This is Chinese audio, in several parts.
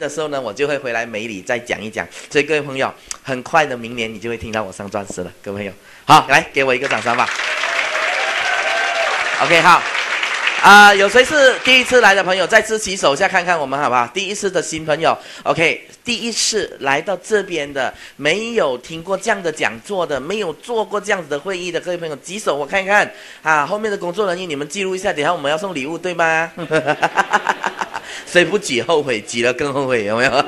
的时候呢，我就会回来梅里再讲一讲。所以各位朋友，很快的明年你就会听到我上钻石了。各位朋友，好，来给我一个掌声吧。OK，好。啊，有谁是第一次来的朋友？再次举手一下看看我们好不好？第一次的新朋友，OK，第一次来到这边的，没有听过这样的讲座的，没有做过这样子的会议的各位朋友，举手我看看。啊，后面的工作人员你们记录一下，等下我们要送礼物，对吗？谁不挤后悔，挤了更后悔，有没有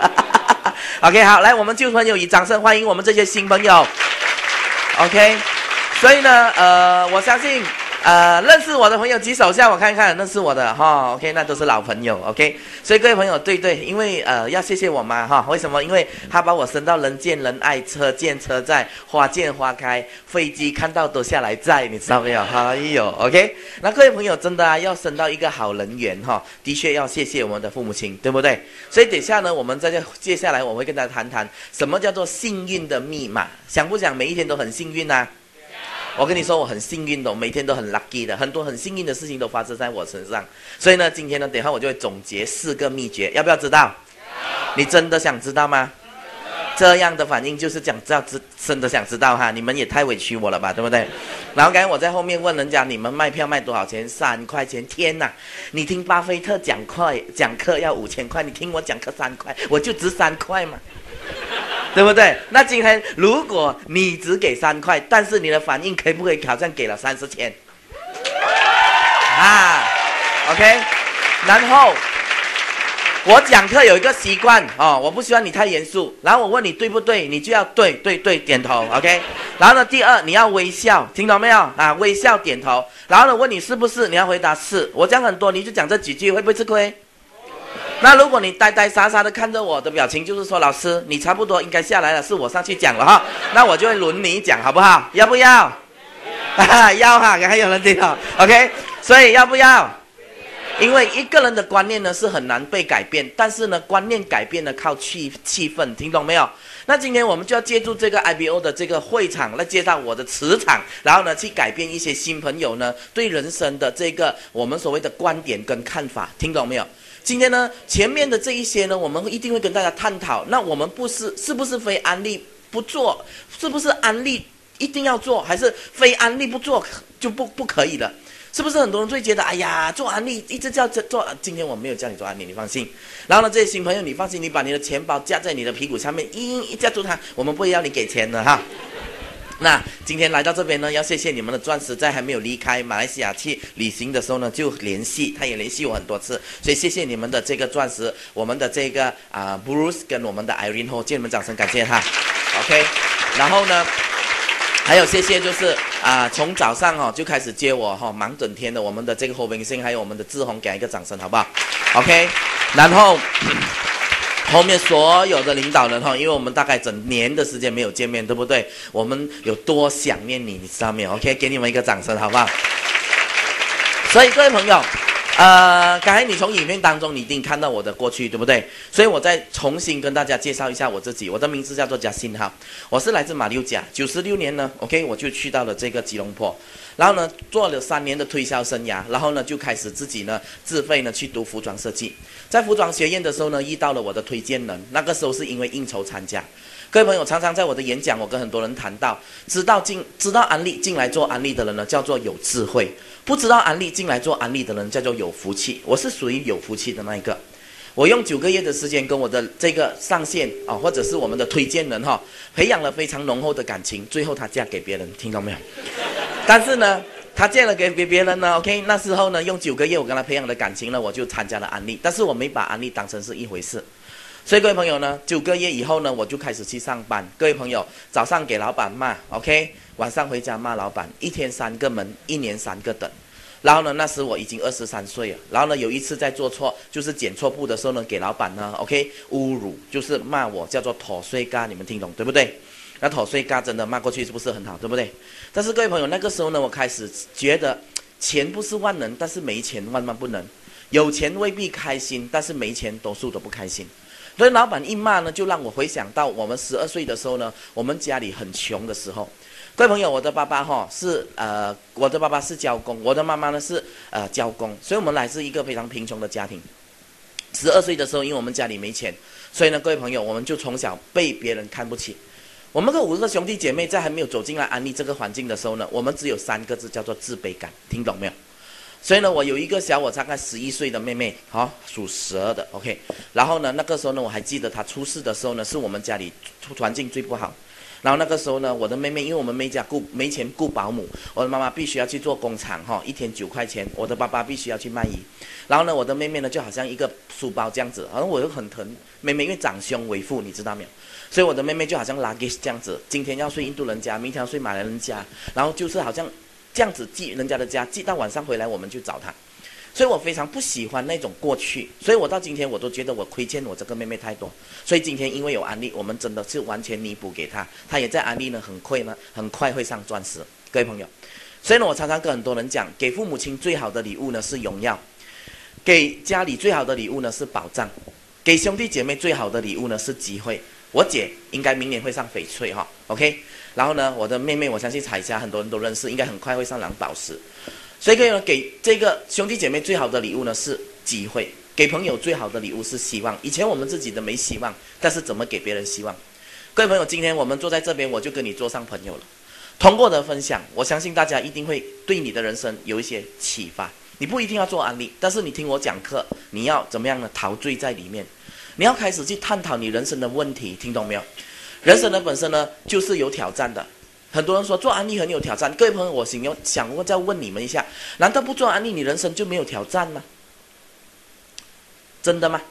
？OK，好，来，我们旧朋友以掌声欢迎我们这些新朋友。OK，所以呢，呃，我相信。呃，认识我的朋友举手下，我看看，认识我的哈，OK，那都是老朋友，OK。所以各位朋友，对对，因为呃要谢谢我妈哈，为什么？因为她把我生到人见人爱，车见车载，花见花开，飞机看到都下来载，你知道没有？哎呦，OK。那各位朋友，真的啊，要生到一个好人缘哈，的确要谢谢我们的父母亲，对不对？所以等下呢，我们在这接下来我会跟大家谈谈什么叫做幸运的密码，想不想每一天都很幸运呢？我跟你说，我很幸运的，每天都很 lucky 的，很多很幸运的事情都发生在我身上。所以呢，今天呢，等下我就会总结四个秘诀，要不要知道？你真的想知道吗？这样的反应就是想知道，真真的想知道哈。你们也太委屈我了吧，对不对？然后刚才我在后面问人家，你们卖票卖多少钱？三块钱。天哪！你听巴菲特讲课讲课要五千块，你听我讲课三块，我就值三块嘛。对不对？那今天如果你只给三块，但是你的反应可不可以挑战给了三十千？啊，OK。然后我讲课有一个习惯哦，我不希望你太严肃。然后我问你对不对，你就要对对对点头，OK。然后呢，第二你要微笑，听懂没有啊？微笑点头。然后呢，问你是不是，你要回答是。我讲很多，你就讲这几句，会不会吃亏？那如果你呆呆傻傻的看着我的表情，就是说老师，你差不多应该下来了，是我上去讲了哈。那我就会轮你讲，好不好？要不要？要哈，还有人听到？OK，所以要不要？因为一个人的观念呢是很难被改变，但是呢观念改变呢靠气气氛，听懂没有？那今天我们就要借助这个 IBO 的这个会场来介绍我的磁场，然后呢去改变一些新朋友呢对人生的这个我们所谓的观点跟看法，听懂没有？今天呢，前面的这一些呢，我们一定会跟大家探讨。那我们不是是不是非安利不做？是不是安利一定要做？还是非安利不做就不不可以了？是不是很多人会觉得，哎呀，做安利一直叫做做？今天我没有叫你做安利，你放心。然后呢，这些新朋友你放心，你把你的钱包架在你的屁股上面，一一架住它，我们不会要你给钱的哈。那今天来到这边呢，要谢谢你们的钻石，在还没有离开马来西亚去旅行的时候呢，就联系，他也联系我很多次，所以谢谢你们的这个钻石，我们的这个啊，Bruce 跟我们的 Irene，借你们掌声感谢他，OK，然后呢，还有谢谢就是啊，从早上哦就开始接我哈，忙整天的我们的这个侯明星，还有我们的志宏，给一个掌声好不好？OK，然后。后面所有的领导人哈，因为我们大概整年的时间没有见面，对不对？我们有多想念你，你知道没有？OK，给你们一个掌声，好不好？所以各位朋友，呃，刚才你从影片当中你一定看到我的过去，对不对？所以我再重新跟大家介绍一下我自己，我的名字叫做嘉信哈，我是来自马六甲，九十六年呢，OK，我就去到了这个吉隆坡。然后呢，做了三年的推销生涯，然后呢，就开始自己呢自费呢去读服装设计。在服装学院的时候呢，遇到了我的推荐人。那个时候是因为应酬参加。各位朋友，常常在我的演讲，我跟很多人谈到，知道进知道安利进来做安利的人呢，叫做有智慧；不知道安利进来做安利的人，叫做有福气。我是属于有福气的那一个。我用九个月的时间跟我的这个上线啊，或者是我们的推荐人哈，培养了非常浓厚的感情。最后她嫁给别人，听到没有？但是呢，他借了给别别人呢。OK，那时候呢，用九个月我跟他培养的感情呢，我就参加了安利。但是我没把安利当成是一回事。所以各位朋友呢，九个月以后呢，我就开始去上班。各位朋友，早上给老板骂，OK，晚上回家骂老板，一天三个门，一年三个等。然后呢，那时我已经二十三岁了。然后呢，有一次在做错，就是剪错布的时候呢，给老板呢，OK，侮辱，就是骂我叫做妥碎嘎，你们听懂对不对？那妥碎嘎真的骂过去是不是很好，对不对？但是各位朋友，那个时候呢，我开始觉得钱不是万能，但是没钱万万不能。有钱未必开心，但是没钱多数都不开心。所以老板一骂呢，就让我回想到我们十二岁的时候呢，我们家里很穷的时候。各位朋友，我的爸爸哈是呃，我的爸爸是教工，我的妈妈呢是呃教工，所以我们来自一个非常贫穷的家庭。十二岁的时候，因为我们家里没钱，所以呢，各位朋友，我们就从小被别人看不起。我们个五十个兄弟姐妹在还没有走进来安利这个环境的时候呢，我们只有三个字，叫做自卑感，听懂没有？所以呢，我有一个小我大概十一岁的妹妹，好属蛇的，OK。然后呢，那个时候呢，我还记得她出事的时候呢，是我们家里环境最不好。然后那个时候呢，我的妹妹因为我们没家雇没钱雇保姆，我的妈妈必须要去做工厂哈，一天九块钱。我的爸爸必须要去卖衣。然后呢，我的妹妹呢就好像一个书包这样子，然后我又很疼妹妹，因为长兄为父，你知道没有？所以我的妹妹就好像 luggage 这样子，今天要睡印度人家，明天要睡马来人家，然后就是好像这样子寄人家的家，寄到晚上回来我们就找她。所以我非常不喜欢那种过去，所以我到今天我都觉得我亏欠我这个妹妹太多。所以今天因为有安利，我们真的是完全弥补给她，她也在安利呢，很快呢，很快会上钻石。各位朋友，所以呢，我常常跟很多人讲，给父母亲最好的礼物呢是荣耀，给家里最好的礼物呢是保障，给兄弟姐妹最好的礼物呢是机会。我姐应该明年会上翡翠哈，OK。然后呢，我的妹妹我相信彩霞很多人都认识，应该很快会上蓝宝石。所以可以呢，给这个兄弟姐妹最好的礼物呢是机会，给朋友最好的礼物是希望。以前我们自己的没希望，但是怎么给别人希望？各位朋友，今天我们坐在这边，我就跟你做上朋友了。通过的分享，我相信大家一定会对你的人生有一些启发。你不一定要做安利，但是你听我讲课，你要怎么样呢？陶醉在里面，你要开始去探讨你人生的问题，听懂没有？人生的本身呢，就是有挑战的。很多人说做安利很有挑战，各位朋友，我想要想过再问你们一下：难道不做安利，你人生就没有挑战吗？真的吗？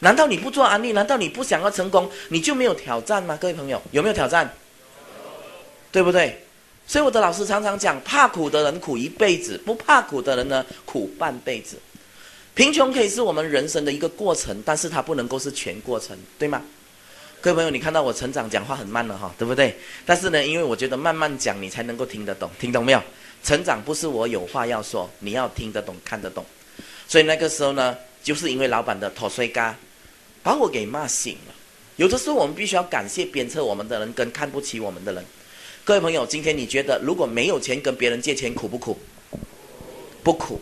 难道你不做安利，难道你不想要成功，你就没有挑战吗？各位朋友，有没有挑战？对不对？所以我的老师常常讲：怕苦的人苦一辈子，不怕苦的人呢苦半辈子。贫穷可以是我们人生的一个过程，但是它不能够是全过程，对吗？各位朋友，你看到我成长讲话很慢了哈，对不对？但是呢，因为我觉得慢慢讲你才能够听得懂，听懂没有？成长不是我有话要说，你要听得懂、看得懂。所以那个时候呢，就是因为老板的拖衰嘎，把我给骂醒了。有的时候我们必须要感谢鞭策我们的人跟看不起我们的人。各位朋友，今天你觉得如果没有钱跟别人借钱苦不苦？不苦。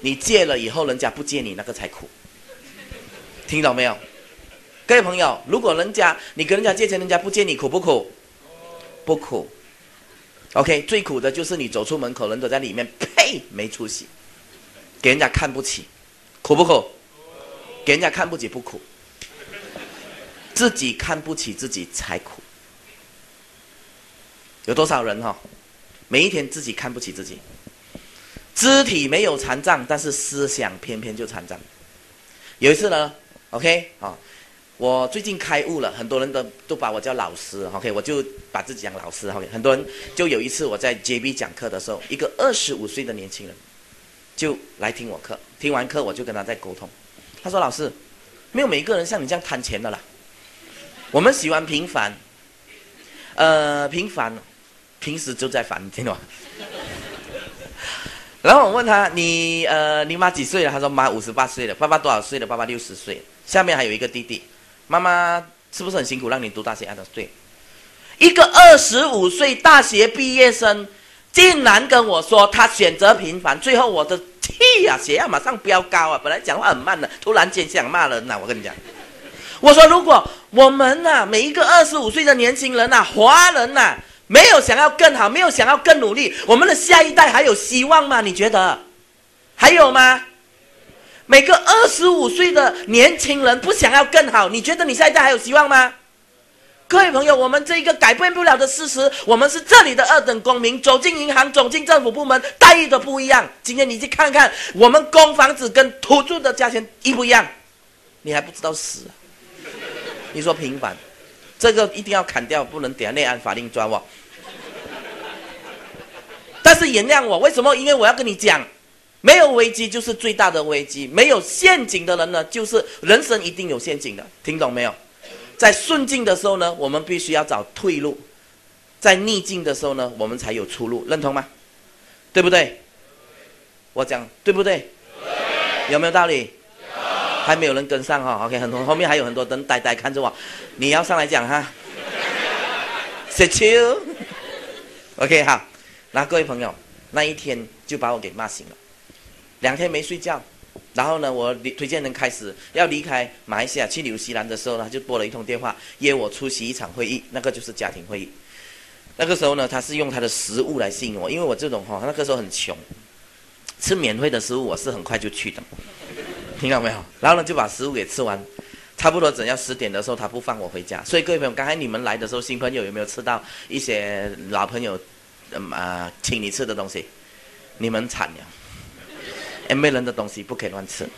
你借了以后，人家不借你，那个才苦。听懂没有？各位朋友，如果人家你跟人家借钱，人家不借你，苦不苦？不苦。OK，最苦的就是你走出门口，人都在里面，呸，没出息，给人家看不起，苦不苦？给人家看不起不苦，自己看不起自己才苦。有多少人哈？每一天自己看不起自己，肢体没有残障，但是思想偏偏就残障。有一次呢，OK 啊。我最近开悟了，很多人都都把我叫老师，OK，我就把自己讲老师，OK。很多人就有一次我在 JB 讲课的时候，一个二十五岁的年轻人就来听我课，听完课我就跟他在沟通。他说：“老师，没有每一个人像你这样贪钱的啦，我们喜欢平凡，呃，平凡，平时就在烦，听懂吗？”然后我问他：“你呃，你妈几岁了？”他说：“妈五十八岁了。”爸爸多少岁了？爸爸六十岁，下面还有一个弟弟。妈妈是不是很辛苦让你读大学？啊，对，一个二十五岁大学毕业生，竟然跟我说他选择平凡，最后我的气呀，血压马上飙高啊！本来讲话很慢的，突然间想骂人呐！我跟你讲，我说如果我们呐，每一个二十五岁的年轻人呐，华人呐，没有想要更好，没有想要更努力，我们的下一代还有希望吗？你觉得还有吗？每个二十五岁的年轻人不想要更好，你觉得你下一代还有希望吗？各位朋友，我们这一个改变不了的事实，我们是这里的二等公民，走进银行、走进政府部门，待遇都不一样。今天你去看看，我们供房子跟土著的价钱一不一样？你还不知道死？你说平凡，这个一定要砍掉，不能点内安法令抓我。但是原谅我，为什么？因为我要跟你讲。没有危机就是最大的危机，没有陷阱的人呢，就是人生一定有陷阱的，听懂没有？在顺境的时候呢，我们必须要找退路；在逆境的时候呢，我们才有出路，认同吗？对不对？我讲对不对？有没有道理？还没有人跟上哈，OK，很多后面还有很多人呆呆看着我，你要上来讲哈。谢谢。OK，好，那各位朋友，那一天就把我给骂醒了。两天没睡觉，然后呢，我推荐人开始要离开马来西亚去纽西兰的时候，他就拨了一通电话约我出席一场会议，那个就是家庭会议。那个时候呢，他是用他的食物来吸引我，因为我这种哈，那个时候很穷，吃免费的食物我是很快就去的，听到没有？然后呢，就把食物给吃完，差不多整要十点的时候，他不放我回家。所以各位朋友，刚才你们来的时候，新朋友有没有吃到一些老朋友嗯啊请你吃的东西？你们惨了。M A 人的东西不可以乱吃。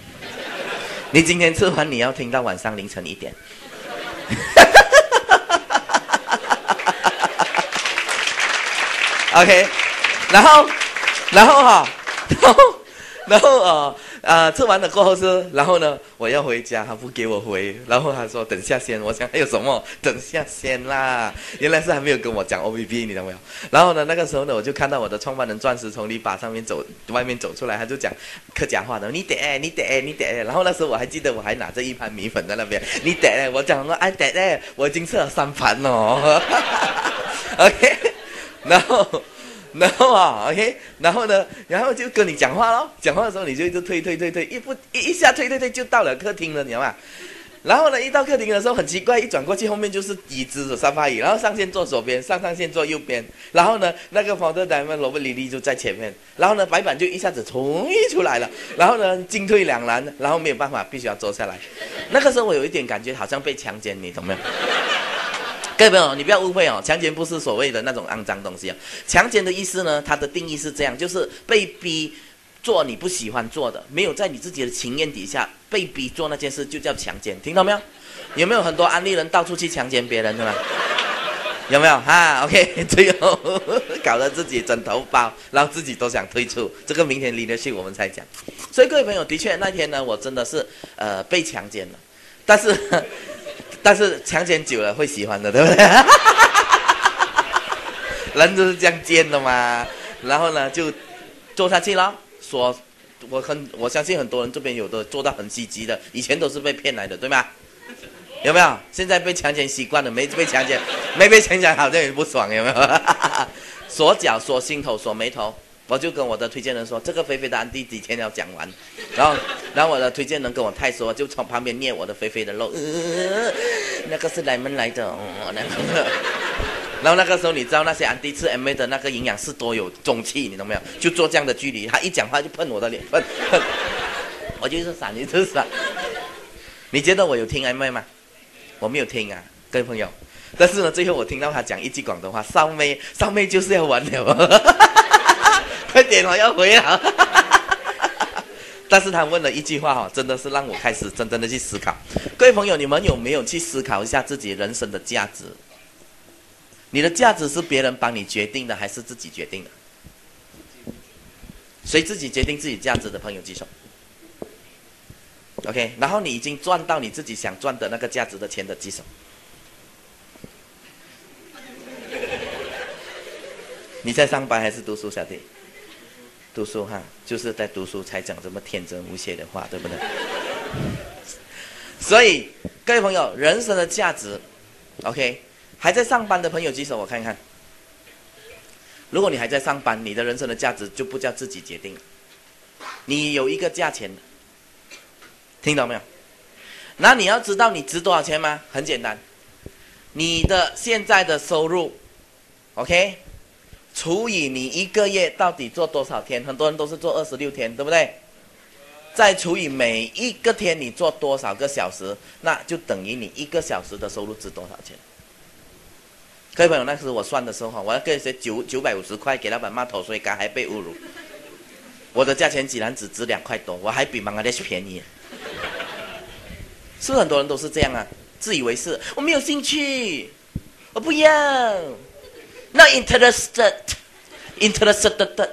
你今天吃完，你要听到晚上凌晨一点。OK，然后，然后哈，然后，然后呃。啊，吃完了过后是，然后呢，我要回家，他不给我回，然后他说等下先，我想还有什么，等下先啦，原来是还没有跟我讲 O B B，你知道没有？然后呢，那个时候呢，我就看到我的创办人钻石从篱笆上面走，外面走出来，他就讲客家话的，你得，你得，你得，然后那时候我还记得我还拿着一盘米粉在那边，你得，我讲说哎得嘞，我已经吃了三盘了，OK，然后。然后啊，OK，然后呢，然后就跟你讲话喽。讲话的时候，你就一直推推推推，一不一一下推推推就到了客厅了，你知道吗？然后呢，一到客厅的时候很奇怪，一转过去后面就是椅子的沙发椅，然后上线坐左边，上上线坐右边。然后呢，那个方特丹们罗布里利就在前面。然后呢，白板就一下子冲出来了。然后呢，进退两难，然后没有办法，必须要坐下来。那个时候我有一点感觉，好像被强奸，你懂没有？各位朋友，你不要误会哦，强奸不是所谓的那种肮脏东西啊。强奸的意思呢，它的定义是这样，就是被逼做你不喜欢做的，没有在你自己的情愿底下被逼做那件事，就叫强奸。听到没有？有没有很多安利人到处去强奸别人，是吧？有没有？哈，OK，最后搞得自己枕头包，然后自己都想退出。这个明天离得去我们才讲。所以各位朋友，的确那天呢，我真的是呃被强奸了，但是。但是强奸久了会喜欢的，对不对？人就是这样贱的嘛。然后呢，就做下去了。说，我很我相信很多人这边有的做到很积极的，以前都是被骗来的，对吗？有没有？现在被强奸习惯了，没被强奸，没被强奸好像也不爽，有没有？锁脚、锁心头、锁眉头。我就跟我的推荐人说，这个肥肥的安迪几天要讲完，然后，然后我的推荐人跟我太说，就从旁边捏我的肥肥的肉，那个是来门来的，然后那个时候你知道那些安迪吃 M A 的那个营养是多有中气，你懂没有？就做这样的距离，他一讲话就喷我的脸，喷喷，我就是傻，你就是傻。你觉得我有听 M A 吗？我没有听啊，各位朋友。但是呢，最后我听到他讲一句广东话，少妹，少妹就是要完了。快点我要回了。但是他问了一句话哈，真的是让我开始真正的去思考。各位朋友，你们有没有去思考一下自己人生的价值？你的价值是别人帮你决定的，还是自己决定的？谁自己决定自己价值的朋友举手。OK，然后你已经赚到你自己想赚的那个价值的钱的举手。你在上班还是读书，小弟？读书哈，就是在读书才讲这么天真无邪的话，对不对？所以各位朋友，人生的价值，OK，还在上班的朋友举手，我看看。如果你还在上班，你的人生的价值就不叫自己决定，你有一个价钱，听到没有？那你要知道你值多少钱吗？很简单，你的现在的收入，OK。除以你一个月到底做多少天？很多人都是做二十六天，对不对？再除以每一个天你做多少个小时，那就等于你一个小时的收入值多少钱？各位朋友，那时我算的时候，我要给些九九百五十块给老板骂头所以刚还被侮辱。我的价钱竟然只值两块多，我还比芒格列便宜。是不是很多人都是这样啊？自以为是，我没有兴趣，我不要。Not interested, interested。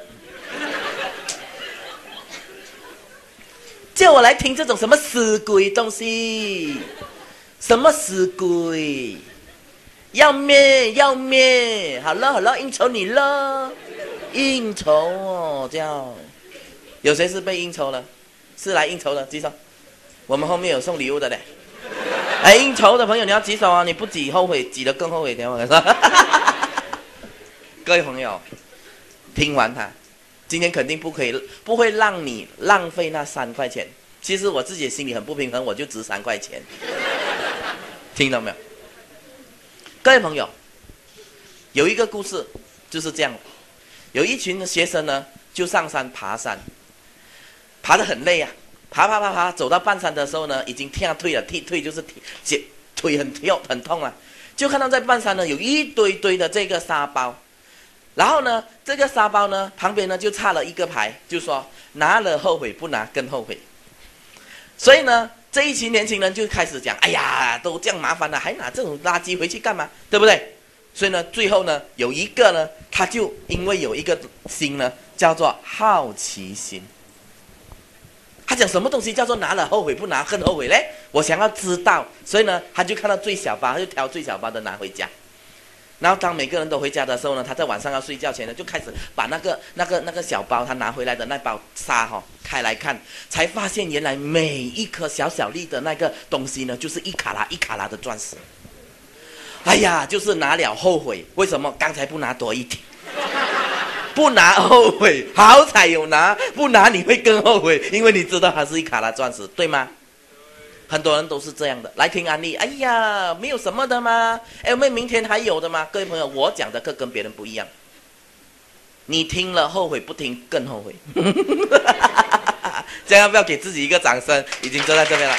叫我来听这种什么死鬼东西？什么死鬼？要灭要灭！好了好了，应酬你了，应酬哦，这样。有谁是被应酬了？是来应酬的，举手。我们后面有送礼物的嘞。哎，应酬的朋友你要举手啊！你不举后悔，举得更后悔，听我跟你说。各位朋友，听完他，今天肯定不可以，不会让你浪费那三块钱。其实我自己心里很不平衡，我就值三块钱。听到没有？各位朋友，有一个故事就是这样，有一群学生呢，就上山爬山，爬得很累啊，爬爬爬爬，走到半山的时候呢，已经跳退了，踢退就是腿腿很跳很痛啊，就看到在半山呢有一堆堆的这个沙包，然后呢，这个沙包呢旁边呢就插了一个牌，就说拿了后悔，不拿更后悔。所以呢，这一群年轻人就开始讲：“哎呀，都这样麻烦了，还拿这种垃圾回去干嘛？对不对？”所以呢，最后呢，有一个呢，他就因为有一个心呢，叫做好奇心。他讲什么东西叫做拿了后悔不拿更后悔嘞？我想要知道，所以呢，他就看到最小包，他就挑最小包的拿回家。然后当每个人都回家的时候呢，他在晚上要睡觉前呢，就开始把那个那个那个小包他拿回来的那包沙哈开来看，才发现原来每一颗小小粒的那个东西呢，就是一卡拉一卡拉的钻石。哎呀，就是拿了后悔，为什么刚才不拿多一点？不拿后悔，好彩有拿，不拿你会更后悔，因为你知道它是一卡拉钻石，对吗？很多人都是这样的，来听安利。哎呀，没有什么的吗？哎，我们明天还有的吗？各位朋友，我讲的课跟别人不一样。你听了后悔，不听更后悔。这样要不要给自己一个掌声？已经坐在这边了。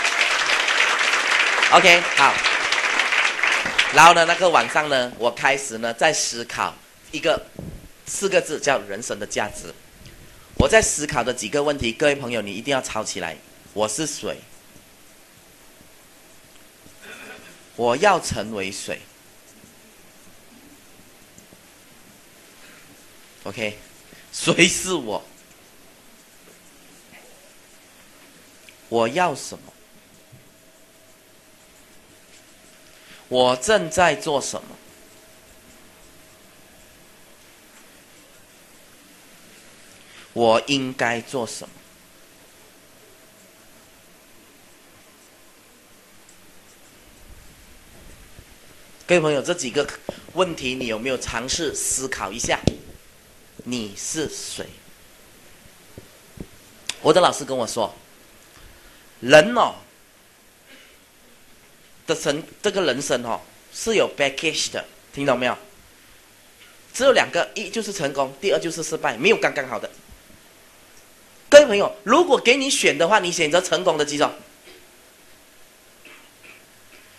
OK，好。然后呢，那个晚上呢，我开始呢在思考一个四个字，叫人生的价值。我在思考的几个问题，各位朋友，你一定要抄起来。我是谁？我要成为谁？OK，谁是我？我要什么？我正在做什么？我应该做什么？各位朋友，这几个问题你有没有尝试思考一下？你是谁？我的老师跟我说，人哦的生这个人生哦是有 package 的，听懂没有？只有两个，一就是成功，第二就是失败，没有刚刚好的。各位朋友，如果给你选的话，你选择成功的几种？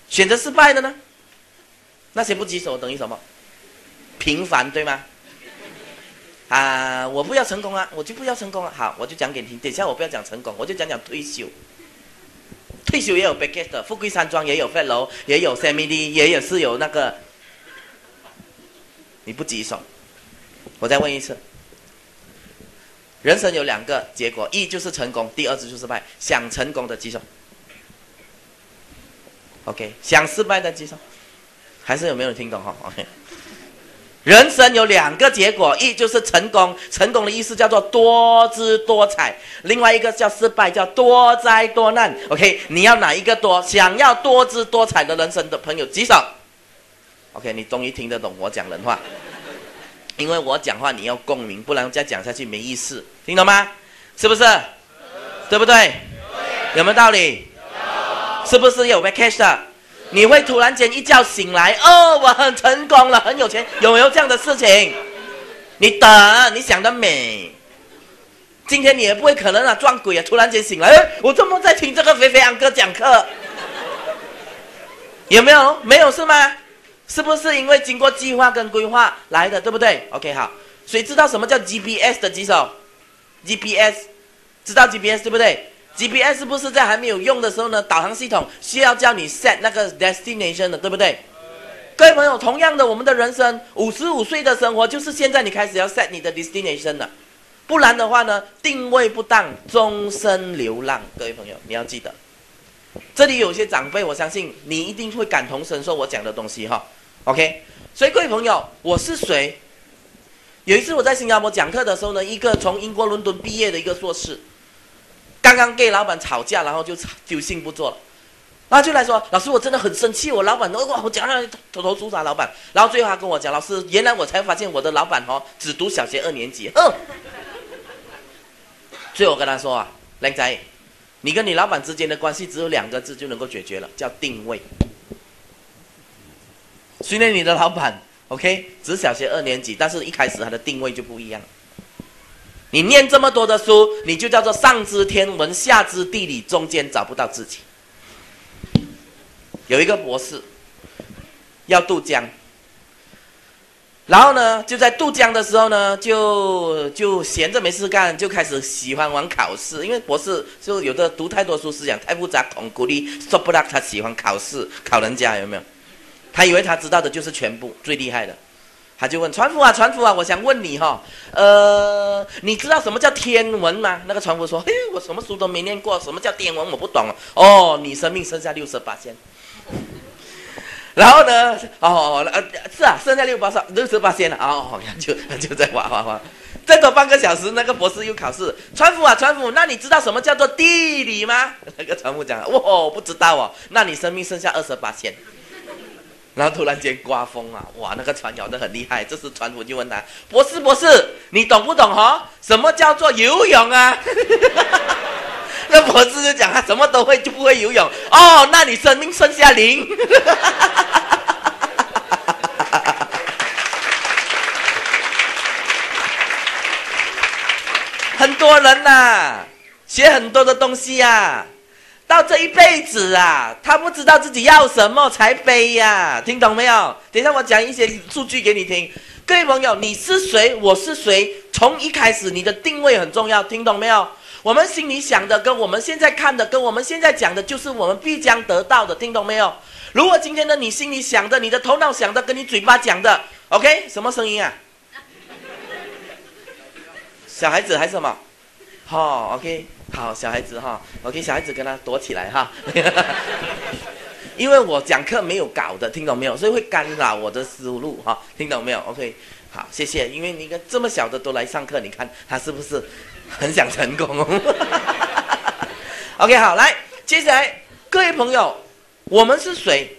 选择失败的呢？那些不棘手等于什么？平凡对吗？啊，我不要成功啊，我就不要成功啊。好，我就讲给你听。等下我不要讲成功，我就讲讲退休。退休也有 b a g e t 的，富贵山庄也有 fellow，也有 semi，也有是有那个。你不棘手，我再问一次。人生有两个结果，一就是成功，第二就是失败。想成功的棘手。OK，想失败的棘手。还是有没有听懂哈？OK，人生有两个结果，一就是成功，成功的意思叫做多姿多彩；另外一个叫失败，叫多灾多难。OK，你要哪一个多？想要多姿多彩的人生的朋友举手。OK，你终于听得懂我讲人话，因为我讲话你要共鸣，不然再讲下去没意思，听懂吗？是不是？对不对？有没有道理？是不是有 vacation？你会突然间一觉醒来，哦，我很成功了，很有钱，有没有这样的事情？你等，你想得美。今天你也不会可能啊，撞鬼啊！突然间醒来，哎，我怎么在听这个肥肥安哥讲课？有没有？没有是吗？是不是因为经过计划跟规划来的，对不对？OK，好。谁知道什么叫 GPS 的举手？GPS，知道 GPS 对不对？GPS 不是在还没有用的时候呢？导航系统需要叫你 set 那个 destination 的，对不对？各位朋友，同样的，我们的人生五十五岁的生活，就是现在你开始要 set 你的 destination 了，不然的话呢，定位不当，终身流浪。各位朋友，你要记得，这里有些长辈，我相信你一定会感同身受我讲的东西哈。OK，所以各位朋友，我是谁？有一次我在新加坡讲课的时候呢，一个从英国伦敦毕业的一个硕士。刚刚跟老板吵架，然后就丢心不做了，然后就来说：“老师，我真的很生气，我老板哇，我讲了头头出杀老板。”然后最后他跟我讲：“老师，原来我才发现我的老板哦，只读小学二年级。”嗯，所以我跟他说啊，靓仔，你跟你老板之间的关系只有两个字就能够解决了，叫定位。训练你的老板，OK，只小学二年级，但是一开始他的定位就不一样。你念这么多的书，你就叫做上知天文，下知地理，中间找不到自己。有一个博士要渡江，然后呢，就在渡江的时候呢，就就闲着没事干，就开始喜欢玩考试。因为博士就有的读太多书，思想太复杂，恐孤立，说不到他喜欢考试，考人家有没有？他以为他知道的就是全部，最厉害的。他就问船夫啊，船夫啊，我想问你哈，呃，你知道什么叫天文吗？那个船夫说，嘿，我什么书都没念过，什么叫天文我不懂。哦，你生命剩下六十八仙。然后呢，哦，呃，是啊，剩下六八十六十八仙了。哦，就 就在挖挖挖，再多半个小时，那个博士又考试。船夫啊，船夫，那你知道什么叫做地理吗？那个船夫讲，哇，不知道哦。那你生命剩下二十八仙。然后突然间刮风啊，哇，那个船摇得很厉害。这时船夫就问他：“博士，博士，你懂不懂哈？什么叫做游泳啊？” 那博士就讲他什么都会，就不会游泳。哦，那你生命剩下零。很多人呐，学很多的东西呀。到这一辈子啊，他不知道自己要什么才飞呀，听懂没有？等一下我讲一些数据给你听。各位朋友，你是谁？我是谁？从一开始你的定位很重要，听懂没有？我们心里想的跟我们现在看的跟我们现在讲的，就是我们必将得到的，听懂没有？如果今天的你心里想的、你的头脑想的跟你嘴巴讲的，OK？什么声音啊？小孩子还是什么？好，OK。好，小孩子哈，OK，小孩子跟他躲起来哈，因为我讲课没有搞的，听懂没有？所以会干扰我的思路哈，听懂没有？OK，好，谢谢。因为你看这么小的都来上课，你看他是不是很想成功？OK，好，来，接下来各位朋友，我们是谁？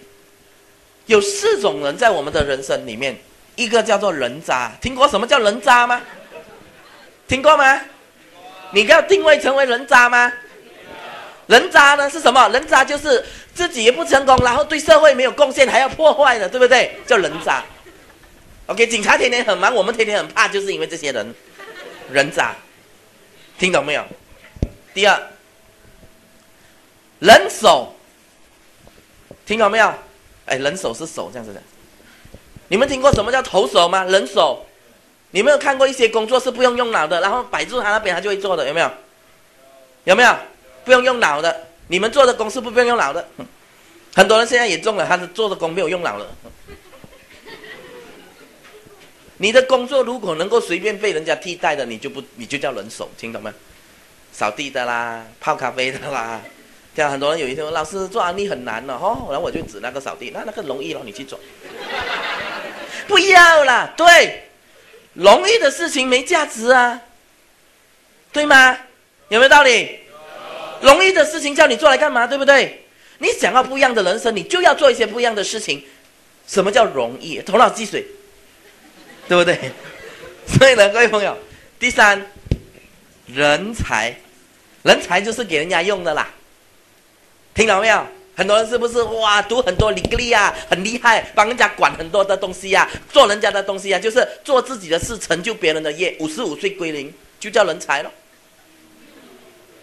有四种人在我们的人生里面，一个叫做人渣，听过什么叫人渣吗？听过吗？你要定位成为人渣吗？人渣呢是什么？人渣就是自己也不成功，然后对社会没有贡献，还要破坏的，对不对？叫人渣。OK，警察天天很忙，我们天天很怕，就是因为这些人，人渣。听懂没有？第二，人手，听懂没有？哎，人手是手这样子的。你们听过什么叫投手吗？人手。你没有看过一些工作是不用用脑的，然后摆住他那边他就会做的，有没有？有没有？不用用脑的，你们做的工是不用用脑的。很多人现在也中了，他是做的工没有用脑了。你的工作如果能够随便被人家替代的，你就不你就叫人手，听懂吗？扫地的啦，泡咖啡的啦，这样很多人有一天说老师做安利很难了哦，然后我就指那个扫地，那那个容易了，你去做。不要了，对。容易的事情没价值啊，对吗？有没有道理？容易的事情叫你做来干嘛？对不对？你想要不一样的人生，你就要做一些不一样的事情。什么叫容易？头脑积水，对不对？所以呢，各位朋友，第三，人才，人才就是给人家用的啦，听到没有？很多人是不是哇？读很多理力啊，很厉害，帮人家管很多的东西呀，做人家的东西呀，就是做自己的事，成就别人的业。五十五岁归零，就叫人才了，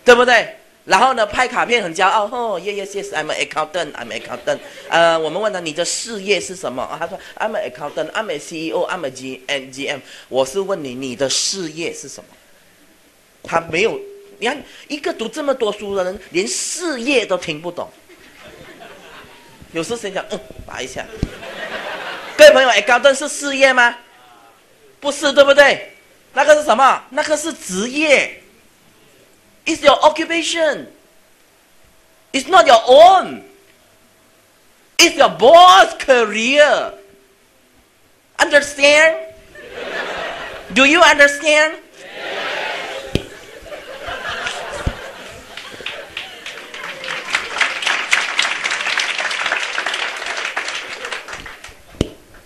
对不对？然后呢，拍卡片很骄傲，哦，yes yes yes，I'm an accountant，I'm an accountant。呃，我们问他你的事业是什么？他说 I'm an accountant，I'm a CEO，I'm a G N G M。我是问你，你的事业是什么？他没有，你看一个读这么多书的人，连事业都听不懂。有时谁想嗯拔一下？各位朋友，哎，高登是事业吗？不是，对不对？那个是什么？那个是职业。It's your occupation. It's not your own. It's your boss' career. Understand? Do you understand?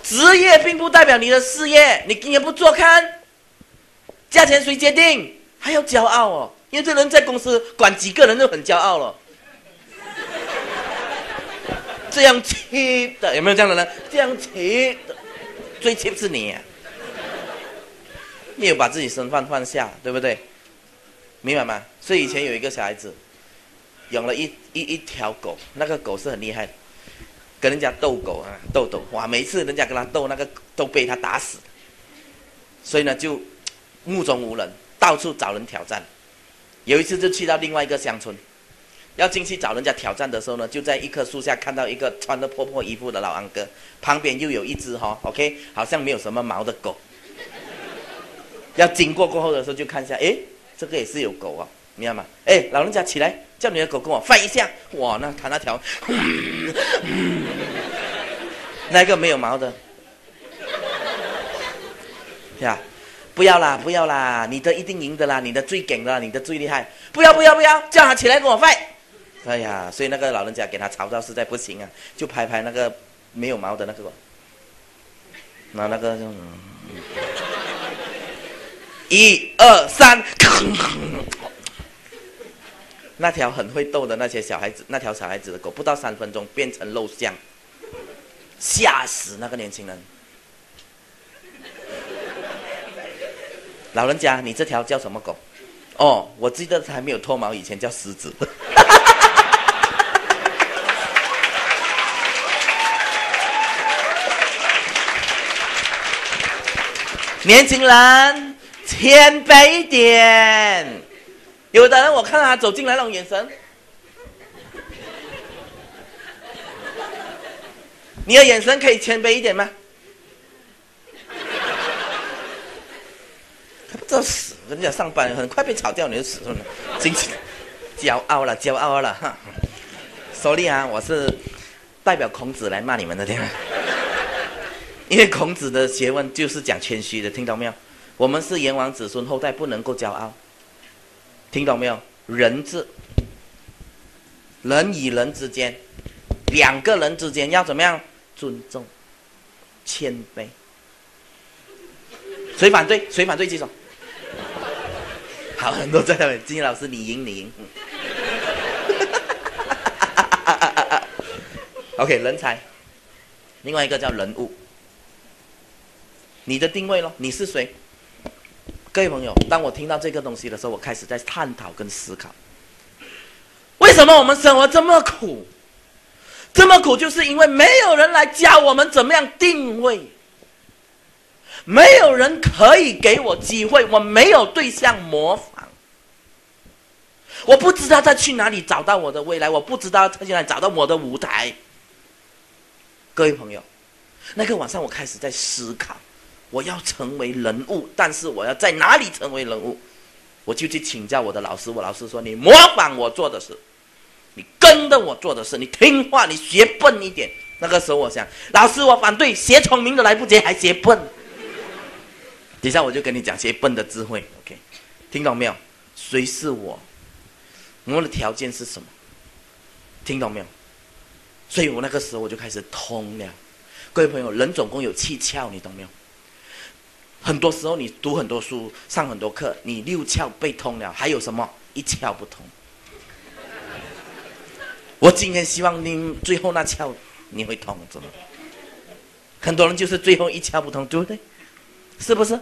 职业并不代表你的事业，你今天不做看，价钱谁决定？还要骄傲哦，因为这人在公司管几个人都很骄傲了。这样气的有没有这样的人？这样气的，最 cheap 是你，没有把自己身份放下，对不对？明白吗？所以以前有一个小孩子，养了一一一条狗，那个狗是很厉害，跟人家斗狗啊，斗斗，哇！每次人家跟他斗，那个都被他打死，所以呢就目中无人，到处找人挑战。有一次就去到另外一个乡村。要进去找人家挑战的时候呢，就在一棵树下看到一个穿着破破衣服的老安哥，旁边又有一只哈，OK，好像没有什么毛的狗。要经过过后的时候，就看一下，哎，这个也是有狗啊，明白吗？哎，老人家起来，叫你的狗跟我吠一下。哇，那他那条，那个没有毛的，呀，不要啦，不要啦，你的一定赢的啦，你的最梗的，你的最厉害，不要不要不要，叫他起来跟我吠。哎呀，所以那个老人家给他吵到实在不行啊，就拍拍那个没有毛的那个，拿那个就，一二三，那条很会逗的那些小孩子，那条小孩子的狗不到三分钟变成肉酱，吓死那个年轻人。老人家，你这条叫什么狗？哦，我记得它还没有脱毛以前叫狮子。年轻人，谦卑一点。有的人，我看到他走进来那种眼神，你的眼神可以谦卑一点吗？还不知道死，人家上班很快被炒掉，你就死了，真是骄傲了，骄傲了哈。sorry 啊，我是代表孔子来骂你们的，天。因为孔子的学问就是讲谦虚的，听到没有？我们是炎王子孙后代，不能够骄傲，听懂没有？人字，人与人之间，两个人之间要怎么样？尊重、谦卑。谁反对？谁反对？举手。好，很多在那边。金老师，你赢，你赢。OK，人才。另外一个叫人物。你的定位咯，你是谁？各位朋友，当我听到这个东西的时候，我开始在探讨跟思考，为什么我们生活这么苦？这么苦，就是因为没有人来教我们怎么样定位，没有人可以给我机会，我没有对象模仿，我不知道再去哪里找到我的未来，我不知道在哪里找到我的舞台。各位朋友，那个晚上我开始在思考。我要成为人物，但是我要在哪里成为人物？我就去请教我的老师。我老师说：“你模仿我做的事，你跟着我做的事，你听话，你学笨一点。”那个时候我想，老师我反对，学聪明的来不及，还学笨。底下我就跟你讲学笨的智慧，OK？听懂没有？谁是我？我们的条件是什么？听懂没有？所以我那个时候我就开始通了。各位朋友，人总共有七窍，你懂没有？很多时候，你读很多书，上很多课，你六窍被通了，还有什么一窍不通？我今天希望你最后那窍你会通，知道很多人就是最后一窍不通，对不对？是不是？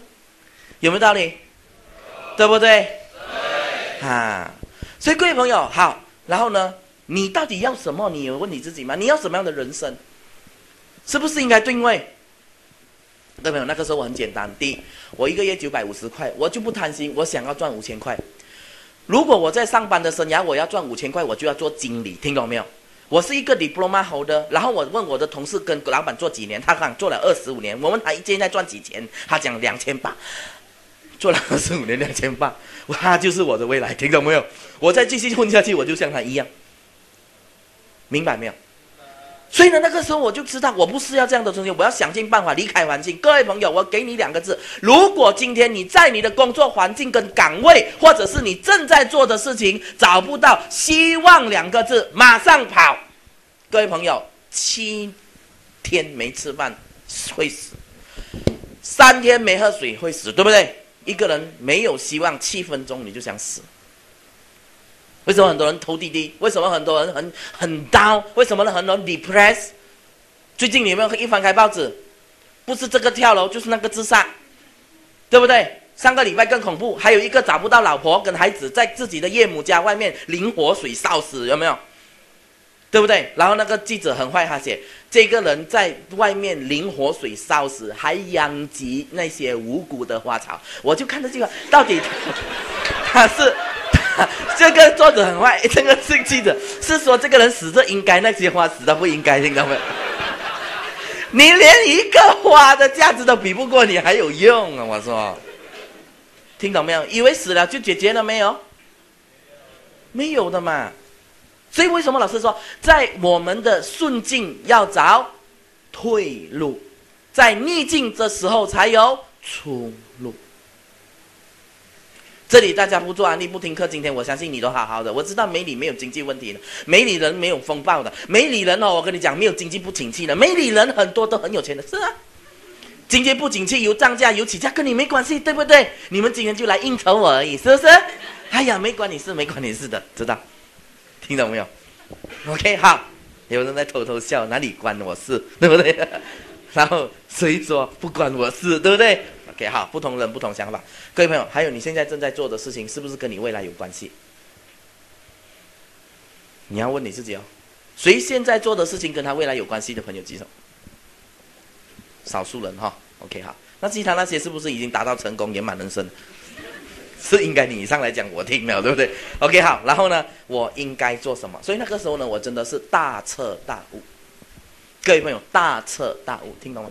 有没有道理？对不对？啊，所以各位朋友，好，然后呢，你到底要什么？你有问你自己吗？你要什么样的人生？是不是应该定位？对没有？那个时候我很简单。第一，我一个月九百五十块，我就不贪心，我想要赚五千块。如果我在上班的生涯，我要赚五千块，我就要做经理，听懂没有？我是一个 diploma holder，然后我问我的同事跟老板做几年，他讲做了二十五年。我问他现在赚几钱，他讲两千八，做了二十五年两千八，他就是我的未来，听懂没有？我再继续混下去，我就像他一样，明白没有？所以呢，那个时候我就知道，我不是要这样的东西，我要想尽办法离开环境。各位朋友，我给你两个字：如果今天你在你的工作环境跟岗位，或者是你正在做的事情找不到希望两个字，马上跑。各位朋友，七天没吃饭会死，三天没喝水会死，对不对？一个人没有希望，七分钟你就想死。为什么很多人头低低？为什么很多人很很 down？为什么呢很多人 depress 最近你们一翻开报纸，不是这个跳楼，就是那个自杀，对不对？上个礼拜更恐怖，还有一个找不到老婆跟孩子，在自己的岳母家外面淋火水烧死，有没有？对不对？然后那个记者很坏，他写这个人在外面淋火水烧死，还殃及那些无辜的花草。我就看这句话，到底他是 这个作者很坏，这个是记者是说这个人死着应该，那些花死的不应该，听到没？你连一个花的价值都比不过，你还有用啊？我说，听懂没有？以为死了就解决了没有？没有的嘛。所以为什么老师说，在我们的顺境要找退路，在逆境的时候才有出路。这里大家不做安利不听课，今天我相信你都好好的。我知道美里没有经济问题的，美里人没有风暴的，美里人哦，我跟你讲没有经济不景气的，美里人很多都很有钱的，是啊。经济不景气有涨价有起价跟你没关系，对不对？你们今天就来应酬我而已，是不是？哎呀，没关你事，没关你事的，知道？听懂没有？OK，好。有人在偷偷笑，哪里关我事，对不对？然后谁说不关我事，对不对？OK，好，不同人不同想法。各位朋友，还有你现在正在做的事情，是不是跟你未来有关系？你要问你自己哦，谁现在做的事情跟他未来有关系的朋友举手。少数人哈，OK，好。那其他那些是不是已经达到成功圆满人生？是应该你上来讲我听了，对不对？OK，好。然后呢，我应该做什么？所以那个时候呢，我真的是大彻大悟。各位朋友，大彻大悟，听懂吗？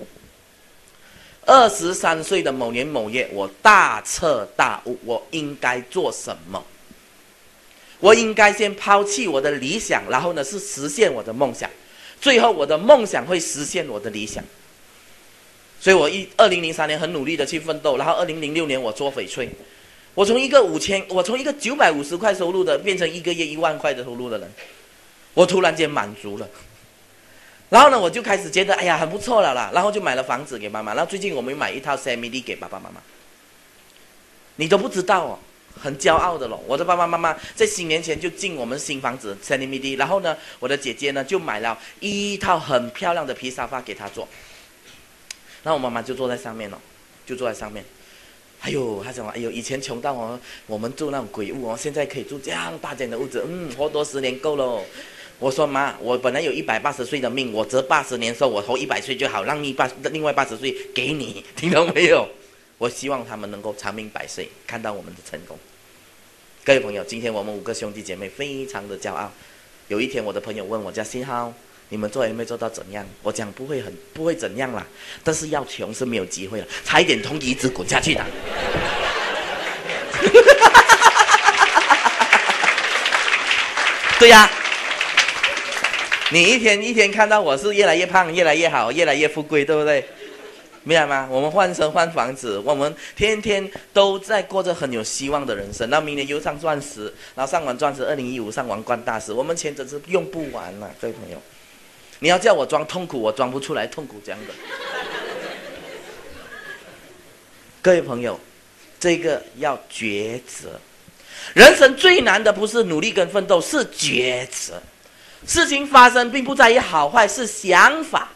二十三岁的某年某月，我大彻大悟，我应该做什么？我应该先抛弃我的理想，然后呢是实现我的梦想，最后我的梦想会实现我的理想。所以我一二零零三年很努力的去奋斗，然后二零零六年我做翡翠，我从一个五千，我从一个九百五十块收入的变成一个月一万块的收入的人，我突然间满足了。然后呢，我就开始觉得，哎呀，很不错了啦。然后就买了房子给妈妈。然后最近我们买一套 C M D 给爸爸妈妈。你都不知道哦，很骄傲的咯。我的爸爸妈妈在新年前就进我们新房子 C M D。然后呢，我的姐姐呢就买了一套很漂亮的皮沙发给他坐。然后我妈妈就坐在上面了，就坐在上面。哎呦，他讲，哎呦，以前穷到哦，我们住那种鬼屋哦，现在可以住这样大间的屋子，嗯，活多十年够了。我说妈，我本来有一百八十岁的命，我折八十年寿，我活一百岁就好，让你八另外八十岁给你，听到没有？我希望他们能够长命百岁，看到我们的成功。各位朋友，今天我们五个兄弟姐妹非常的骄傲。有一天，我的朋友问我家新号，你们做有没有做到怎样？我讲不会很不会怎样啦，但是要穷是没有机会了，差一点从椅子滚下去的。对呀。你一天一天看到我是越来越胖，越来越好，越来越富贵，对不对？明白吗？我们换车换房子，我们天天都在过着很有希望的人生。那明年又上钻石，然后上完钻石，二零一五上王冠大师，我们钱真是用不完了，各位朋友。你要叫我装痛苦，我装不出来痛苦这样的。各位朋友，这个要抉择。人生最难的不是努力跟奋斗，是抉择。事情发生并不在于好坏，是想法。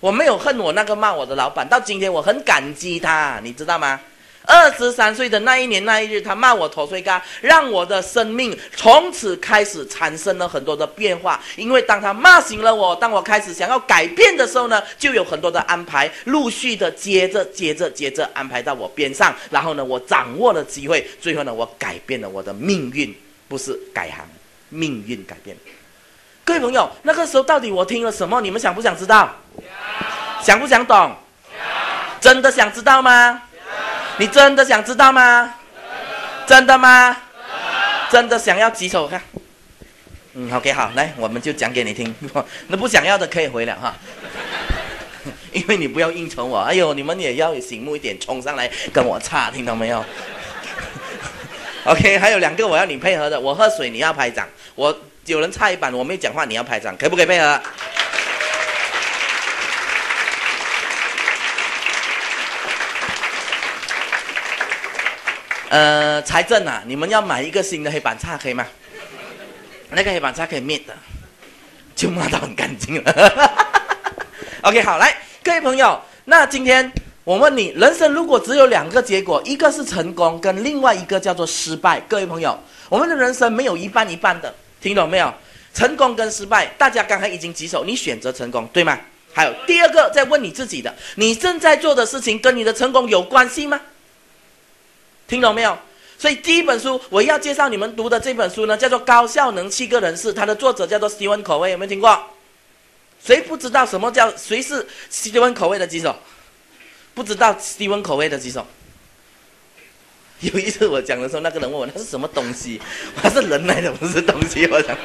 我没有恨我那个骂我的老板，到今天我很感激他，你知道吗？二十三岁的那一年那一日，他骂我头碎干，让我的生命从此开始产生了很多的变化。因为当他骂醒了我，当我开始想要改变的时候呢，就有很多的安排陆续的接着接着接着安排到我边上，然后呢，我掌握了机会，最后呢，我改变了我的命运，不是改行，命运改变。各位朋友，那个时候到底我听了什么？你们想不想知道？想不想懂？真的想知道吗？你真的想知道吗？真的吗？真的想要举手看？嗯，OK，好，来，我们就讲给你听。那不想要的可以回了哈，因为你不要应酬我。哎呦，你们也要醒目一点，冲上来跟我差，听到没有？OK，还有两个我要你配合的，我喝水，你要拍掌，我。有人差一板，我没讲话，你要拍掌，可不可以配合？呃，财政啊，你们要买一个新的黑板擦，可以吗？那个黑板擦可以灭的，就抹到很干净了。OK，好，来，各位朋友，那今天我问你，人生如果只有两个结果，一个是成功，跟另外一个叫做失败。各位朋友，我们的人生没有一半一半的，听懂没有？成功跟失败，大家刚才已经举手，你选择成功，对吗？还有第二个，再问你自己的，你正在做的事情跟你的成功有关系吗？听懂没有？所以第一本书我要介绍你们读的这本书呢，叫做《高效能七个人士》，它的作者叫做 Steven 口味，有没有听过？谁不知道什么叫谁是 Steven 口味的举手？不知道 Steven 口味的举手。有一次我讲的时候，那个人问我那是什么东西，他是人来的不是东西，我讲。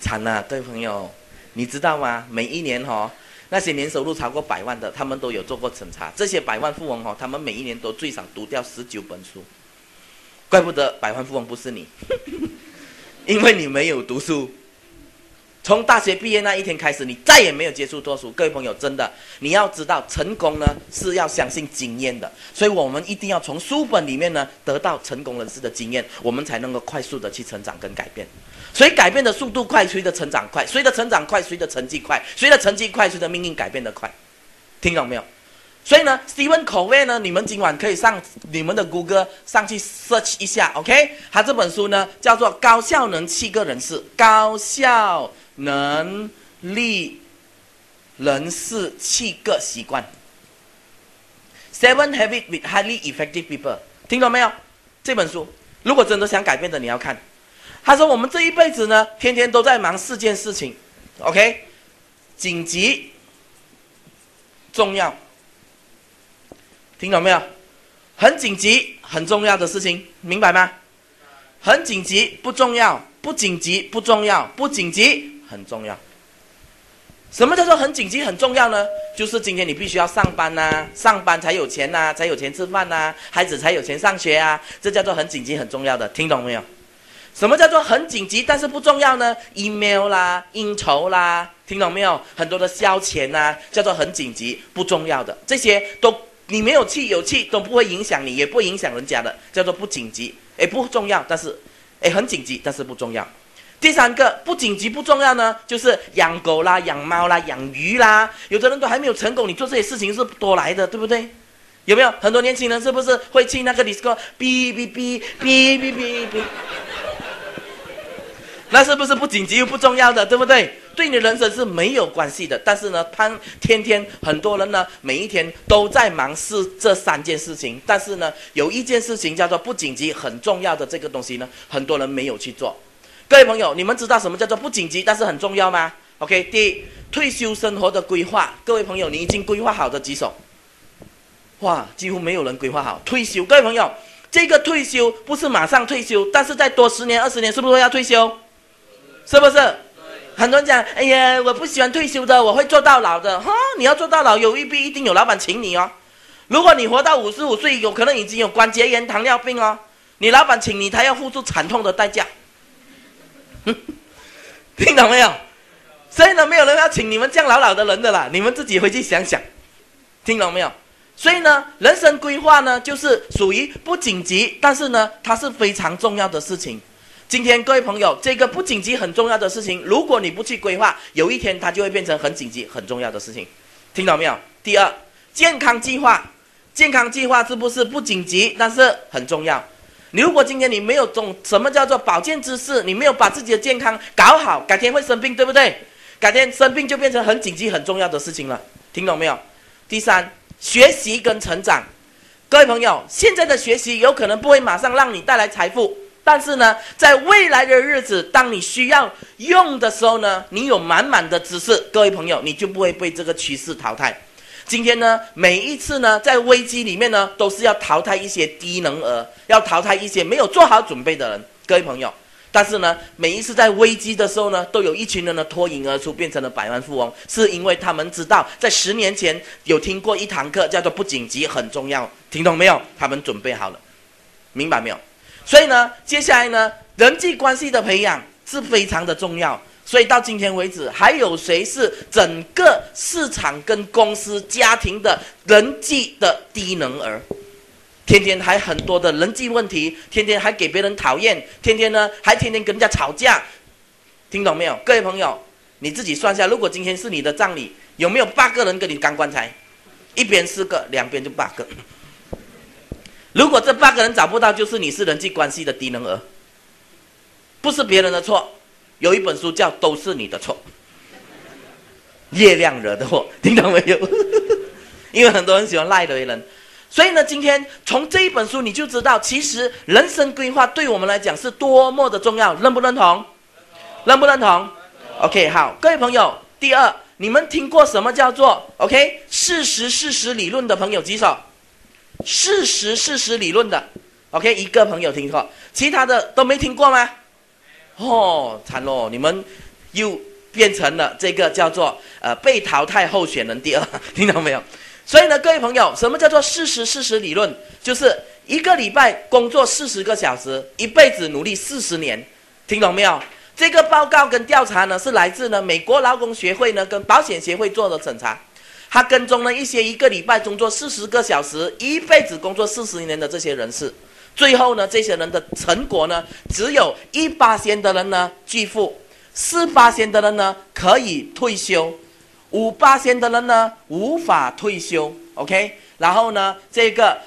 惨了，对朋友。你知道吗？每一年哈，那些年收入超过百万的，他们都有做过审查。这些百万富翁哈，他们每一年都最少读掉十九本书。怪不得百万富翁不是你，因为你没有读书。从大学毕业那一天开始，你再也没有接触过书。各位朋友，真的，你要知道，成功呢是要相信经验的，所以我们一定要从书本里面呢得到成功人士的经验，我们才能够快速的去成长跟改变。所以改变的速度快，谁的成长快？谁的成长快，谁的成绩快？谁的成绩快，谁的命运改变的快？听懂没有？所以呢，Steven 口味呢，你们今晚可以上你们的谷歌上去 search 一下，OK？他这本书呢叫做《高效能七个人士》，高效。能力人士七个习惯，Seven Habits with Highly Effective People，听懂没有？这本书如果真的想改变的，你要看。他说我们这一辈子呢，天天都在忙四件事情，OK？紧急、重要，听懂没有？很紧急、很重要的事情，明白吗？很紧急不重要，不紧急不重要，不紧急。很重要。什么叫做很紧急、很重要呢？就是今天你必须要上班呐，上班才有钱呐，才有钱吃饭呐，孩子才有钱上学啊，这叫做很紧急、很重要的。听懂没有？什么叫做很紧急但是不重要呢？email 啦，应酬啦，听懂没有？很多的消遣呐，叫做很紧急、不重要的。这些都你没有气有气都不会影响你，也不影响人家的，叫做不紧急，哎，不重要，但是哎很紧急，但是不重要。第三个不紧急不重要呢，就是养狗啦、养猫啦、养鱼啦。有的人都还没有成功，你做这些事情是多来的，对不对？有没有很多年轻人是不是会去那个你说哔哔哔哔哔哔哔，那是不是不紧急又不重要的，对不对？对你人生是没有关系的。但是呢，他天天很多人呢，每一天都在忙是这三件事情。但是呢，有一件事情叫做不紧急很重要的这个东西呢，很多人没有去做。各位朋友，你们知道什么叫做不紧急但是很重要吗？OK，第一，退休生活的规划。各位朋友，你已经规划好的举手。哇，几乎没有人规划好退休。各位朋友，这个退休不是马上退休，但是再多十年、二十年，是不是要退休？是不是？很多人讲，哎呀，我不喜欢退休的，我会做到老的。哈，你要做到老，有一必一定有老板请你哦。如果你活到五十五岁，有可能已经有关节炎、糖尿病哦，你老板请你，他要付出惨痛的代价。听懂没有？所以呢，没有人要请你们这样老老的人的啦。你们自己回去想想，听懂没有？所以呢，人生规划呢，就是属于不紧急，但是呢，它是非常重要的事情。今天各位朋友，这个不紧急很重要的事情，如果你不去规划，有一天它就会变成很紧急很重要的事情。听懂没有？第二，健康计划，健康计划是不是不紧急，但是很重要？你如果今天你没有种什么叫做保健知识，你没有把自己的健康搞好，改天会生病，对不对？改天生病就变成很紧急、很重要的事情了，听懂没有？第三，学习跟成长，各位朋友，现在的学习有可能不会马上让你带来财富，但是呢，在未来的日子，当你需要用的时候呢，你有满满的知识，各位朋友，你就不会被这个趋势淘汰。今天呢，每一次呢，在危机里面呢，都是要淘汰一些低能儿，要淘汰一些没有做好准备的人，各位朋友。但是呢，每一次在危机的时候呢，都有一群人呢脱颖而出，变成了百万富翁，是因为他们知道，在十年前有听过一堂课，叫做不紧急很重要，听懂没有？他们准备好了，明白没有？所以呢，接下来呢，人际关系的培养是非常的重要。所以到今天为止，还有谁是整个市场跟公司家庭的人际的低能儿？天天还很多的人际问题，天天还给别人讨厌，天天呢还天天跟人家吵架，听懂没有？各位朋友，你自己算下，如果今天是你的葬礼，有没有八个人跟你干棺材？一边四个，两边就八个。如果这八个人找不到，就是你是人际关系的低能儿，不是别人的错。有一本书叫《都是你的错》，月亮惹的祸，听到没有？因为很多人喜欢赖的人，所以呢，今天从这一本书你就知道，其实人生规划对我们来讲是多么的重要，认不认同？认不认同？OK，好，各位朋友，第二，你们听过什么叫做 OK 事实事实理论的朋友举手。事实事实理论的，OK，一个朋友听过，其他的都没听过吗？哦，惨喽，你们又变成了这个叫做呃被淘汰候选人第二，听到没有？所以呢，各位朋友，什么叫做事实事实理论？就是一个礼拜工作四十个小时，一辈子努力四十年，听懂没有？这个报告跟调查呢，是来自呢美国劳工协会呢跟保险协会做的审查，他跟踪了一些一个礼拜工作四十个小时，一辈子工作四十年的这些人士。最后呢，这些人的成果呢，只有一八仙的人呢拒付，四八仙的人呢可以退休，五八仙的人呢无法退休。OK，然后呢，这个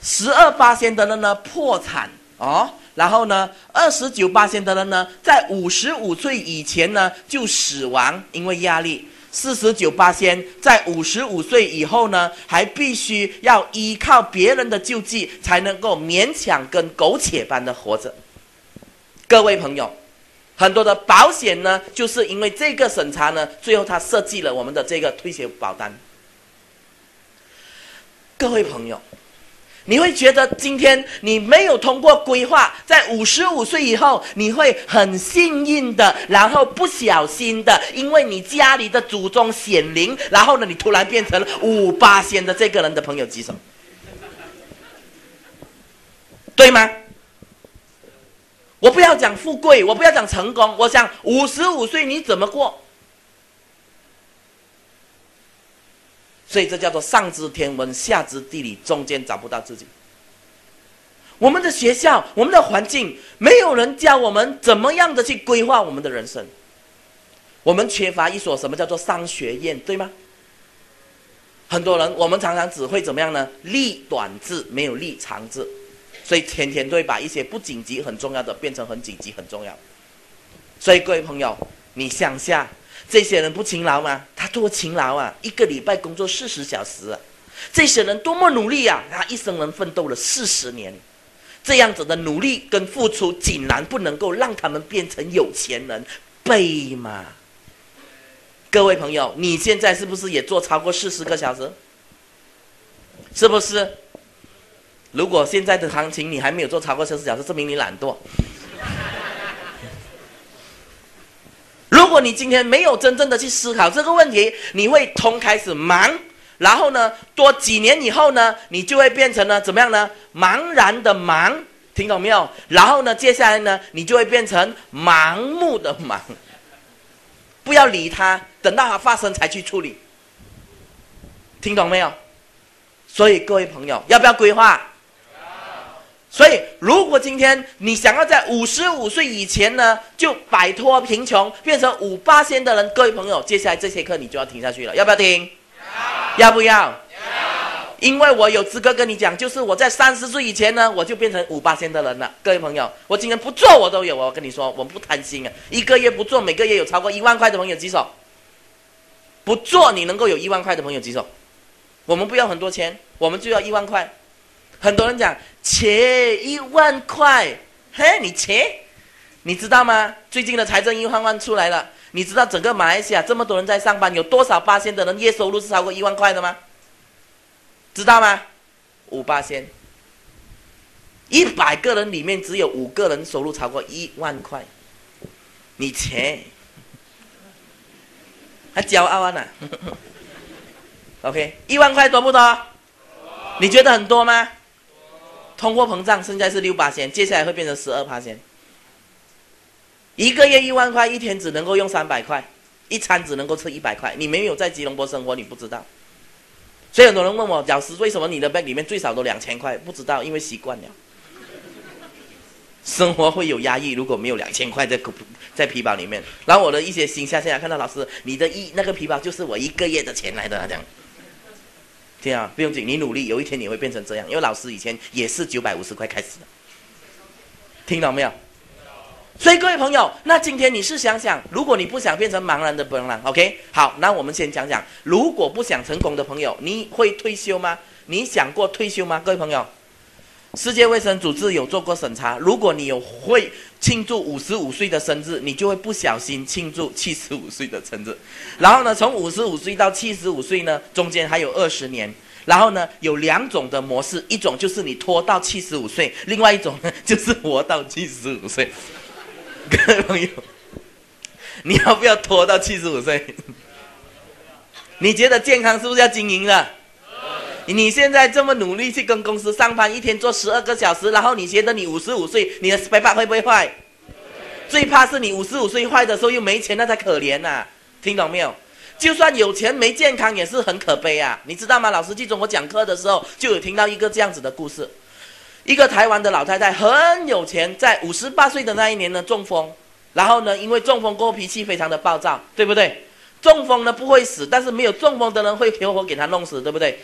十二八仙的人呢破产哦，然后呢，二十九八仙的人呢在五十五岁以前呢就死亡，因为压力。四十九八仙在五十五岁以后呢，还必须要依靠别人的救济，才能够勉强跟苟且般的活着。各位朋友，很多的保险呢，就是因为这个审查呢，最后他设计了我们的这个退休保单。各位朋友。你会觉得今天你没有通过规划，在五十五岁以后，你会很幸运的，然后不小心的，因为你家里的祖宗显灵，然后呢，你突然变成了五八仙的这个人的朋友举手，对吗？我不要讲富贵，我不要讲成功，我想五十五岁你怎么过？所以这叫做上知天文，下知地理，中间找不到自己。我们的学校，我们的环境，没有人教我们怎么样的去规划我们的人生。我们缺乏一所什么叫做商学院，对吗？很多人，我们常常只会怎么样呢？立短志，没有立长志，所以天天都会把一些不紧急、很重要的变成很紧急、很重要。所以各位朋友，你想下。这些人不勤劳吗？他多勤劳啊！一个礼拜工作四十小时！这些人多么努力啊！他一生人奋斗了四十年，这样子的努力跟付出，竟然不能够让他们变成有钱人，悲吗？各位朋友，你现在是不是也做超过四十个小时？是不是？如果现在的行情你还没有做超过四十小时，证明你懒惰。如如果你今天没有真正的去思考这个问题，你会从开始忙，然后呢，多几年以后呢，你就会变成了怎么样呢？茫然的忙，听懂没有？然后呢，接下来呢，你就会变成盲目的忙。不要理他，等到他发生才去处理。听懂没有？所以各位朋友，要不要规划？所以，如果今天你想要在五十五岁以前呢，就摆脱贫穷，变成五八仙的人，各位朋友，接下来这些课你就要听下去了，要不要听？要不要？要。因为我有资格跟你讲，就是我在三十岁以前呢，我就变成五八仙的人了。各位朋友，我今天不做我都有，我跟你说，我不贪心啊，一个月不做，每个月有超过一万块的朋友举手。不做你能够有一万块的朋友举手，我们不要很多钱，我们就要一万块。很多人讲切一万块，嘿，你切，你知道吗？最近的财政预算案出来了，你知道整个马来西亚这么多人在上班，有多少八千的人月收入是超过一万块的吗？知道吗？五八千，一百个人里面只有五个人收入超过一万块，你切，还骄傲啊呢？OK，一万块多不多？你觉得很多吗？通货膨胀现在是六八千，接下来会变成十二八千。一个月一万块，一天只能够用三百块，一餐只能够吃一百块。你没有在吉隆坡生活，你不知道。所以很多人问我，老师为什么你的背里面最少都两千块？不知道，因为习惯了。生活会有压抑，如果没有两千块在在皮包里面，然后我的一些新下线看到老师，你的一那个皮包就是我一个月的钱来的，这样。这样不用紧，你努力，有一天你会变成这样。因为老师以前也是九百五十块开始的，听到没有？所以各位朋友，那今天你是想想，如果你不想变成茫然的笨狼，OK？好，那我们先讲讲，如果不想成功的朋友，你会退休吗？你想过退休吗？各位朋友？世界卫生组织有做过审查，如果你有会庆祝五十五岁的生日，你就会不小心庆祝七十五岁的生日。然后呢，从五十五岁到七十五岁呢，中间还有二十年。然后呢，有两种的模式，一种就是你拖到七十五岁，另外一种呢就是活到七十五岁。各位朋友，你要不要拖到七十五岁？你觉得健康是不是要经营的？你现在这么努力去跟公司上班，一天做十二个小时，然后你觉得你五十五岁，你的 spa 会不会坏？最怕是你五十五岁坏的时候又没钱，那才可怜呐！听懂没有？就算有钱没健康也是很可悲啊！你知道吗？老师记中我讲课的时候就有听到一个这样子的故事：一个台湾的老太太很有钱，在五十八岁的那一年呢中风，然后呢因为中风过后脾气非常的暴躁，对不对？中风呢不会死，但是没有中风的人会活活给他弄死，对不对？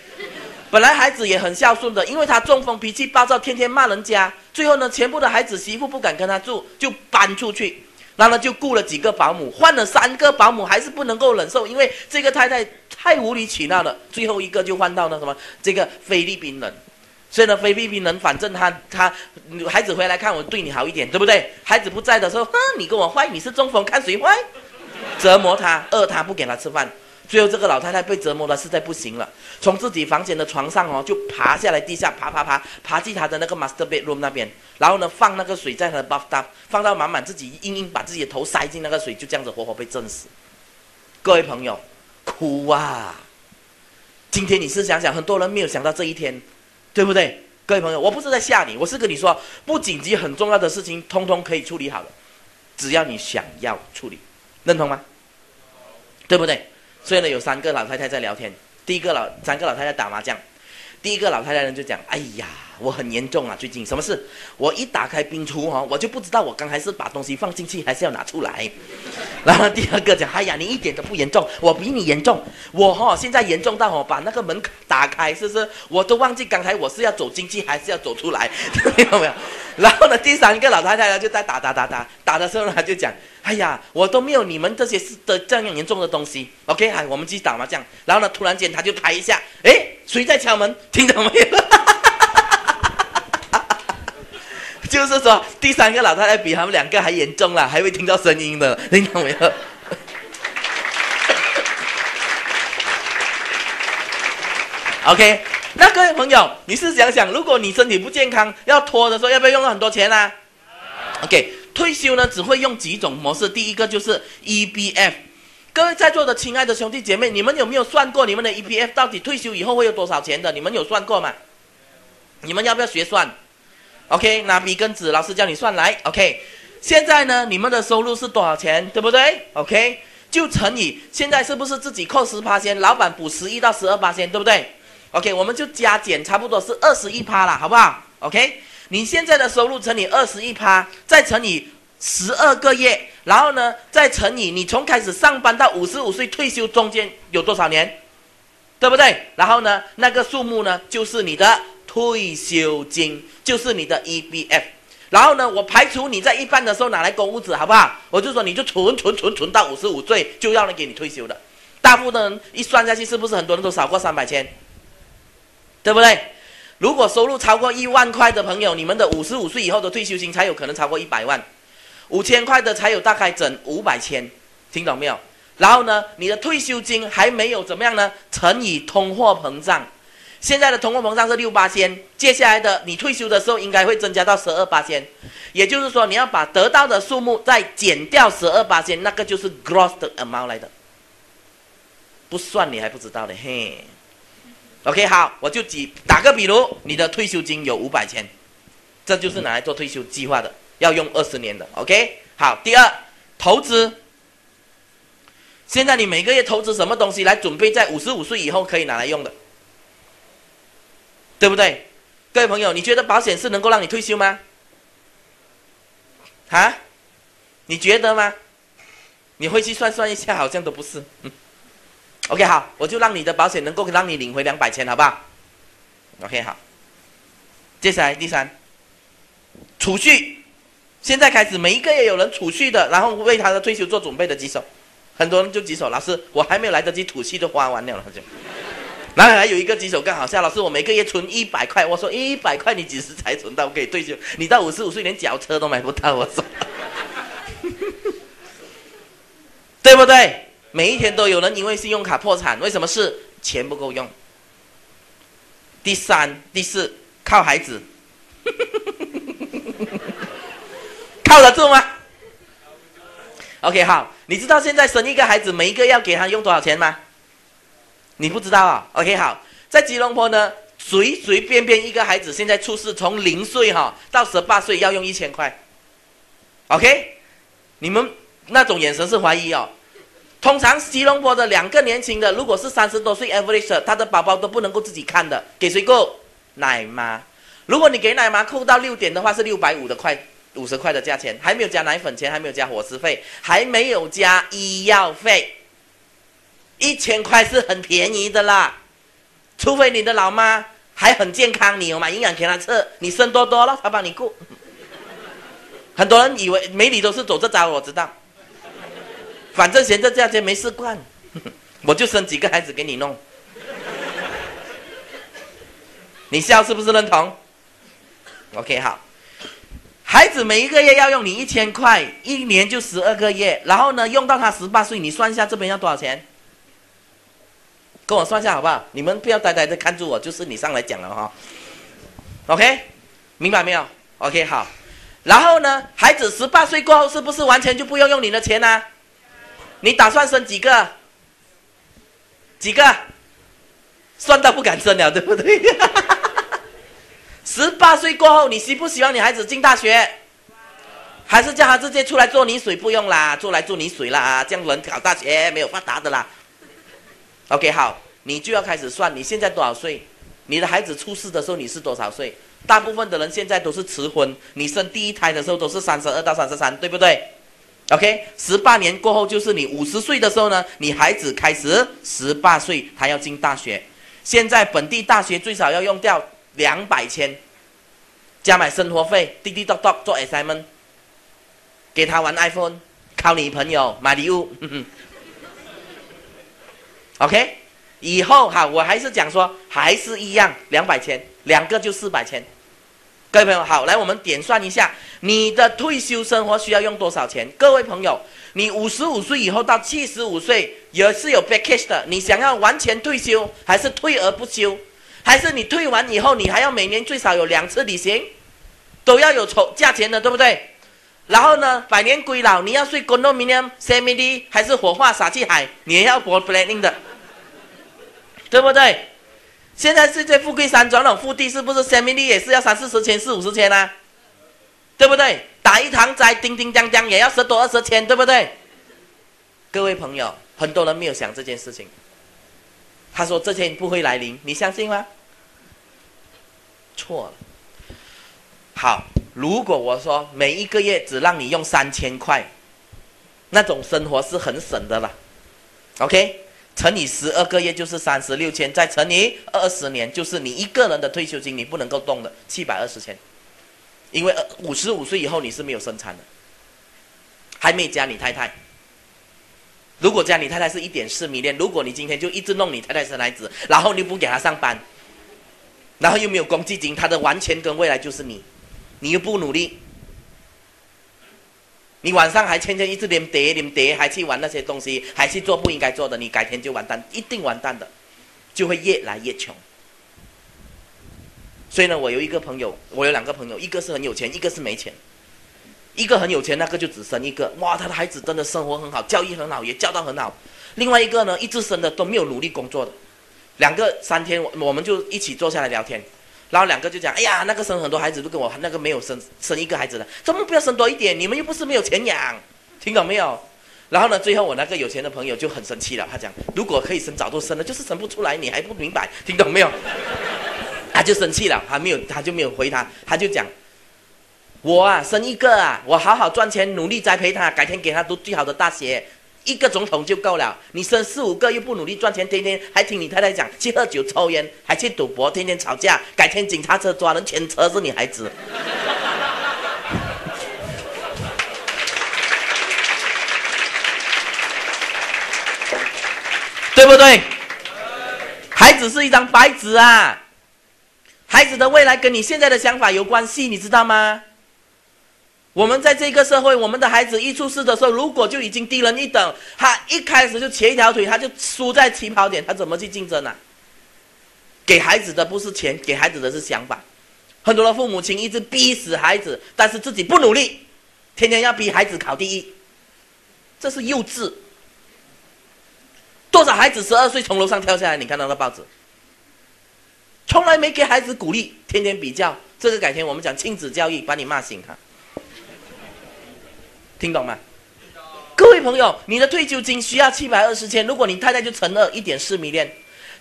本来孩子也很孝顺的，因为他中风，脾气暴躁，天天骂人家。最后呢，全部的孩子媳妇不敢跟他住，就搬出去。然后呢就雇了几个保姆，换了三个保姆，还是不能够忍受，因为这个太太太无理取闹了。最后一个就换到了什么这个菲律宾人。所以呢，菲律宾人反正他他孩子回来看我，对你好一点，对不对？孩子不在的时候，哼，你跟我坏，你是中风，看谁坏？折磨他，饿他，不给他吃饭。最后，这个老太太被折磨的实在不行了，从自己房间的床上哦，就爬下来地下，爬爬爬，爬进她的那个 master bedroom 那边，然后呢，放那个水在她的 bathtub，放到满满，自己硬硬把自己的头塞进那个水，就这样子活活被震死。各位朋友，哭啊！今天你是想想，很多人没有想到这一天，对不对？各位朋友，我不是在吓你，我是跟你说，不紧急很重要的事情，通通可以处理好了，只要你想要处理，认同吗？对不对？所以呢，有三个老太太在聊天。第一个老三个老太太打麻将，第一个老太太呢就讲：“哎呀，我很严重啊，最近什么事？我一打开冰橱哈，我就不知道我刚才是把东西放进去，还是要拿出来。”然后第二个讲：“哎呀，你一点都不严重，我比你严重。我哈现在严重到哦，把那个门打开，是不是？我都忘记刚才我是要走进去还是要走出来，有没有？然后呢，第三个老太太呢就在打打打打打的时候呢，她就讲。”哎呀，我都没有你们这些事的这样严重的东西。OK，好，我们继续打麻将。然后呢，突然间他就拍一下，哎，谁在敲门？听到没有？就是说，第三个老太太比他们两个还严重了，还会听到声音的，听到没有？OK，那各位朋友，你是想想，如果你身体不健康，要拖的时候，要不要用很多钱呢？OK。退休呢，只会用几种模式。第一个就是 EBF。各位在座的亲爱的兄弟姐妹，你们有没有算过你们的 EBF 到底退休以后会有多少钱的？你们有算过吗？你们要不要学算？OK，拿笔跟纸，老师教你算来。OK，现在呢，你们的收入是多少钱？对不对？OK，就乘以现在是不是自己扣十八先，老板补十一到十二八先，对不对？OK，我们就加减，差不多是二十一趴了，好不好？OK。你现在的收入乘以二十一趴，再乘以十二个月，然后呢，再乘以你从开始上班到五十五岁退休中间有多少年，对不对？然后呢，那个数目呢，就是你的退休金，就是你的 EBF。然后呢，我排除你在一半的时候拿来供屋子，好不好？我就说你就存存存存到五十五岁，就要人给你退休的。大部分人一算下去，是不是很多人都少过三百千？对不对？如果收入超过一万块的朋友，你们的五十五岁以后的退休金才有可能超过一百万，五千块的才有大概整五百千，听懂没有？然后呢，你的退休金还没有怎么样呢？乘以通货膨胀，现在的通货膨胀是六八千，接下来的你退休的时候应该会增加到十二八千，也就是说你要把得到的数目再减掉十二八千，那个就是 gross 的 amount 来的，不算你还不知道呢，嘿。OK，好，我就举打个比如，你的退休金有五百千，这就是拿来做退休计划的，要用二十年的。OK，好，第二，投资。现在你每个月投资什么东西来准备在五十五岁以后可以拿来用的？对不对？各位朋友，你觉得保险是能够让你退休吗？啊？你觉得吗？你回去算算一下，好像都不是。嗯 OK，好，我就让你的保险能够让你领回两百千，好不好？OK，好。接下来第三，储蓄。现在开始，每一个月有人储蓄的，然后为他的退休做准备的举手。很多人就举手，老师，我还没有来得及储蓄，都花完了了就。然后还有一个举手更好笑，老师，我每个月存一百块。我说一百块，你几时才存到可以退休？你到五十五岁连脚车都买不到。我说，对不对？每一天都有人因为信用卡破产，为什么是钱不够用？第三、第四，靠孩子。靠得住吗？OK，好，你知道现在生一个孩子，每一个要给他用多少钱吗？你不知道啊？OK，好，在吉隆坡呢，随随便便一个孩子现在出世，从零岁哈到十八岁要用一千块。OK，你们那种眼神是怀疑哦。通常吉隆坡的两个年轻的，如果是三十多岁 average，他的宝宝都不能够自己看的，给谁够？奶妈。如果你给奶妈扣到六点的话，是六百五的块。五十块的价钱，还没有加奶粉钱，还没有加伙食费，还没有加医药费，一千块是很便宜的啦。除非你的老妈还很健康，你有买营养给她吃，你生多多了，她帮你顾。很多人以为美女都是走这招，我知道。反正嫌这价钱没事干，我就生几个孩子给你弄。你笑是不是认同？OK，好。孩子每一个月要用你一千块，一年就十二个月，然后呢，用到他十八岁，你算一下这边要多少钱？跟我算一下好不好？你们不要呆呆的看住我，就是你上来讲了哈。OK，明白没有？OK，好。然后呢，孩子十八岁过后是不是完全就不用用你的钱呢？你打算生几个？几个？算到不敢生了，对不对？十八岁过后，你希不希望你孩子进大学？还是叫他直接出来做泥水？不用啦，出来做泥水啦，这样人考大学没有发达的啦。OK，好，你就要开始算，你现在多少岁？你的孩子出世的时候你是多少岁？大部分的人现在都是迟婚，你生第一胎的时候都是三十二到三十三，对不对？OK，十八年过后就是你五十岁的时候呢，你孩子开始十八岁，他要进大学。现在本地大学最少要用掉。两百千，加买生活费，滴滴答答做 assignment，给他玩 iPhone，靠你朋友买礼物。OK，以后哈，我还是讲说，还是一样，两百千，两个就四百千。各位朋友好，来我们点算一下，你的退休生活需要用多少钱？各位朋友，你五十五岁以后到七十五岁也是有 package 的，你想要完全退休，还是退而不休？还是你退完以后，你还要每年最少有两次旅行，都要有筹价钱的，对不对？然后呢，百年归老，你要睡 condominium、CMD 还是火化撒气海，你也要做 planning 的，对不对？现在是在富贵山庄那种腹地，是不是生命力也是要三四十千、四五十千啊？对不对？打一堂斋，叮叮当当也要十多二十千，对不对？各位朋友，很多人没有想这件事情。他说：“这天不会来临，你相信吗？”错了。好，如果我说每一个月只让你用三千块，那种生活是很省的了。OK，乘以十二个月就是三十六千，再乘以二十年，就是你一个人的退休金你不能够动的七百二十千。因为五十五岁以后你是没有生产的，还没加你太太。如果加你太太是一点四米链，如果你今天就一直弄你太太生孩子，然后你不给她上班，然后又没有公积金，她的完全跟未来就是你，你又不努力，你晚上还天天一直连叠连叠，还去玩那些东西，还去做不应该做的，你改天就完蛋，一定完蛋的，就会越来越穷。所以呢，我有一个朋友，我有两个朋友，一个是很有钱，一个是没钱。一个很有钱，那个就只生一个，哇，他的孩子真的生活很好，教育很好，也教到很好。另外一个呢，一直生的都没有努力工作的，两个三天我们就一起坐下来聊天，然后两个就讲，哎呀，那个生很多孩子都跟我那个没有生生一个孩子的，怎么不要生多一点？你们又不是没有钱养，听懂没有？然后呢，最后我那个有钱的朋友就很生气了，他讲，如果可以生早都生了，就是生不出来，你还不明白？听懂没有？他就。生气了，他没有，他就没有回他，他就讲：“我啊，生一个啊，我好好赚钱，努力栽培他，改天给他读最好的大学，一个总统就够了。你生四五个又不努力赚钱，天天还听你太太讲去喝酒抽烟，还去赌博，天天吵架，改天警察车抓人，全车是你孩子。”对不对？孩子是一张白纸啊，孩子的未来跟你现在的想法有关系，你知道吗？我们在这个社会，我们的孩子一出世的时候，如果就已经低人一等，他一开始就瘸一条腿，他就输在起跑点，他怎么去竞争呢？给孩子的不是钱，给孩子的是想法。很多的父母亲一直逼死孩子，但是自己不努力，天天要逼孩子考第一，这是幼稚。多少孩子十二岁从楼上跳下来？你看到那报纸，从来没给孩子鼓励，天天比较。这个改天我们讲亲子教育，把你骂醒哈，听懂吗？各位朋友，你的退休金需要七百二十千，如果你太太就乘二一点四米链，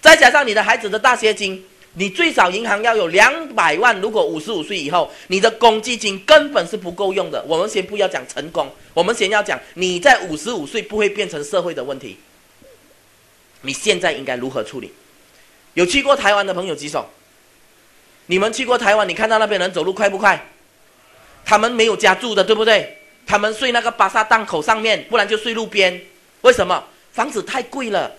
再加上你的孩子的大学金，你最少银行要有两百万。如果五十五岁以后，你的公积金根本是不够用的。我们先不要讲成功，我们先要讲你在五十五岁不会变成社会的问题。你现在应该如何处理？有去过台湾的朋友举手。你们去过台湾，你看到那边人走路快不快？他们没有家住的，对不对？他们睡那个巴萨档口上面，不然就睡路边。为什么？房子太贵了。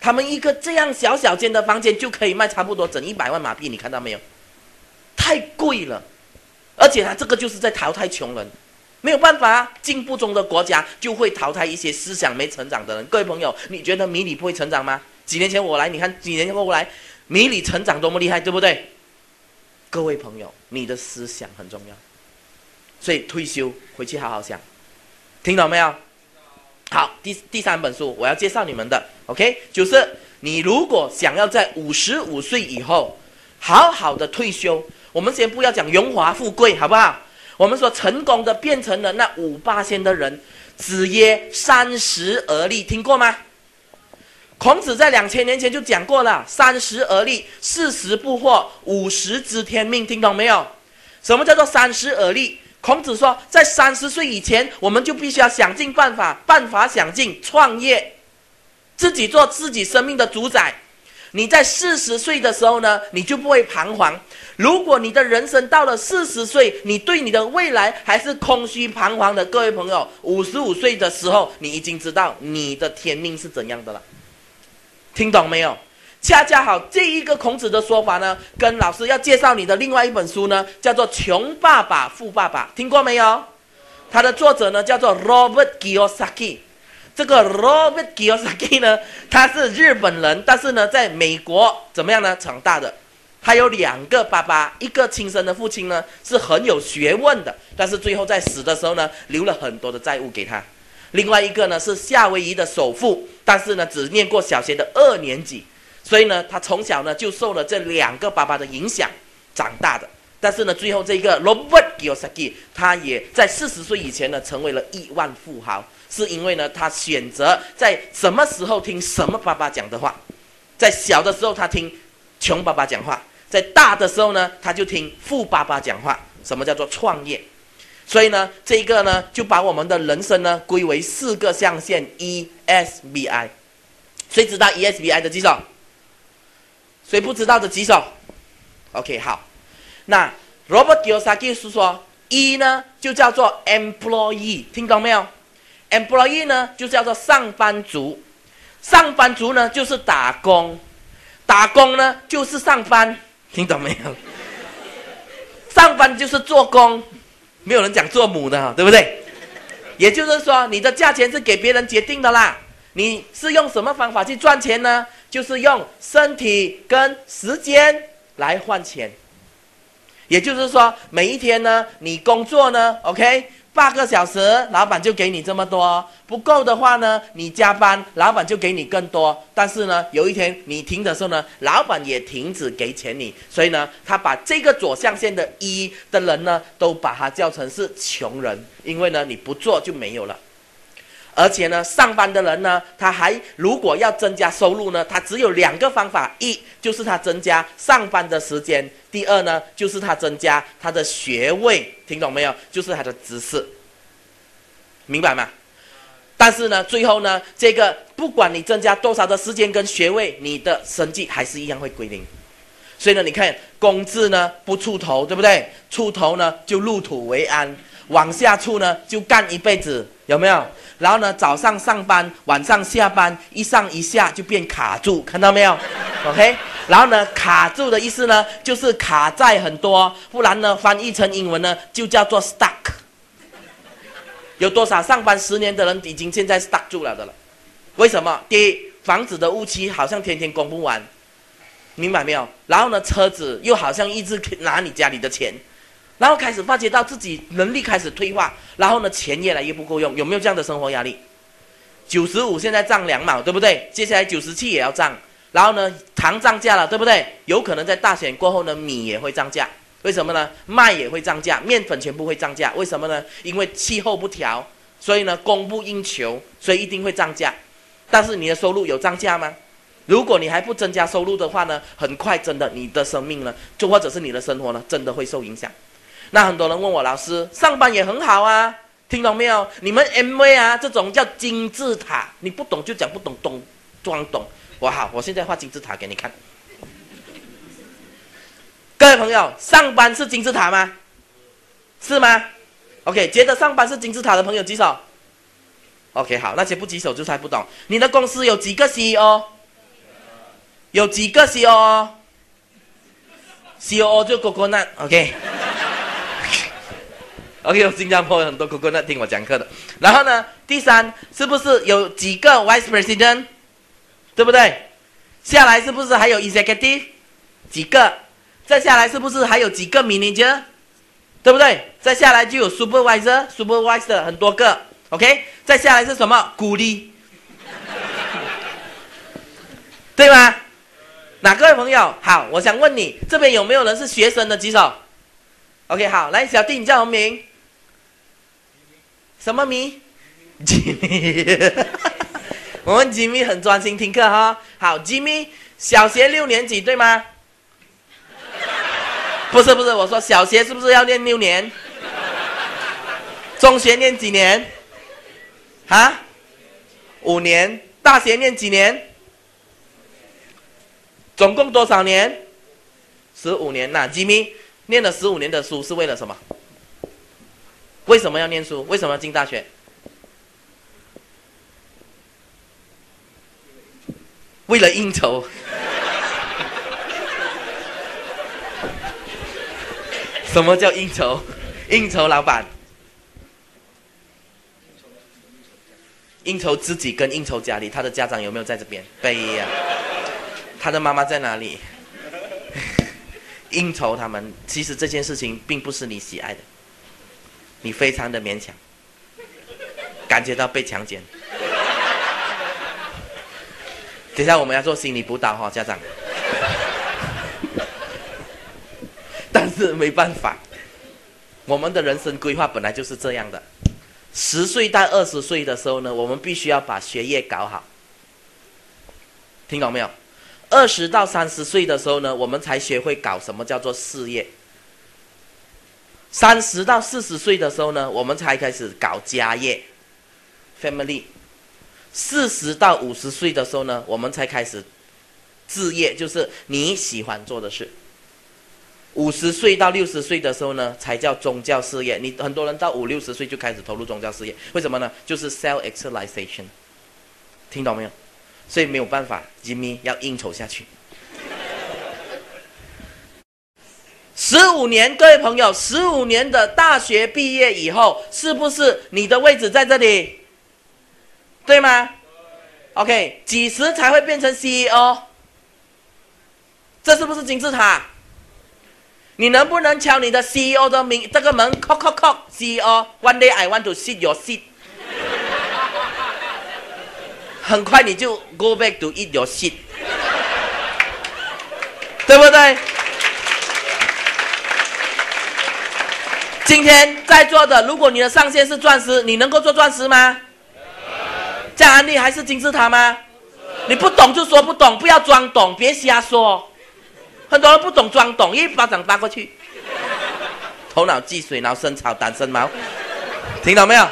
他们一个这样小小间的房间就可以卖差不多整一百万马币，你看到没有？太贵了，而且他这个就是在淘汰穷人。没有办法，进步中的国家就会淘汰一些思想没成长的人。各位朋友，你觉得迷里不会成长吗？几年前我来，你看几年后来，迷里成长多么厉害，对不对？各位朋友，你的思想很重要，所以退休回去好好想，听懂没有？好，第第三本书我要介绍你们的，OK，就是你如果想要在五十五岁以后好好的退休，我们先不要讲荣华富贵，好不好？我们说成功的变成了那五八仙的人，子曰三十而立，听过吗？孔子在两千年前就讲过了，三十而立，四十不惑，五十知天命，听懂没有？什么叫做三十而立？孔子说，在三十岁以前，我们就必须要想尽办法，办法想尽创业，自己做自己生命的主宰。你在四十岁的时候呢，你就不会彷徨。如果你的人生到了四十岁，你对你的未来还是空虚彷徨的，各位朋友，五十五岁的时候，你已经知道你的天命是怎样的了。听懂没有？恰恰好这一个孔子的说法呢，跟老师要介绍你的另外一本书呢，叫做《穷爸爸富爸爸》，听过没有？它的作者呢叫做 Robert Kiyosaki。这个 Robert Kiyosaki 呢，他是日本人，但是呢，在美国怎么样呢？长大的，他有两个爸爸，一个亲生的父亲呢是很有学问的，但是最后在死的时候呢，留了很多的债务给他。另外一个呢是夏威夷的首富，但是呢只念过小学的二年级，所以呢他从小呢就受了这两个爸爸的影响长大的。但是呢，最后这个 Robert Kiyosaki 他也在四十岁以前呢成为了亿万富豪。是因为呢，他选择在什么时候听什么爸爸讲的话，在小的时候他听穷爸爸讲话，在大的时候呢他就听富爸爸讲话。什么叫做创业？所以呢，这一个呢就把我们的人生呢归为四个象限 E S B I。谁知道 E S B I 的举手？谁不知道的举手？OK，好。那 Robert Kiyosaki 是说 E 呢就叫做 Employee，听懂没有？employee 呢，就叫做上班族，上班族呢就是打工，打工呢就是上班，听懂没有？上班就是做工，没有人讲做母的哈，对不对？也就是说，你的价钱是给别人决定的啦。你是用什么方法去赚钱呢？就是用身体跟时间来换钱。也就是说，每一天呢，你工作呢，OK。八个小时，老板就给你这么多，不够的话呢，你加班，老板就给你更多。但是呢，有一天你停的时候呢，老板也停止给钱你。所以呢，他把这个左象限的一的人呢，都把它叫成是穷人，因为呢，你不做就没有了。而且呢，上班的人呢，他还如果要增加收入呢，他只有两个方法：一就是他增加上班的时间；第二呢，就是他增加他的学位。听懂没有？就是他的知识，明白吗？但是呢，最后呢，这个不管你增加多少的时间跟学位，你的成绩还是一样会归零。所以呢，你看工资呢不出头，对不对？出头呢就入土为安，往下出呢就干一辈子，有没有？然后呢，早上上班，晚上下班，一上一下就变卡住，看到没有？OK。然后呢，卡住的意思呢就是卡在很多，不然呢翻译成英文呢就叫做 stuck。有多少上班十年的人已经现在 stuck 住了的了？为什么？第一，房子的屋期好像天天供不完，明白没有？然后呢，车子又好像一直拿你家里的钱，然后开始发觉到自己能力开始退化，然后呢，钱越来越不够用，有没有这样的生活压力？九十五现在涨两毛，对不对？接下来九十七也要涨，然后呢，糖涨价了，对不对？有可能在大选过后呢，米也会涨价。为什么呢？麦也会涨价，面粉全部会涨价。为什么呢？因为气候不调，所以呢供不应求，所以一定会涨价。但是你的收入有涨价吗？如果你还不增加收入的话呢，很快真的你的生命呢，就或者是你的生活呢，真的会受影响。那很多人问我老师，上班也很好啊，听懂没有？你们 M V 啊，这种叫金字塔，你不懂就讲不懂，懂装懂。我好，我现在画金字塔给你看。各位朋友，上班是金字塔吗？是吗？OK，觉得上班是金字塔的朋友举手。OK，好，那些不举手就猜不懂。你的公司有几个 CEO？有几个 CEO？CEO 就 Coconut，OK。OK，新加坡有很多 Coconut 听我讲课的。然后呢，第三是不是有几个 Vice President？对不对？下来是不是还有 Executive？几个？再下来是不是还有几个 manager，对不对？再下来就有 supervisor，supervisor 很多个，OK？再下来是什么？鼓励，对吗？哪各位朋友好？我想问你，这边有没有人是学生的举手？OK，好，来，小弟你叫什么名？什么名？吉米，我们吉米很专心听课哈。好，吉米，小学六年级对吗？不是不是，我说小学是不是要念六年？中学念几年？啊？五年。大学念几年？总共多少年？十五年。那吉米念了十五年的书是为了什么？为什么要念书？为什么要进大学？为了应酬。什么叫应酬？应酬老板，应酬自己跟应酬家里，他的家长有没有在这边？背呀，他的妈妈在哪里？应酬他们，其实这件事情并不是你喜爱的，你非常的勉强，感觉到被强奸。等下我们要做心理辅导哈，家长。但是没办法，我们的人生规划本来就是这样的。十岁到二十岁的时候呢，我们必须要把学业搞好。听懂没有？二十到三十岁的时候呢，我们才学会搞什么叫做事业。三十到四十岁的时候呢，我们才开始搞家业，family。四十到五十岁的时候呢，我们才开始置业，就是你喜欢做的事。五十岁到六十岁的时候呢，才叫宗教事业。你很多人到五六十岁就开始投入宗教事业，为什么呢？就是 self actualization，听懂没有？所以没有办法，Jimmy 要应酬下去。十五年，各位朋友，十五年的大学毕业以后，是不是你的位置在这里？对吗？OK，几时才会变成 CEO？这是不是金字塔？你能不能敲你的 CEO 的名这个门？Cock cock cock，CEO，One day I want to sit your seat。很快你就 go back to eat your seat，对不对？今天在座的，如果你的上限是钻石，你能够做钻石吗？这安利还是金字塔吗？你不懂就说不懂，不要装懂，别瞎说。很多人不懂装懂，一巴掌打过去，头脑积水，脑生草，胆生毛，听到没有？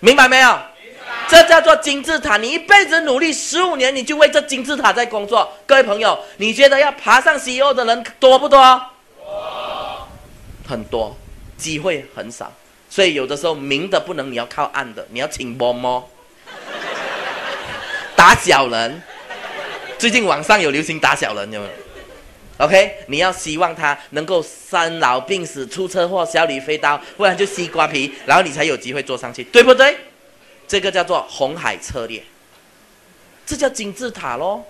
明白没有？这叫做金字塔。你一辈子努力十五年，你就为这金字塔在工作。各位朋友，你觉得要爬上 CEO 的人多不？多，很多，机会很少。所以有的时候明的不能，你要靠暗的，你要请摸摸，打小人。最近网上有流行打小人，有没有？OK，你要希望他能够生老病死、出车祸、小李飞刀，不然就西瓜皮，然后你才有机会坐上去，对不对？这个叫做红海策略，这叫金字塔喽。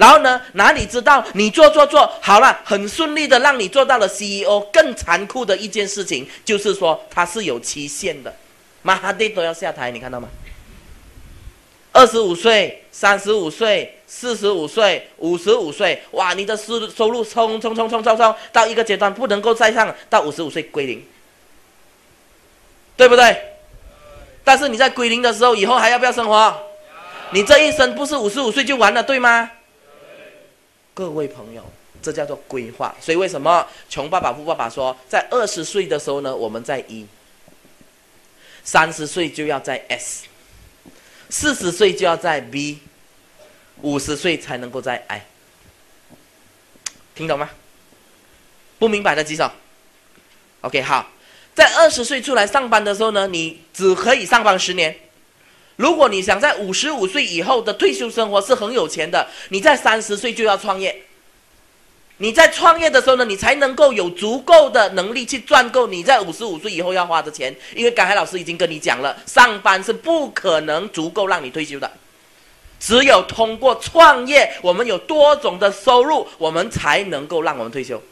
然后呢，哪里知道你做做做好了，很顺利的让你做到了 CEO。更残酷的一件事情就是说，它是有期限的，马哈蒂都要下台，你看到吗？二十五岁、三十五岁、四十五岁、五十五岁，哇，你的收收入冲冲冲冲冲冲到一个阶段不能够再上，到五十五岁归零，对不对？但是你在归零的时候，以后还要不要生活？你这一生不是五十五岁就完了，对吗？各位朋友，这叫做规划。所以为什么穷爸爸富爸爸说，在二十岁的时候呢，我们在一；三十岁就要在 S；四十岁就要在 B；五十岁才能够在 I。听懂吗？不明白的举手。OK，好，在二十岁出来上班的时候呢，你只可以上班十年。如果你想在五十五岁以后的退休生活是很有钱的，你在三十岁就要创业。你在创业的时候呢，你才能够有足够的能力去赚够你在五十五岁以后要花的钱。因为刚才老师已经跟你讲了，上班是不可能足够让你退休的，只有通过创业，我们有多种的收入，我们才能够让我们退休。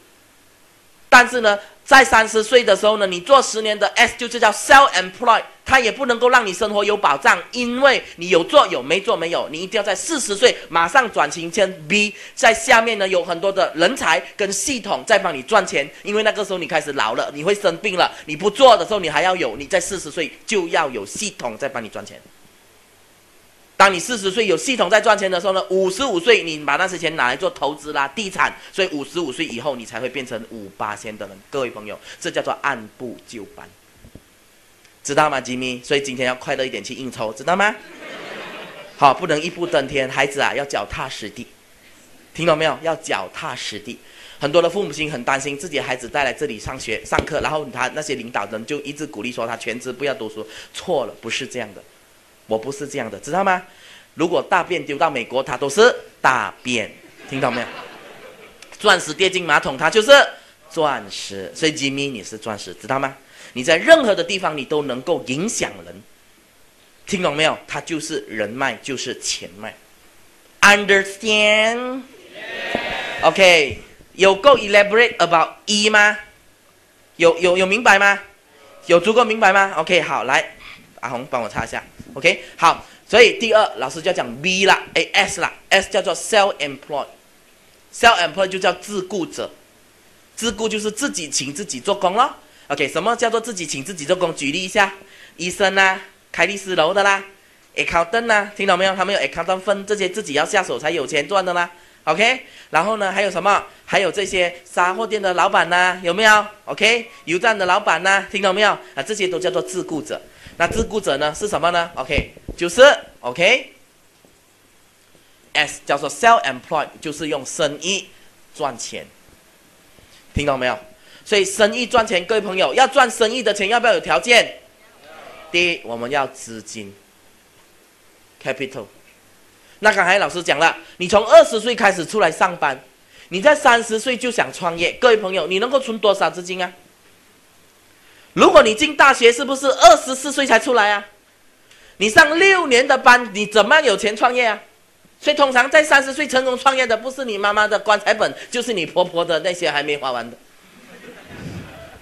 但是呢，在三十岁的时候呢，你做十年的 S 就是叫 sell employ 它也不能够让你生活有保障，因为你有做有没做没有，你一定要在四十岁马上转型成 B，在下面呢有很多的人才跟系统在帮你赚钱，因为那个时候你开始老了，你会生病了，你不做的时候你还要有，你在四十岁就要有系统在帮你赚钱。当你四十岁有系统在赚钱的时候呢，五十五岁你把那些钱拿来做投资啦、地产，所以五十五岁以后你才会变成五八仙的人。各位朋友，这叫做按部就班，知道吗，吉米？所以今天要快乐一点去应酬，知道吗？好，不能一步登天，孩子啊，要脚踏实地，听到没有？要脚踏实地。很多的父母亲很担心自己的孩子带来这里上学上课，然后他那些领导人就一直鼓励说他全职不要读书，错了，不是这样的。我不是这样的，知道吗？如果大便丢到美国，它都是大便，听到没有？钻石跌进马桶，它就是钻石。所以吉米，你是钻石，知道吗？你在任何的地方，你都能够影响人，听懂没有？它就是人脉，就是钱脉。Understand？OK？有够 elaborate about 一吗？有有有明白吗？有足够明白吗？OK，好，来，阿红帮我擦一下。OK，好，所以第二老师就要讲 B 啦，A S 啦，S 叫做 self-employed，self-employed 就叫自雇者，自雇就是自己请自己做工咯。OK，什么叫做自己请自己做工？举例一下，医生啦，开律师楼的啦，accountant 啦，听到没有？他们有 accountant 分这些自己要下手才有钱赚的啦。OK，然后呢还有什么？还有这些杂货店的老板呐，有没有？OK，油站的老板呐，听到没有？啊，这些都叫做自雇者。那自雇者呢是什么呢？OK，就是 OK，S 叫做 self-employed，就是用生意赚钱，听到没有？所以生意赚钱，各位朋友要赚生意的钱，要不要有条件？第一，我们要资金，capital。那刚才老师讲了，你从二十岁开始出来上班，你在三十岁就想创业，各位朋友，你能够存多少资金啊？如果你进大学，是不是二十四岁才出来啊？你上六年的班，你怎么样有钱创业啊？所以通常在三十岁成功创业的，不是你妈妈的棺材本，就是你婆婆的那些还没花完的，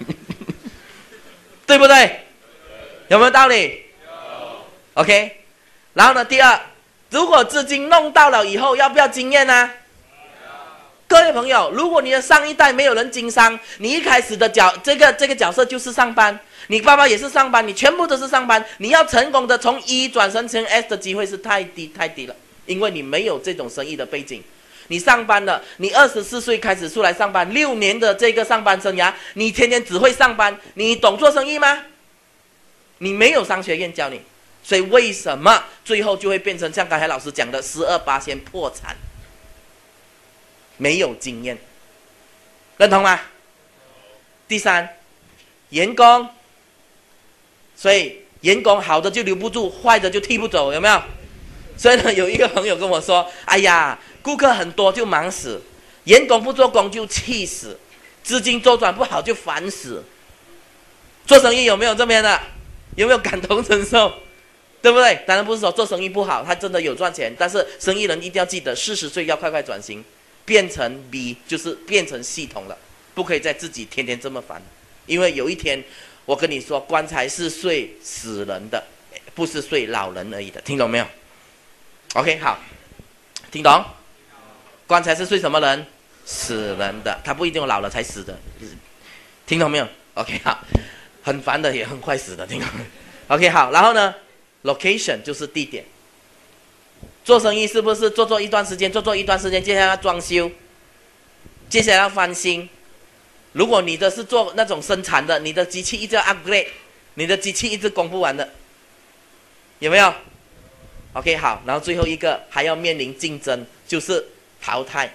对不对？有没有道理？OK。然后呢，第二，如果资金弄到了以后，要不要经验呢？各位朋友，如果你的上一代没有人经商，你一开始的角这个这个角色就是上班，你爸爸也是上班，你全部都是上班，你要成功的从 E 转身成 S 的机会是太低太低了，因为你没有这种生意的背景。你上班了，你二十四岁开始出来上班，六年的这个上班生涯，你天天只会上班，你懂做生意吗？你没有商学院教你，所以为什么最后就会变成像刚才老师讲的十二八先破产？没有经验，认同吗？第三，员工，所以员工好的就留不住，坏的就踢不走，有没有？所以呢，有一个朋友跟我说：“哎呀。”顾客很多就忙死，员工不做工就气死，资金周转不好就烦死。做生意有没有这边的？有没有感同身受？对不对？当然不是说做生意不好，他真的有赚钱，但是生意人一定要记得，四十岁要快快转型，变成 B，就是变成系统了，不可以再自己天天这么烦。因为有一天，我跟你说，棺材是睡死人的，不是睡老人而已的，听懂没有？OK，好，听懂？棺材是睡什么人？死人的，他不一定老了才死的，听懂没有？OK 好，很烦的也很快死的，听懂？OK 好，然后呢，location 就是地点。做生意是不是做做一段时间，做做一段时间，接下来要装修，接下来要翻新。如果你的是做那种生产的，你的机器一直要 upgrade，你的机器一直供不完的，有没有？OK 好，然后最后一个还要面临竞争，就是。淘汰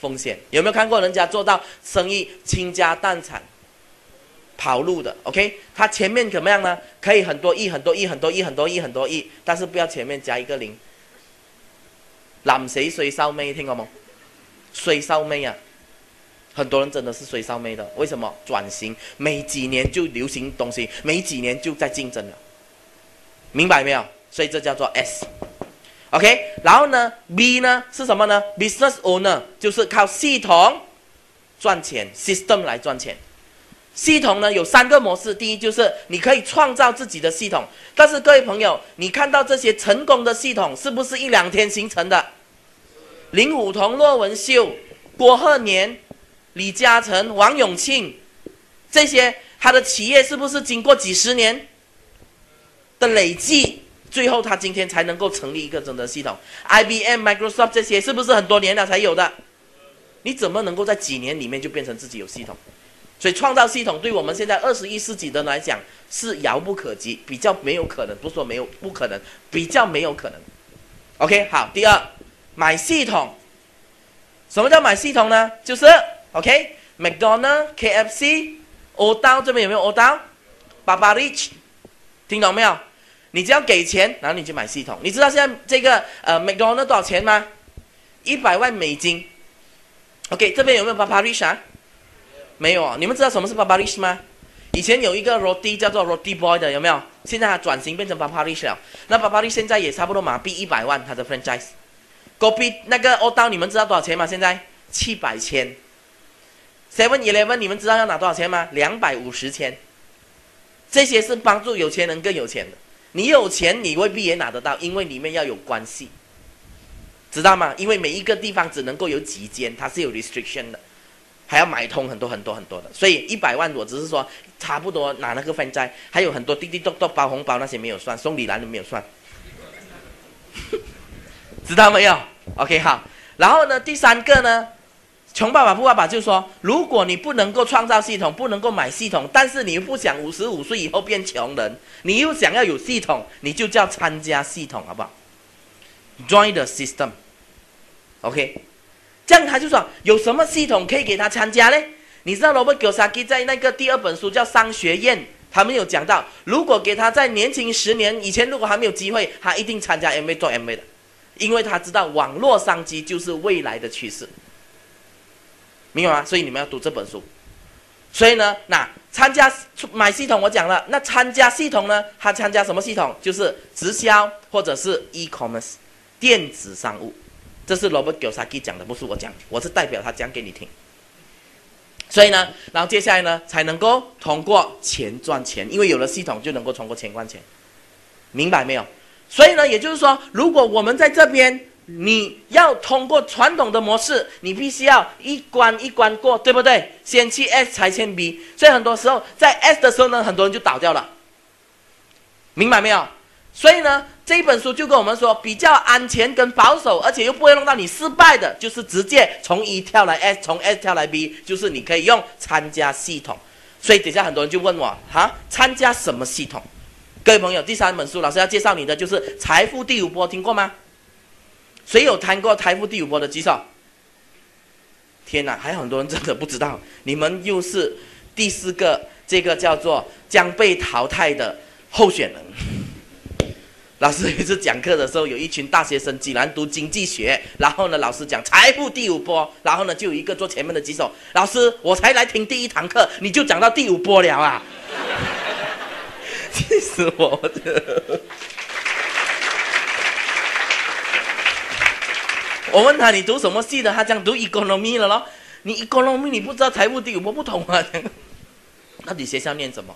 风险有没有看过人家做到生意倾家荡产跑路的？OK，他前面怎么样呢？可以很多亿、很多亿、很多亿、很多亿、很多亿，但是不要前面加一个零。懒谁水烧妹听过吗？水烧妹啊，很多人真的是水烧妹的。为什么？转型没几年就流行东西，没几年就在竞争了，明白没有？所以这叫做 S。OK，然后呢，B 呢是什么呢？Business owner 就是靠系统赚钱，system 来赚钱。系统呢有三个模式，第一就是你可以创造自己的系统，但是各位朋友，你看到这些成功的系统是不是一两天形成的？林虎同、骆文秀、郭鹤年、李嘉诚、王永庆这些，他的企业是不是经过几十年的累计？最后，他今天才能够成立一个整的系统。IBM、Microsoft 这些是不是很多年了才有的？你怎么能够在几年里面就变成自己有系统？所以创造系统，对我们现在二十一世纪的人来讲是遥不可及，比较没有可能。不是说没有不可能，比较没有可能。OK，好。第二，买系统。什么叫买系统呢？就是 OK，McDonald、KFC、o 刀这边有没有 o 刀 b a b a Rich，听懂没有？你只要给钱，然后你就买系统。你知道现在这个呃 McDonald 多少钱吗？一百万美金。OK，这边有没有 p a p a r i s h 啊？没有啊。你们知道什么是 p a p a r i s h 吗？以前有一个 Roti 叫做 Roti Boy 的，有没有？现在它转型变成 p a p a r i s h 了。那 p a p a r i s h 现在也差不多马币一百万，它的 franchise。Gobi 那个 o 刀你们知道多少钱吗？现在七百千。Seven Eleven 你们知道要拿多少钱吗？两百五十千。这些是帮助有钱人更有钱的。你有钱，你未必也拿得到，因为里面要有关系，知道吗？因为每一个地方只能够有几间，它是有 restriction 的，还要买通很多很多很多的。所以一百万，我只是说差不多拿那个分债，还有很多滴滴咚咚包红包那些没有算，送礼篮都没有算，知道没有？OK 好，然后呢，第三个呢？穷爸爸富爸爸就说：“如果你不能够创造系统，不能够买系统，但是你又不想五十五岁以后变穷人，你又想要有系统，你就叫参加系统，好不好？Join the system，OK？这样他就说有什么系统可以给他参加呢？你知道罗伯格萨基在那个第二本书叫《商学院》，他们有讲到，如果给他在年轻十年以前，如果还没有机会，他一定参加 M A 做 M A 的，因为他知道网络商机就是未来的趋势。”明白吗？所以你们要读这本书。所以呢，那参加买系统我讲了，那参加系统呢？他参加什么系统？就是直销或者是 e-commerce 电子商务。这是 Robert Kiyosaki 讲的，不是我讲，我是代表他讲给你听。所以呢，然后接下来呢，才能够通过钱赚钱，因为有了系统就能够通过钱赚钱。明白没有？所以呢，也就是说，如果我们在这边你要通过传统的模式，你必须要一关一关过，对不对？先去 S 才签 B，所以很多时候在 S 的时候呢，很多人就倒掉了。明白没有？所以呢，这本书就跟我们说，比较安全跟保守，而且又不会弄到你失败的，就是直接从一跳来 S，从 S 跳来 B，就是你可以用参加系统。所以底下很多人就问我，哈，参加什么系统？各位朋友，第三本书老师要介绍你的就是《财富第五波》，听过吗？谁有谈过《财富第五波》的举手？天哪，还有很多人真的不知道，你们又是第四个这个叫做将被淘汰的候选人。老师有一次讲课的时候，有一群大学生竟然读经济学，然后呢，老师讲财富第五波，然后呢，就有一个坐前面的举手，老师，我才来听第一堂课，你就讲到第五波了啊！气死我了！我问他你读什么系的，他讲读 economy 了咯。你 economy 你不知道财富第五波不同啊？那你学校念什么？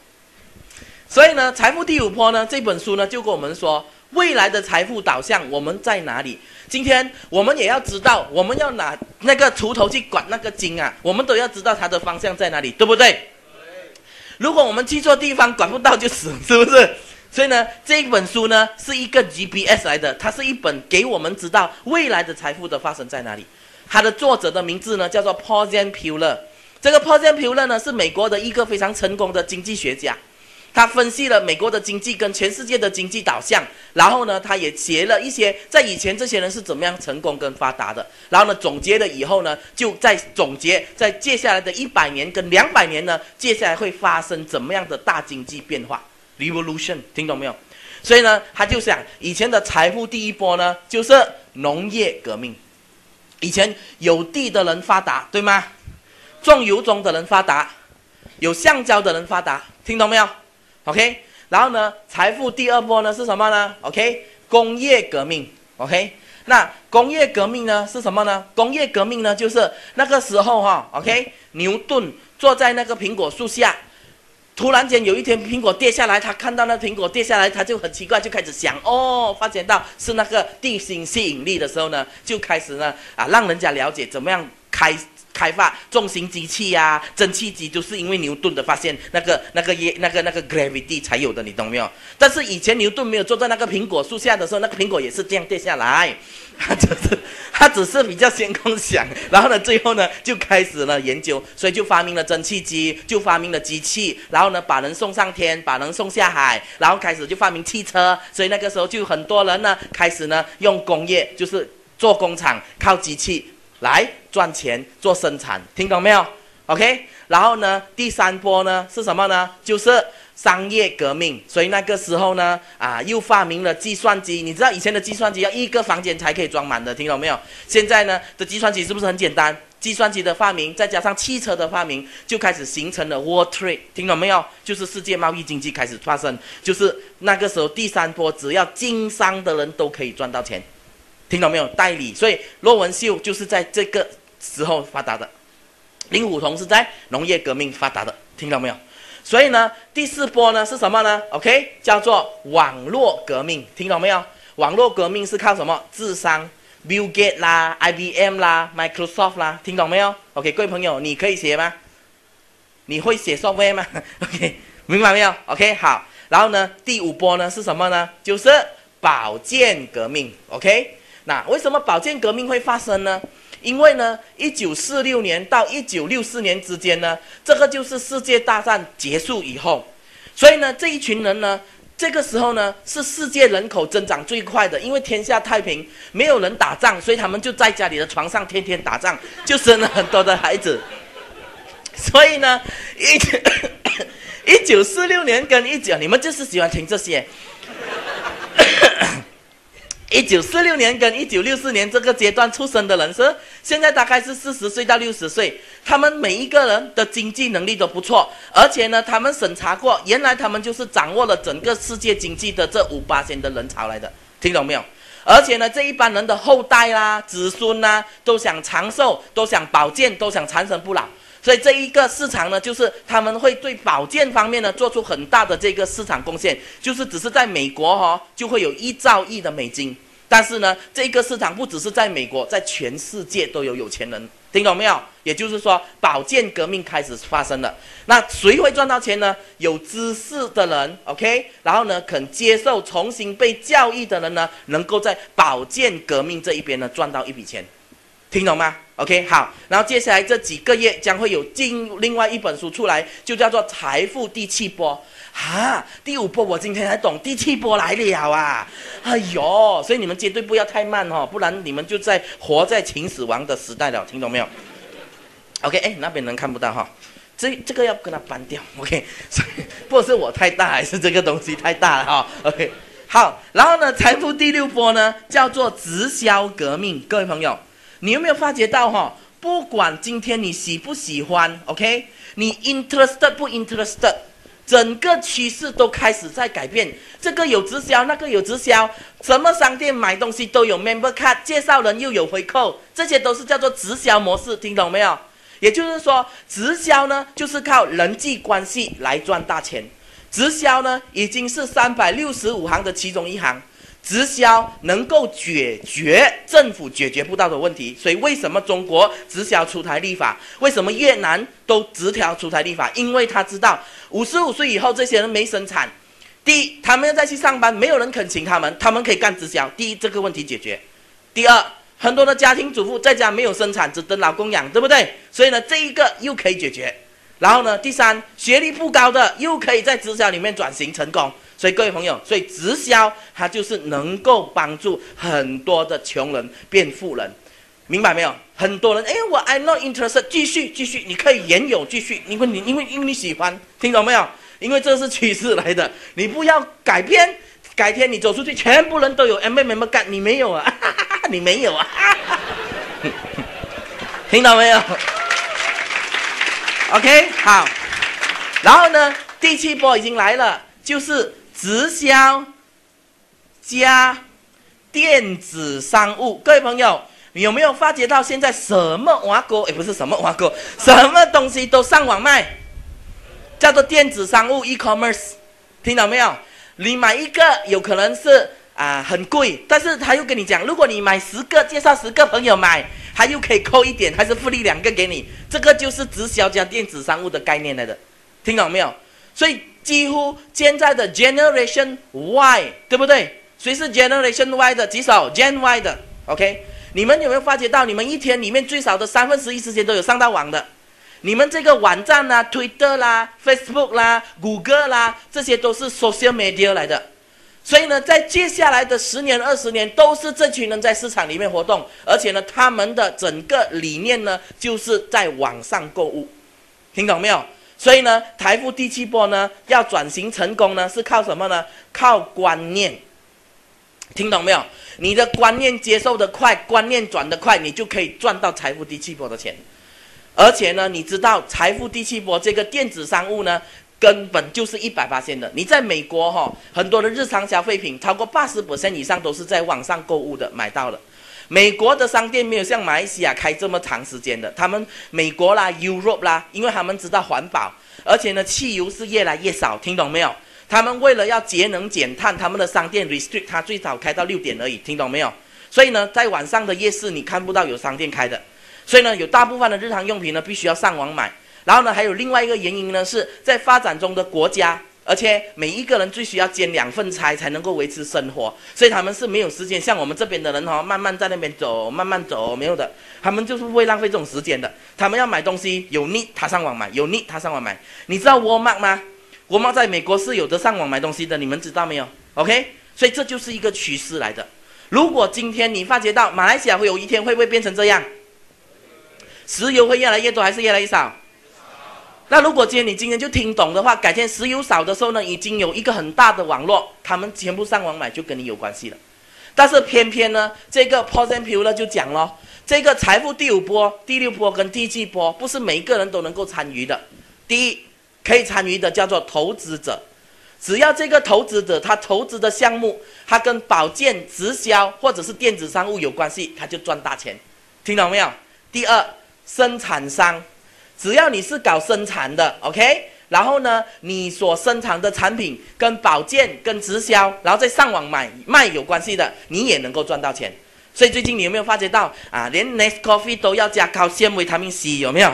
所以呢，财富第五波呢这本书呢就跟我们说。未来的财富导向我们在哪里？今天我们也要知道，我们要拿那个锄头去管那个金啊，我们都要知道它的方向在哪里，对不对？如果我们去错地方，管不到就死，是不是？所以呢，这一本书呢是一个 GPS 来的，它是一本给我们知道未来的财富的发生在哪里。它的作者的名字呢叫做 Paul z a n p u l l e r 这个 Paul z a n p u l l e r 呢是美国的一个非常成功的经济学家。他分析了美国的经济跟全世界的经济导向，然后呢，他也写了一些在以前这些人是怎么样成功跟发达的，然后呢，总结了以后呢，就在总结在接下来的一百年跟两百年呢，接下来会发生怎么样的大经济变化？Revolution，听懂没有？所以呢，他就想以前的财富第一波呢，就是农业革命，以前有地的人发达，对吗？种油种的人发达，有橡胶的人发达，听懂没有？OK，然后呢，财富第二波呢是什么呢？OK，工业革命。OK，那工业革命呢是什么呢？工业革命呢就是那个时候哈，OK，牛顿坐在那个苹果树下，突然间有一天苹果跌下来，他看到那苹果跌下来，他就很奇怪，就开始想，哦，发现到是那个地心吸引力的时候呢，就开始呢啊，让人家了解怎么样开。开发重型机器呀，蒸汽机都是因为牛顿的发现，那个、那个、耶、那个、那个 gravity 才有的，你懂没有？但是以前牛顿没有坐在那个苹果树下的时候，那个苹果也是这样掉下来，他只是他只是比较先空想，然后呢，最后呢就开始了研究，所以就发明了蒸汽机，就发明了机器，然后呢把人送上天，把人送下海，然后开始就发明汽车，所以那个时候就很多人呢开始呢用工业，就是做工厂靠机器。来赚钱做生产，听懂没有？OK，然后呢，第三波呢是什么呢？就是商业革命。所以那个时候呢，啊，又发明了计算机。你知道以前的计算机要一个房间才可以装满的，听懂没有？现在呢的计算机是不是很简单？计算机的发明，再加上汽车的发明，就开始形成了 World Trade，听懂没有？就是世界贸易经济开始发生。就是那个时候第三波，只要经商的人都可以赚到钱。听懂没有？代理，所以骆文秀就是在这个时候发达的，令狐同是在农业革命发达的，听到没有？所以呢，第四波呢是什么呢？OK，叫做网络革命，听懂没有？网络革命是靠什么？智商，Bill Gates 啦，IBM 啦，Microsoft 啦，听懂没有？OK，各位朋友，你可以写吗？你会写 software 吗？OK，明白没有？OK，好。然后呢，第五波呢是什么呢？就是保健革命，OK。那为什么保健革命会发生呢？因为呢，一九四六年到一九六四年之间呢，这个就是世界大战结束以后，所以呢，这一群人呢，这个时候呢，是世界人口增长最快的，因为天下太平，没有人打仗，所以他们就在家里的床上天天打仗，就生了很多的孩子。所以呢，一一九四六年跟一九，你们就是喜欢听这些。一九四六年跟一九六四年这个阶段出生的人是，现在大概是四十岁到六十岁，他们每一个人的经济能力都不错，而且呢，他们审查过，原来他们就是掌握了整个世界经济的这五八千的人潮来的，听懂没有？而且呢，这一般人的后代啦、子孙呐，都想长寿，都想保健，都想长生不老，所以这一个市场呢，就是他们会对保健方面呢做出很大的这个市场贡献，就是只是在美国哈，就会有一兆亿的美金。但是呢，这个市场不只是在美国，在全世界都有有钱人，听懂没有？也就是说，保健革命开始发生了。那谁会赚到钱呢？有知识的人，OK，然后呢，肯接受重新被教育的人呢，能够在保健革命这一边呢赚到一笔钱，听懂吗？OK，好。然后接下来这几个月将会有进另外一本书出来，就叫做《财富第七波》。哈，第五波我今天才懂，第七波来了啊！哎呦，所以你们绝对不要太慢哦，不然你们就在活在秦始皇的时代了，听懂没有？OK，哎，那边人看不到哈，这这个要跟他搬掉。OK，所以不是我太大，还是这个东西太大了哈？OK，好，然后呢，财富第六波呢叫做直销革命。各位朋友，你有没有发觉到哈？不管今天你喜不喜欢，OK，你 interested 不 interested？整个趋势都开始在改变，这个有直销，那个有直销，什么商店买东西都有 member card，介绍人又有回扣，这些都是叫做直销模式，听懂没有？也就是说，直销呢就是靠人际关系来赚大钱，直销呢已经是三百六十五行的其中一行。直销能够解决政府解决不到的问题，所以为什么中国直销出台立法？为什么越南都直条出台立法？因为他知道五十五岁以后这些人没生产，第一，他们要再去上班，没有人肯请他们，他们可以干直销。第一，这个问题解决；第二，很多的家庭主妇在家没有生产，只等老公养，对不对？所以呢，这一个又可以解决。然后呢，第三，学历不高的又可以在直销里面转型成功。所以各位朋友，所以直销它就是能够帮助很多的穷人变富人，明白没有？很多人哎，我 I'm not interested，继续继续，你可以言有继续，因为你因为因为你喜欢，听懂没有？因为这是趋势来的，你不要改变，改天你走出去，全部人都有 M M M 干，你没有啊？你没有啊？听到没有？OK，好，然后呢，第七波已经来了，就是。直销加电子商务，各位朋友你有没有发觉到现在什么挖锅？也不是什么挖锅，什么东西都上网卖，叫做电子商务 （e-commerce），听到没有？你买一个有可能是啊很贵，但是他又跟你讲，如果你买十个，介绍十个朋友买，他又可以扣一点，还是复利两个给你。这个就是直销加电子商务的概念来的，听懂没有？所以。几乎现在的 Generation Y，对不对？谁是 Generation Y 的？举手，Gen Y 的，OK？你们有没有发觉到，你们一天里面最少的三分之一时间都有上到网的？你们这个网站啦、Twitter 啦、Facebook 啦、谷歌啦，这些都是 social media 来的。所以呢，在接下来的十年、二十年，都是这群人在市场里面活动，而且呢，他们的整个理念呢，就是在网上购物，听懂没有？所以呢，财富第七波呢，要转型成功呢，是靠什么呢？靠观念，听懂没有？你的观念接受的快，观念转的快，你就可以赚到财富第七波的钱。而且呢，你知道财富第七波这个电子商务呢，根本就是一百八千的。你在美国哈，很多的日常消费品超过八十以上都是在网上购物的，买到了。美国的商店没有像马来西亚开这么长时间的，他们美国啦、Europe 啦，因为他们知道环保，而且呢，汽油是越来越少，听懂没有？他们为了要节能减碳，他们的商店 restrict 它最早开到六点而已，听懂没有？所以呢，在晚上的夜市你看不到有商店开的，所以呢，有大部分的日常用品呢必须要上网买，然后呢，还有另外一个原因呢，是在发展中的国家。而且每一个人最需要兼两份差才能够维持生活，所以他们是没有时间像我们这边的人哈，慢慢在那边走，慢慢走，没有的，他们就是会浪费这种时间的。他们要买东西有腻，他上网买；有腻，他上网买。你知道沃尔玛吗？沃尔玛在美国是有的上网买东西的，你们知道没有？OK，所以这就是一个趋势来的。如果今天你发觉到马来西亚会有一天会不会变成这样？石油会越来越多还是越来越少？那如果今天你今天就听懂的话，改天石油少的时候呢，已经有一个很大的网络，他们全部上网买就跟你有关系了。但是偏偏呢，这个 p o s i t i v e 就讲咯，这个财富第五波、第六波跟第七波，不是每一个人都能够参与的。第一，可以参与的叫做投资者，只要这个投资者他投资的项目，他跟保健、直销或者是电子商务有关系，他就赚大钱。听懂没有？第二，生产商。只要你是搞生产的，OK，然后呢，你所生产的产品跟保健、跟直销，然后再上网买卖有关系的，你也能够赚到钱。所以最近你有没有发觉到啊？连 Nescoffee 都要加高纤维他命 C，有没有？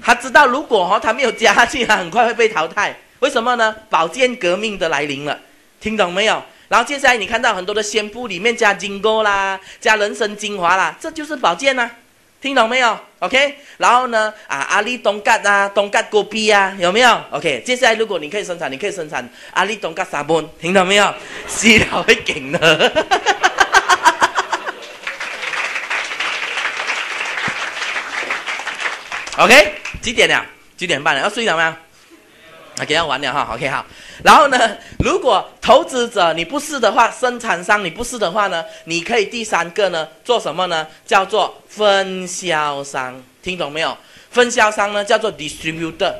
他知道如果哈他没有加下去，他很快会被淘汰。为什么呢？保健革命的来临了，听懂没有？然后接下来你看到很多的宣布里面加金钩啦，加人参精华啦，这就是保健呐。听懂没有？OK，然后呢？啊，阿里东干啊，东嘎果皮啊，有没有？OK，接下来如果你可以生产，你可以生产阿里东干沙本，听懂没有？洗了会紧的。OK，几点了？几点半了？要睡了吗？OK，要完了哈。OK，哈。然后呢，如果投资者你不是的话，生产商你不是的话呢，你可以第三个呢做什么呢？叫做分销商，听懂没有？分销商呢叫做 distributor。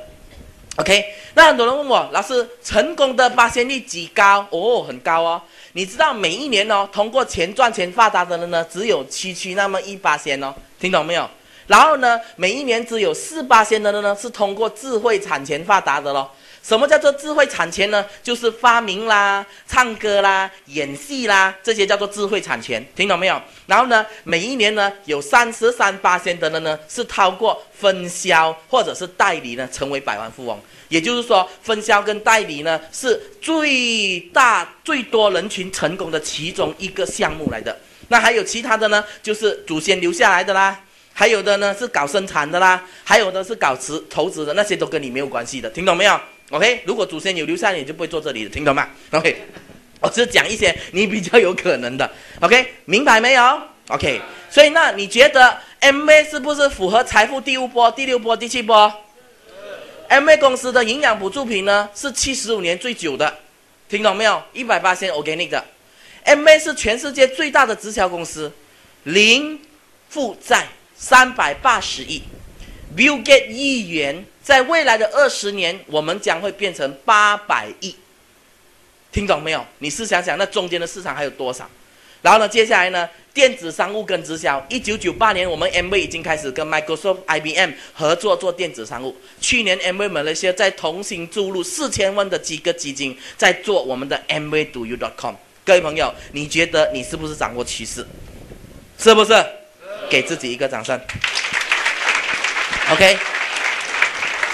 OK，那很多人问我，老师成功的发现率极高哦，很高哦。你知道每一年哦，通过钱赚钱发达的人呢，只有区区那么一八仙哦，听懂没有？然后呢，每一年只有四八仙的人呢，是通过智慧产权发达的咯。什么叫做智慧产权呢？就是发明啦、唱歌啦、演戏啦，这些叫做智慧产权，听懂没有？然后呢，每一年呢，有三十三八仙的人呢，是透过分销或者是代理呢，成为百万富翁。也就是说，分销跟代理呢，是最大最多人群成功的其中一个项目来的。那还有其他的呢，就是祖先留下来的啦，还有的呢是搞生产的啦，还有的是搞资投资的，那些都跟你没有关系的，听懂没有？OK，如果祖先有留下，你就不会坐这里的，听懂吗？OK，我只讲一些你比较有可能的。OK，明白没有？OK，所以那你觉得 MA 是不是符合财富第五波、第六波、第七波？MA 公司的营养补助品呢是七十五年最久的，听懂没有？一百八千 Organic 的，MA 是全世界最大的直销公司，零负债，三百八十亿，Billgate 亿元。在未来的二十年，我们将会变成八百亿，听懂没有？你试想想，那中间的市场还有多少？然后呢，接下来呢，电子商务跟直销。一九九八年，我们 MV 已经开始跟 Microsoft、IBM 合作做电子商务。去年 MV 们那些在同行注入四千万的几个基金，在做我们的 M V Do You Dot Com。各位朋友，你觉得你是不是掌握趋势？是不是？给自己一个掌声。OK。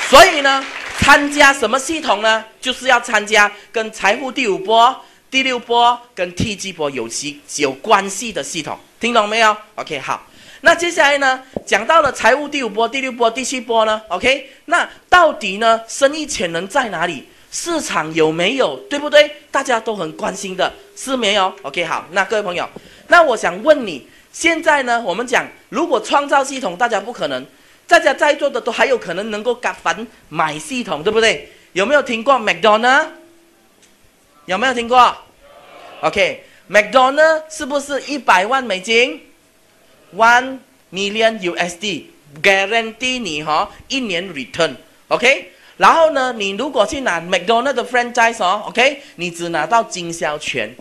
所以呢，参加什么系统呢？就是要参加跟财富第五波、第六波跟 T G 波有其有关系的系统，听懂没有？OK，好。那接下来呢，讲到了财务第五波、第六波、第七波呢？OK，那到底呢，生意潜能在哪里？市场有没有？对不对？大家都很关心的，是没有？OK，好。那各位朋友，那我想问你，现在呢，我们讲如果创造系统，大家不可能。大家在座的都还有可能能够搞反买系统，对不对？有没有听过 McDonald？有没有听过？OK，McDonald 是不是一百万美金？One million USD，guarantee 你哈一年 return，OK？然后呢，你如果去拿 McDonald 的 franchise 哦，OK？你只拿到经销权。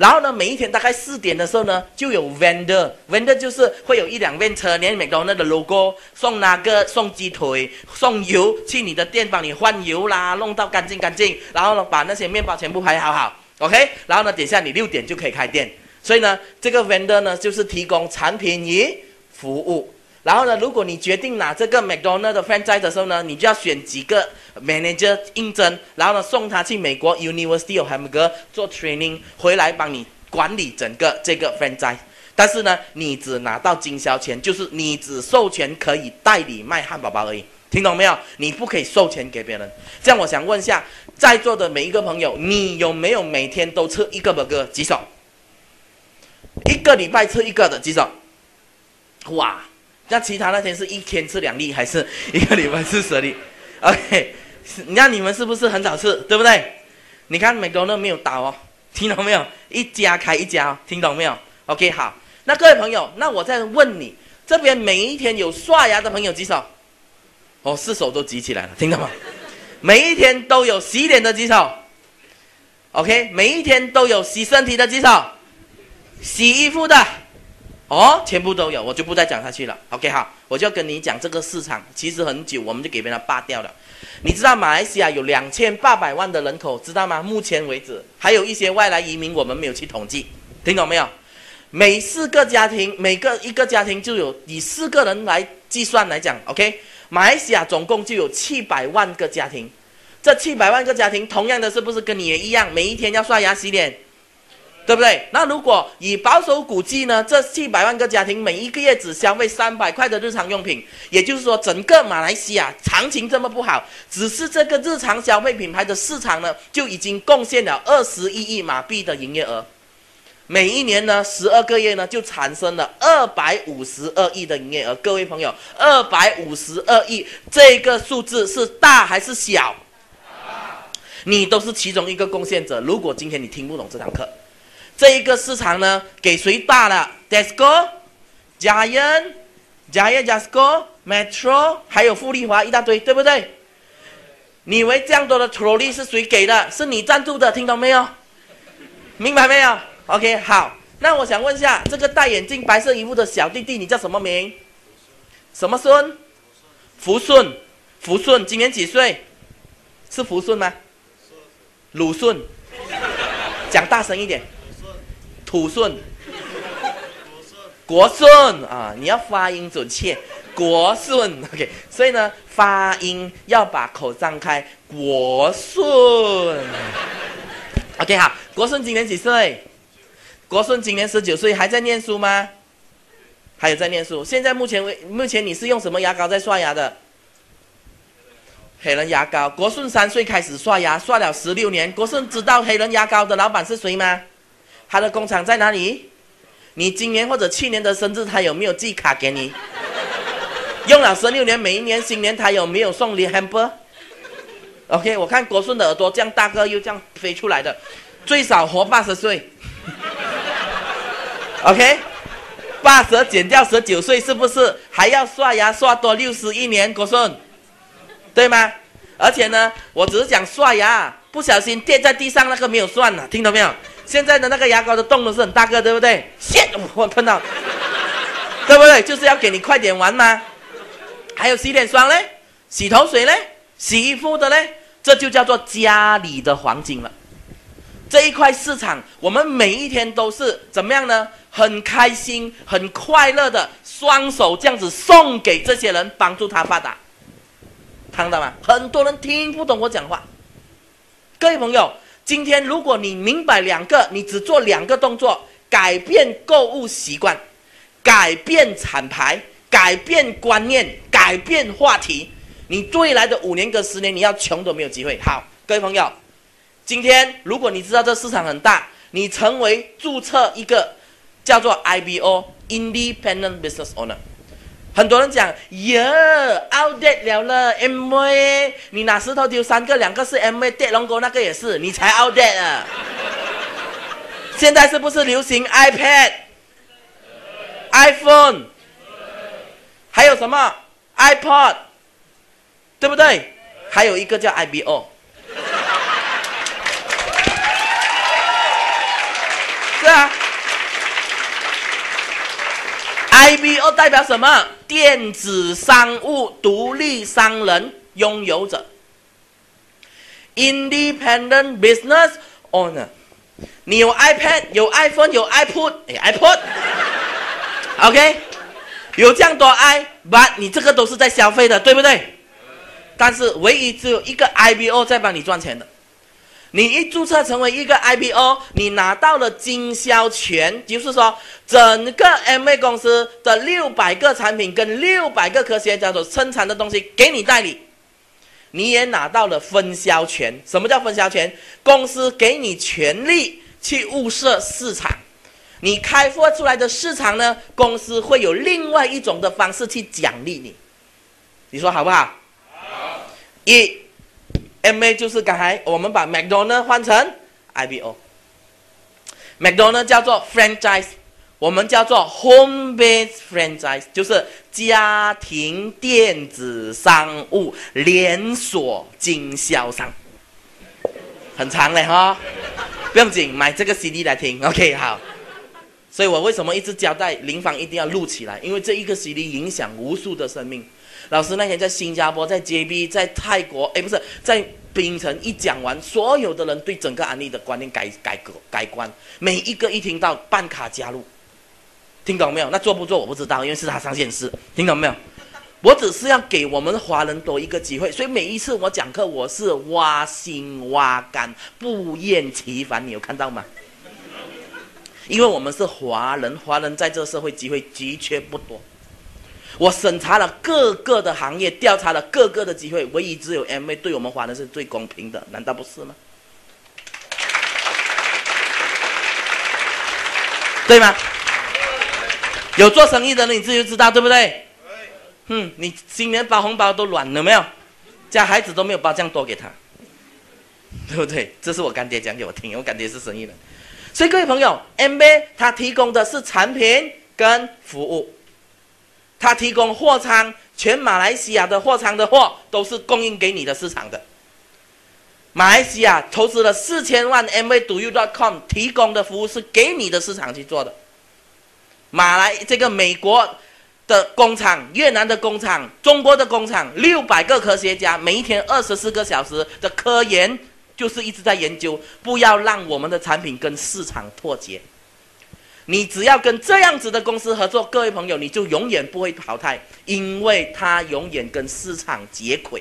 然后呢，每一天大概四点的时候呢，就有 vendor，vendor 就是会有一两辆车，连美多那的 logo，送那个送鸡腿，送油去你的店帮你换油啦，弄到干净干净，然后呢把那些面包全部排好好，OK，然后呢等下你六点就可以开店，所以呢这个 vendor 呢就是提供产品与服务。然后呢，如果你决定拿这个 McDonald 的 franchise 的时候呢，你就要选几个 manager 应征，然后呢送他去美国 University of Hamburg 做 training，回来帮你管理整个这个 franchise。但是呢，你只拿到经销权，就是你只授权可以代理卖汉堡包而已，听懂没有？你不可以授权给别人。这样，我想问一下在座的每一个朋友，你有没有每天都吃一个 burger？举手。一个礼拜吃一个的举手。哇！那其他那天是一天吃两粒，还是一个礼拜吃十粒？OK，那你们是不是很少吃，对不对？你看美国那没有倒哦，听懂没有？一家开一家，听懂没有？OK，好。那各位朋友，那我再问你，这边每一天有刷牙的朋友举手？哦，四手都举起来了，听到吗？每一天都有洗脸的举手？OK，每一天都有洗身体的举手？洗衣服的？哦，全部都有，我就不再讲下去了。OK，好，我就要跟你讲这个市场，其实很久我们就给别人霸掉了。你知道马来西亚有两千八百万的人口，知道吗？目前为止，还有一些外来移民，我们没有去统计，听懂没有？每四个家庭，每个一个家庭就有以四个人来计算来讲，OK，马来西亚总共就有七百万个家庭，这七百万个家庭，同样的是不是跟你也一样，每一天要刷牙洗脸？对不对？那如果以保守估计呢？这七百万个家庭每一个月只消费三百块的日常用品，也就是说，整个马来西亚行情这么不好，只是这个日常消费品牌的市场呢，就已经贡献了二十一亿马币的营业额。每一年呢，十二个月呢，就产生了二百五十二亿的营业额。各位朋友，二百五十二亿这个数字是大还是小？你都是其中一个贡献者。如果今天你听不懂这堂课。这一个市场呢，给谁大了？Desco、Giant、Giant、Jasco、Metro，还有富丽华一大堆，对不对？你以为这样多的 Trolley 是谁给的？是你赞助的，听懂没有？明白没有？OK，好。那我想问一下，这个戴眼镜、白色衣服的小弟弟，你叫什么名？什么孙？福顺。福顺今年几岁？是福顺吗？鲁顺。讲大声一点。土顺，国顺啊！你要发音准确，国顺。OK，所以呢，发音要把口张开，国顺。OK，好，国顺今年几岁？国顺今年十九岁，还在念书吗？还有在念书。现在目前为目前你是用什么牙膏在刷牙的？黑人牙膏。国顺三岁开始刷牙，刷了十六年。国顺知道黑人牙膏的老板是谁吗？他的工厂在哪里？你今年或者去年的生日，他有没有寄卡给你？用了十六年，每一年新年他有没有送你 hamper？OK，我看国顺的耳朵这样大个又这样飞出来的，最少活八十岁。OK，八十减掉十九岁，是不是还要刷牙刷多六十一年？国顺，对吗？而且呢，我只是讲刷牙，不小心跌在地上那个没有算呢，听到没有？现在的那个牙膏的洞都是很大个，对不对？现 我碰到，对不对？就是要给你快点玩吗？还有洗脸霜嘞，洗头水嘞，洗衣服的嘞，这就叫做家里的黄金了。这一块市场，我们每一天都是怎么样呢？很开心、很快乐的，双手这样子送给这些人，帮助他发达，看到吗？很多人听不懂我讲话，各位朋友。今天，如果你明白两个，你只做两个动作，改变购物习惯，改变产牌，改变观念，改变话题，你未来的五年跟十年，你要穷都没有机会。好，各位朋友，今天如果你知道这市场很大，你成为注册一个叫做 IBO（Independent Business Owner）。很多人讲，耶，outdate 了了，M V，你拿石头丢三个，两个是 M V，跌龙哥那个也是，你才 outdate 啊！现在是不是流行 iPad，iPhone，还有什么 iPod，对不对？还有一个叫 I B O，是啊。IBO 代表什么？电子商务独立商人拥有者，Independent Business Owner。你有 iPad，有 iPhone，有 iPod，哎，iPod，OK，有这样多 i，but 你这个都是在消费的，对不对？但是唯一只有一个 IBO 在帮你赚钱的。你一注册成为一个 IPO，你拿到了经销权，就是说整个 MA 公司的六百个产品跟六百个科学家所生产的东西给你代理，你也拿到了分销权。什么叫分销权？公司给你权利去物色市场，你开发出来的市场呢，公司会有另外一种的方式去奖励你。你说好不好？好。一。M A 就是刚才我们把 McDonald 换成 I B O，McDonald 叫做 franchise，我们叫做 home based franchise，就是家庭电子商务连锁经销商，很长嘞哈，不用紧，买这个 C D 来听，OK 好。所以我为什么一直交代林芳一定要录起来？因为这一个 CD 影响无数的生命。老师那天在新加坡、在 JB、在泰国，哎，不是在槟城一讲完，所有的人对整个安利的观念改改革改观，每一个一听到办卡加入，听懂没有？那做不做我不知道，因为是他上线师，听懂没有？我只是要给我们华人多一个机会，所以每一次我讲课，我是挖心挖肝，不厌其烦。你有看到吗？因为我们是华人，华人在这社会机会的确不多。我审查了各个的行业，调查了各个的机会，唯一只有 M A 对我们华人是最公平的，难道不是吗？对吗？有做生意的，你自己就知道，对不对？嗯，你新年包红包都软了没有？家孩子都没有包这样多给他，对不对？这是我干爹讲给我听，我干爹是生意人，所以各位朋友，M A 他提供的是产品跟服务。他提供货仓，全马来西亚的货仓的货都是供应给你的市场的。马来西亚投资了四千万，MVDoYou.com 提供的服务是给你的市场去做的。马来这个美国的工厂、越南的工厂、中国的工厂，六百个科学家，每一天二十四个小时的科研，就是一直在研究，不要让我们的产品跟市场脱节。你只要跟这样子的公司合作，各位朋友，你就永远不会淘汰，因为它永远跟市场接轨。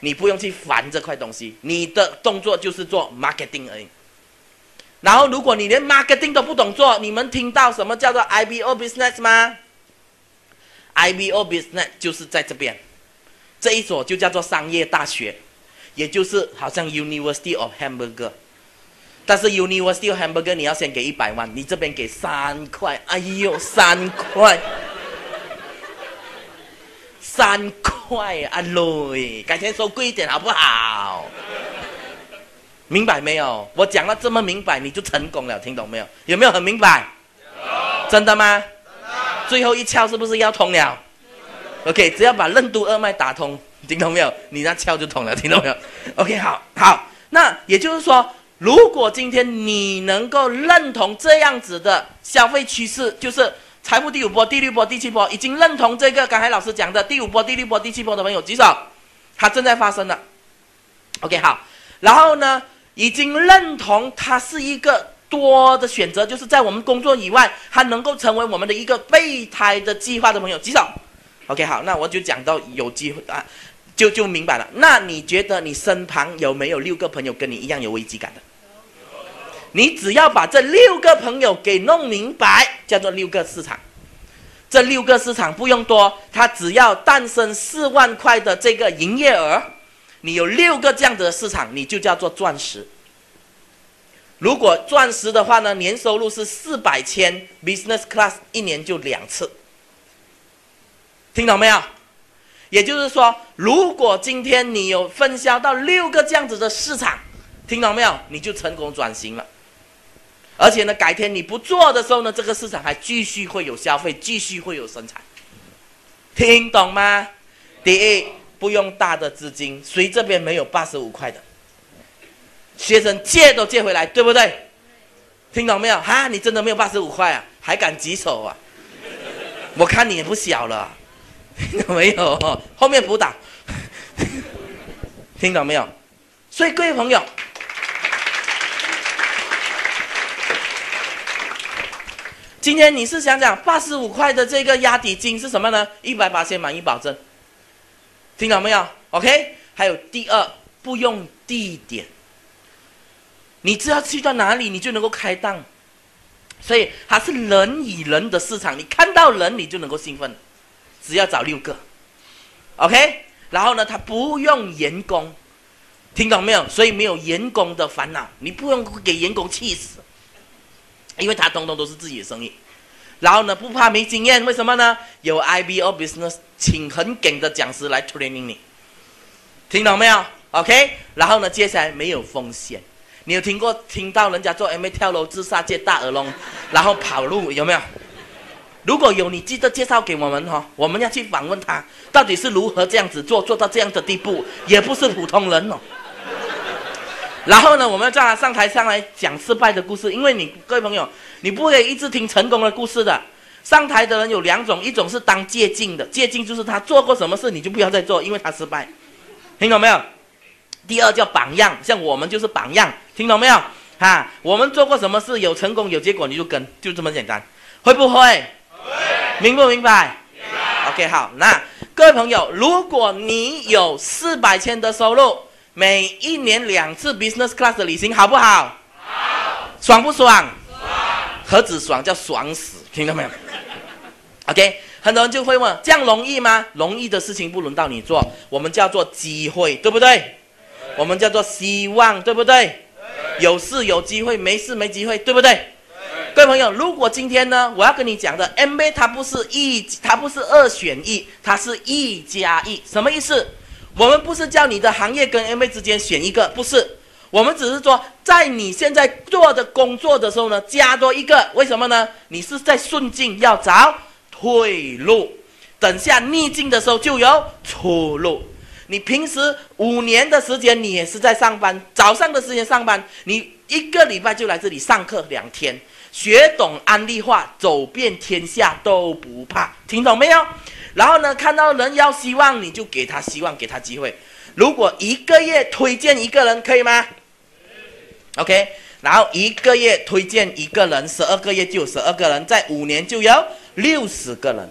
你不用去烦这块东西，你的动作就是做 marketing 而已。然后，如果你连 marketing 都不懂做，你们听到什么叫做 IBO business 吗？IBO business 就是在这边，这一所就叫做商业大学，也就是好像 University of Hamburger。但是 University Hamburger 你要先给一百万，你这边给三块，哎呦三块，三块啊！累，改天收贵一点好不好？明白没有？我讲了这么明白，你就成功了，听懂没有？有没有很明白？真的吗？最后一窍是不是要通了？OK，只要把任督二脉打通，听懂没有？你那窍就通了，听懂没有？OK，好好，那也就是说。如果今天你能够认同这样子的消费趋势，就是财富第五波、第六波、第七波，已经认同这个刚才老师讲的第五波、第六波、第七波的朋友举手，它正在发生了。OK，好，然后呢，已经认同它是一个多的选择，就是在我们工作以外，它能够成为我们的一个备胎的计划的朋友举手。OK，好，那我就讲到有机会啊，就就明白了。那你觉得你身旁有没有六个朋友跟你一样有危机感的？你只要把这六个朋友给弄明白，叫做六个市场。这六个市场不用多，它只要诞生四万块的这个营业额，你有六个这样子的市场，你就叫做钻石。如果钻石的话呢，年收入是四百千，business class 一年就两次。听懂没有？也就是说，如果今天你有分销到六个这样子的市场，听懂没有？你就成功转型了。而且呢，改天你不做的时候呢，这个市场还继续会有消费，继续会有生产，听懂吗？第一，不用大的资金，谁这边没有八十五块的？学生借都借回来，对不对？听懂没有？哈，你真的没有八十五块啊？还敢举手啊？我看你也不小了，听懂没有？后面辅导，听懂没有？所以各位朋友。今天你是想讲八十五块的这个压底金是什么呢？一百八千满意保证，听到没有？OK，还有第二，不用地点，你只要去到哪里，你就能够开档，所以它是人与人的市场，你看到人你就能够兴奋，只要找六个，OK，然后呢，他不用员工，听懂没有？所以没有员工的烦恼，你不用给员工气死。因为他通通都是自己的生意，然后呢不怕没经验，为什么呢？有 IBO Business 请很梗的讲师来 training 你，听懂没有？OK，然后呢接下来没有风险，你有听过听到人家做 MA 跳楼自杀借大耳窿，然后跑路有没有？如果有，你记得介绍给我们哈，我们要去访问他，到底是如何这样子做做到这样的地步，也不是普通人哦。然后呢，我们叫他上台上来讲失败的故事，因为你各位朋友，你不可以一直听成功的故事的。上台的人有两种，一种是当借镜的，借镜就是他做过什么事，你就不要再做，因为他失败，听懂没有？第二叫榜样，像我们就是榜样，听懂没有？哈，我们做过什么事有成功有结果，你就跟，就这么简单，会不会？会。明不明白？明白。OK，好，那各位朋友，如果你有四百千的收入。每一年两次 business class 的旅行好不好？好，爽不爽？爽，何止爽，叫爽死！听到没有？OK，很多人就会问：这样容易吗？容易的事情不轮到你做，我们叫做机会，对不对？我们叫做希望，对不对？有事有机会，没事没机会，对不对？各位朋友，如果今天呢，我要跟你讲的 MBA 它不是一，它不是二选一，它是一加一，什么意思？我们不是叫你的行业跟 MA 之间选一个，不是，我们只是说，在你现在做的工作的时候呢，加多一个，为什么呢？你是在顺境要找退路，等下逆境的时候就有出路。你平时五年的时间，你也是在上班，早上的时间上班，你一个礼拜就来这里上课两天，学懂安利话，走遍天下都不怕，听懂没有？然后呢，看到人要希望，你就给他希望，给他机会。如果一个月推荐一个人，可以吗？OK，然后一个月推荐一个人，十二个月就有十二个人，在五年就有六十个人。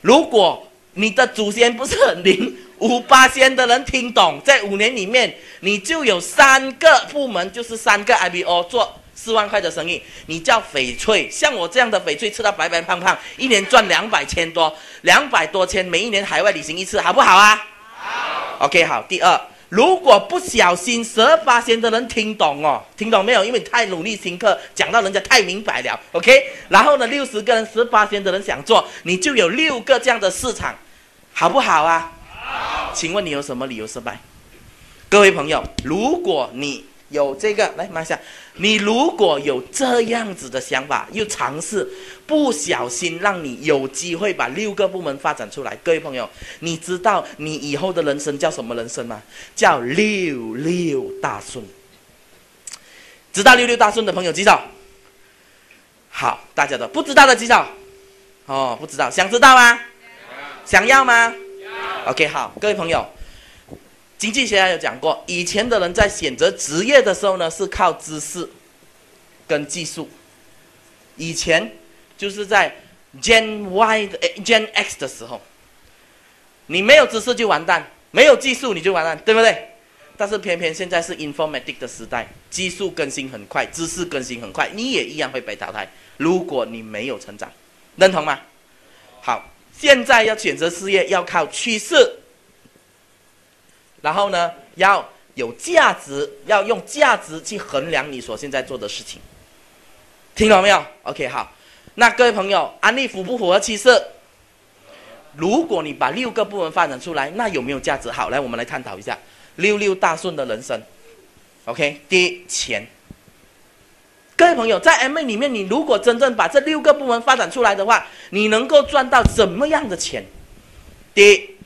如果你的祖先不是零 五八仙的人听懂，在五年里面，你就有三个部门，就是三个 IBO 做。四万块的生意，你叫翡翠，像我这样的翡翠吃到白白胖胖，一年赚两百千多，两百多千，每一年海外旅行一次，好不好啊？好。OK，好。第二，如果不小心十八仙的人听懂哦，听懂没有？因为你太努力听课，讲到人家太明白了。OK，然后呢，六十个人十八仙的人想做，你就有六个这样的市场，好不好啊？好。请问你有什么理由失败？各位朋友，如果你。有这个来，慢下。你如果有这样子的想法，又尝试，不小心让你有机会把六个部门发展出来。各位朋友，你知道你以后的人生叫什么人生吗？叫六六大顺。知道六六大顺的朋友举手。好，大家都不知道的举手。哦，不知道，想知道吗？想要吗？OK，好，各位朋友。经济学家有讲过，以前的人在选择职业的时候呢，是靠知识跟技术。以前就是在 Gen Y 的 Gen X 的时候，你没有知识就完蛋，没有技术你就完蛋，对不对？但是偏偏现在是 Informatic 的时代，技术更新很快，知识更新很快，你也一样会被淘汰。如果你没有成长，认同吗？好，现在要选择事业要靠趋势。然后呢，要有价值，要用价值去衡量你所现在做的事情，听懂没有？OK，好。那各位朋友，安利符不符合趋势？如果你把六个部门发展出来，那有没有价值？好，来，我们来探讨一下六六大顺的人生。OK，第一，钱。各位朋友，在 MA 里面，你如果真正把这六个部门发展出来的话，你能够赚到什么样的钱？第一。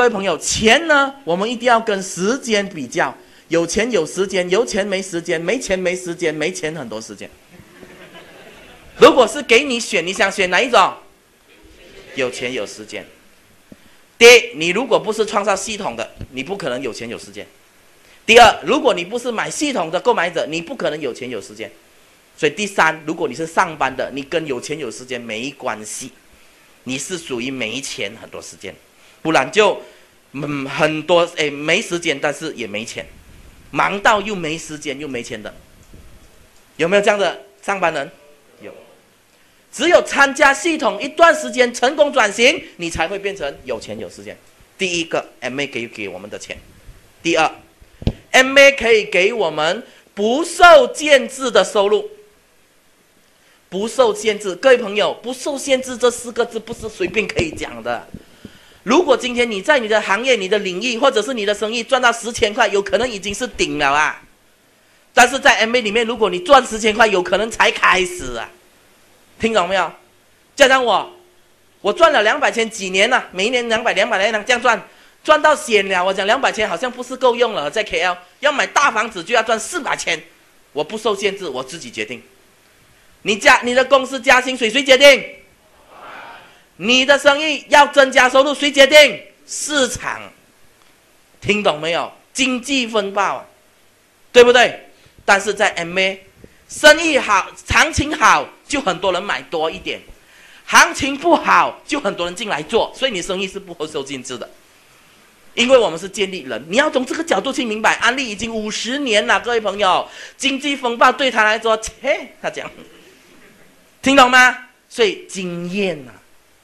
各位朋友，钱呢？我们一定要跟时间比较。有钱有时间，有钱没时间，没钱没时间，没钱很多时间。如果是给你选，你想选哪一种？有钱有时间。第一，你如果不是创造系统的，你不可能有钱有时间。第二，如果你不是买系统的购买者，你不可能有钱有时间。所以第三，如果你是上班的，你跟有钱有时间没关系，你是属于没钱很多时间。不然就，嗯，很多诶没时间，但是也没钱，忙到又没时间又没钱的，有没有这样的上班人？有，只有参加系统一段时间成功转型，你才会变成有钱有时间。第一个，MA 给给我们的钱；第二，MA 可以给我们不受限制的收入。不受限制，各位朋友，不受限制这四个字不是随便可以讲的。如果今天你在你的行业、你的领域，或者是你的生意赚到十千块，有可能已经是顶了啊。但是在 MA 里面，如果你赚十千块，有可能才开始啊。听懂没有？加上我，我赚了两百千几年了，每一年两百、两百来这样赚，赚到险了。我讲两百千好像不是够用了，在 KL 要买大房子就要赚四百千，我不受限制，我自己决定。你加你的公司加薪水谁决定？你的生意要增加收入谁决定？市场。听懂没有？经济风暴，对不对？但是在 MA，生意好，行情好，就很多人买多一点；行情不好，就很多人进来做，所以你生意是不会受限制的。因为我们是建立人，你要从这个角度去明白。安利已经五十年了，各位朋友，经济风暴对他来说，切，他讲，听懂吗？所以经验呐，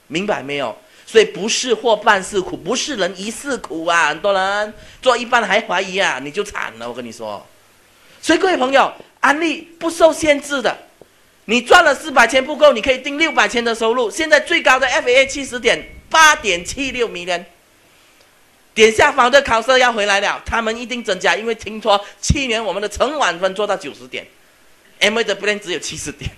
明白没有？所以不是或半是苦，不是人一世苦啊！很多人做一半还怀疑啊，你就惨了。我跟你说，所以各位朋友，安利不受限制的，你赚了四百千不够，你可以定六百千的收入。现在最高的 FA 七十点八点七六米连，点下方的考试要回来了，他们一定增加，因为听说去年我们的成晚分做到九十点，MA 的 plan 只有七十点，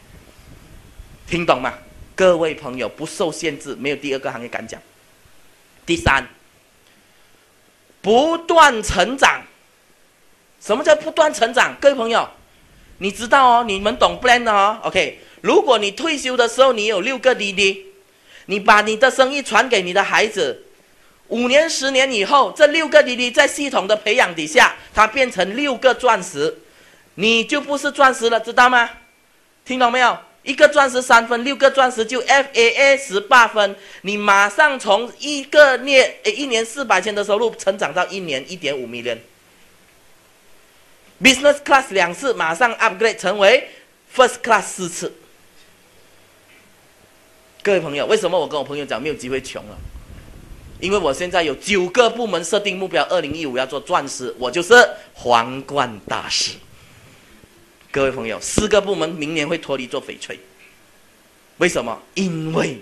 听懂吗？各位朋友，不受限制，没有第二个行业敢讲。第三，不断成长。什么叫不断成长？各位朋友，你知道哦，你们懂 plan 的哦。OK，如果你退休的时候你有六个滴滴，你把你的生意传给你的孩子，五年、十年以后，这六个滴滴在系统的培养底下，它变成六个钻石，你就不是钻石了，知道吗？听懂没有？一个钻石三分，六个钻石就 FAA 十八分。你马上从一个年诶一年四百千的收入，成长到一年一点五 million。Business class 两次，马上 upgrade 成为 First class 四次。各位朋友，为什么我跟我朋友讲没有机会穷了？因为我现在有九个部门设定目标，二零一五要做钻石，我就是皇冠大师。各位朋友，四个部门明年会脱离做翡翠，为什么？因为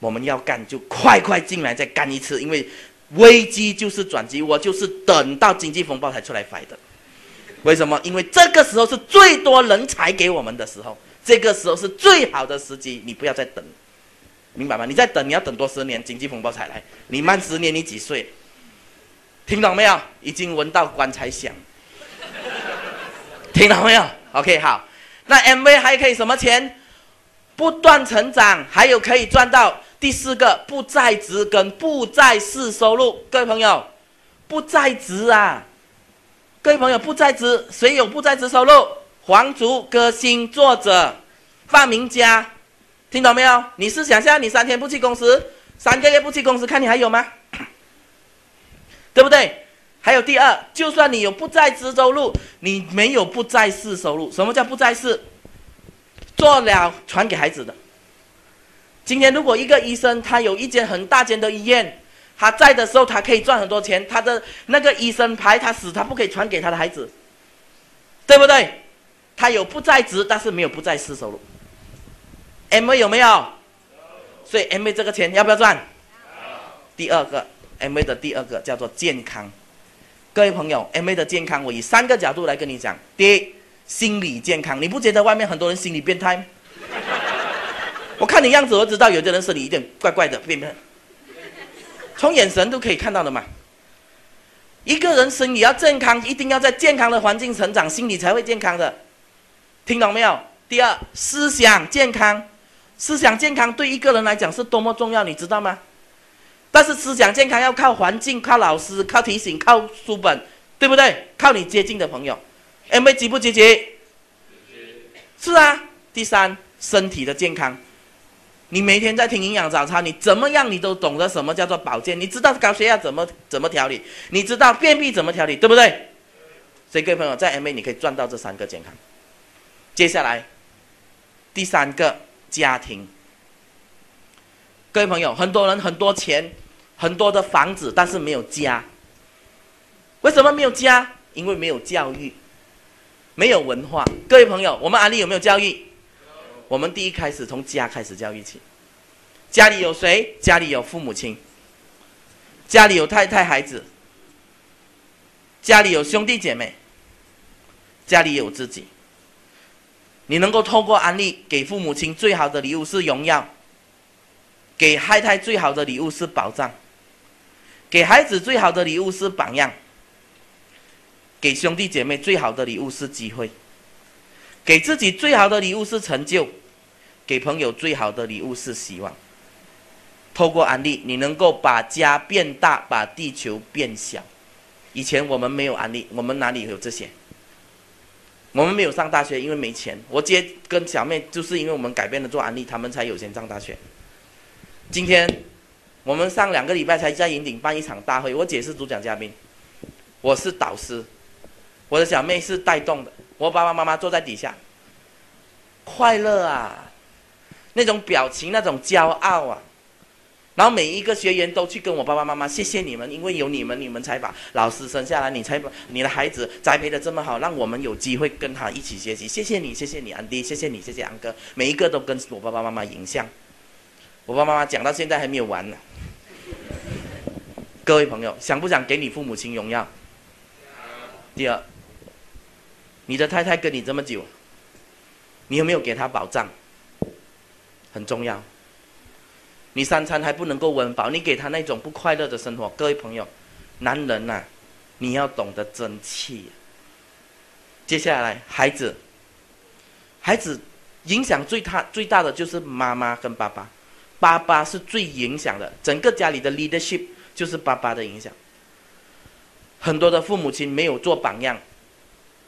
我们要干就快快进来再干一次，因为危机就是转机，我就是等到经济风暴才出来摆的。为什么？因为这个时候是最多人才给我们的时候，这个时候是最好的时机，你不要再等，明白吗？你再等，你要等多十年，经济风暴才来，你慢十年，你几岁？听懂没有？已经闻到棺材响。听到没有？OK，好。那 MV 还可以什么钱？不断成长，还有可以赚到第四个不在职跟不在世收入。各位朋友，不在职啊！各位朋友，不在职，谁有不在职收入？皇族、歌星、作者、发明家，听懂没有？你是想象你三天不去公司，三个月不去公司，看你还有吗？对不对？还有第二，就算你有不在职收入，你没有不在世收入。什么叫不在世？做了传给孩子的。今天如果一个医生他有一间很大间的医院，他在的时候他可以赚很多钱，他的那个医生牌他死他不可以传给他的孩子，对不对？他有不在职，但是没有不在世收入。M A 有没有？所以 M A 这个钱要不要赚？第二个 M A 的第二个叫做健康。各位朋友，M A 的健康，我以三个角度来跟你讲。第一，心理健康，你不觉得外面很多人心理变态？我看你样子，我知道有的人是你有点怪怪的，变变。从眼神都可以看到的嘛。一个人心理要健康，一定要在健康的环境成长，心理才会健康的。听懂没有？第二，思想健康，思想健康对一个人来讲是多么重要，你知道吗？但是思想健康要靠环境、靠老师、靠提醒、靠书本，对不对？靠你接近的朋友，M A 积不积极？是啊。第三，身体的健康，你每天在听营养早餐，你怎么样？你都懂得什么叫做保健？你知道高血压怎么怎么调理？你知道便秘怎么调理？对不对？所以各位朋友，在 M A 你可以赚到这三个健康。接下来，第三个家庭，各位朋友，很多人很多钱。很多的房子，但是没有家。为什么没有家？因为没有教育，没有文化。各位朋友，我们安利有没有教育？我们第一开始从家开始教育起。家里有谁？家里有父母亲，家里有太太、孩子，家里有兄弟姐妹，家里有自己。你能够透过安利给父母亲最好的礼物是荣耀，给太太最好的礼物是保障。给孩子最好的礼物是榜样，给兄弟姐妹最好的礼物是机会，给自己最好的礼物是成就，给朋友最好的礼物是希望。透过安利，你能够把家变大，把地球变小。以前我们没有安利，我们哪里有这些？我们没有上大学，因为没钱。我姐跟小妹就是因为我们改变了做安利，他们才有钱上大学。今天我们上两个礼拜才在银顶办一场大会，我姐是主讲嘉宾，我是导师，我的小妹是带动的，我爸爸妈妈坐在底下，快乐啊，那种表情，那种骄傲啊。然后每一个学员都去跟我爸爸妈妈谢谢你们，因为有你们，你们才把老师生下来，你才把你的孩子栽培的这么好，让我们有机会跟他一起学习。谢谢你，谢谢你，安迪，谢谢你，谢谢安哥，每一个都跟我爸爸妈妈影像。我爸爸妈妈讲到现在还没有完呢。各位朋友，想不想给你父母亲荣耀？第二，你的太太跟你这么久，你有没有给她保障？很重要。你三餐还不能够温饱，你给她那种不快乐的生活。各位朋友，男人呐，你要懂得争气。接下来，孩子，孩子影响最大最大的就是妈妈跟爸爸，爸爸是最影响的，整个家里的 leadership 就是爸爸的影响。很多的父母亲没有做榜样，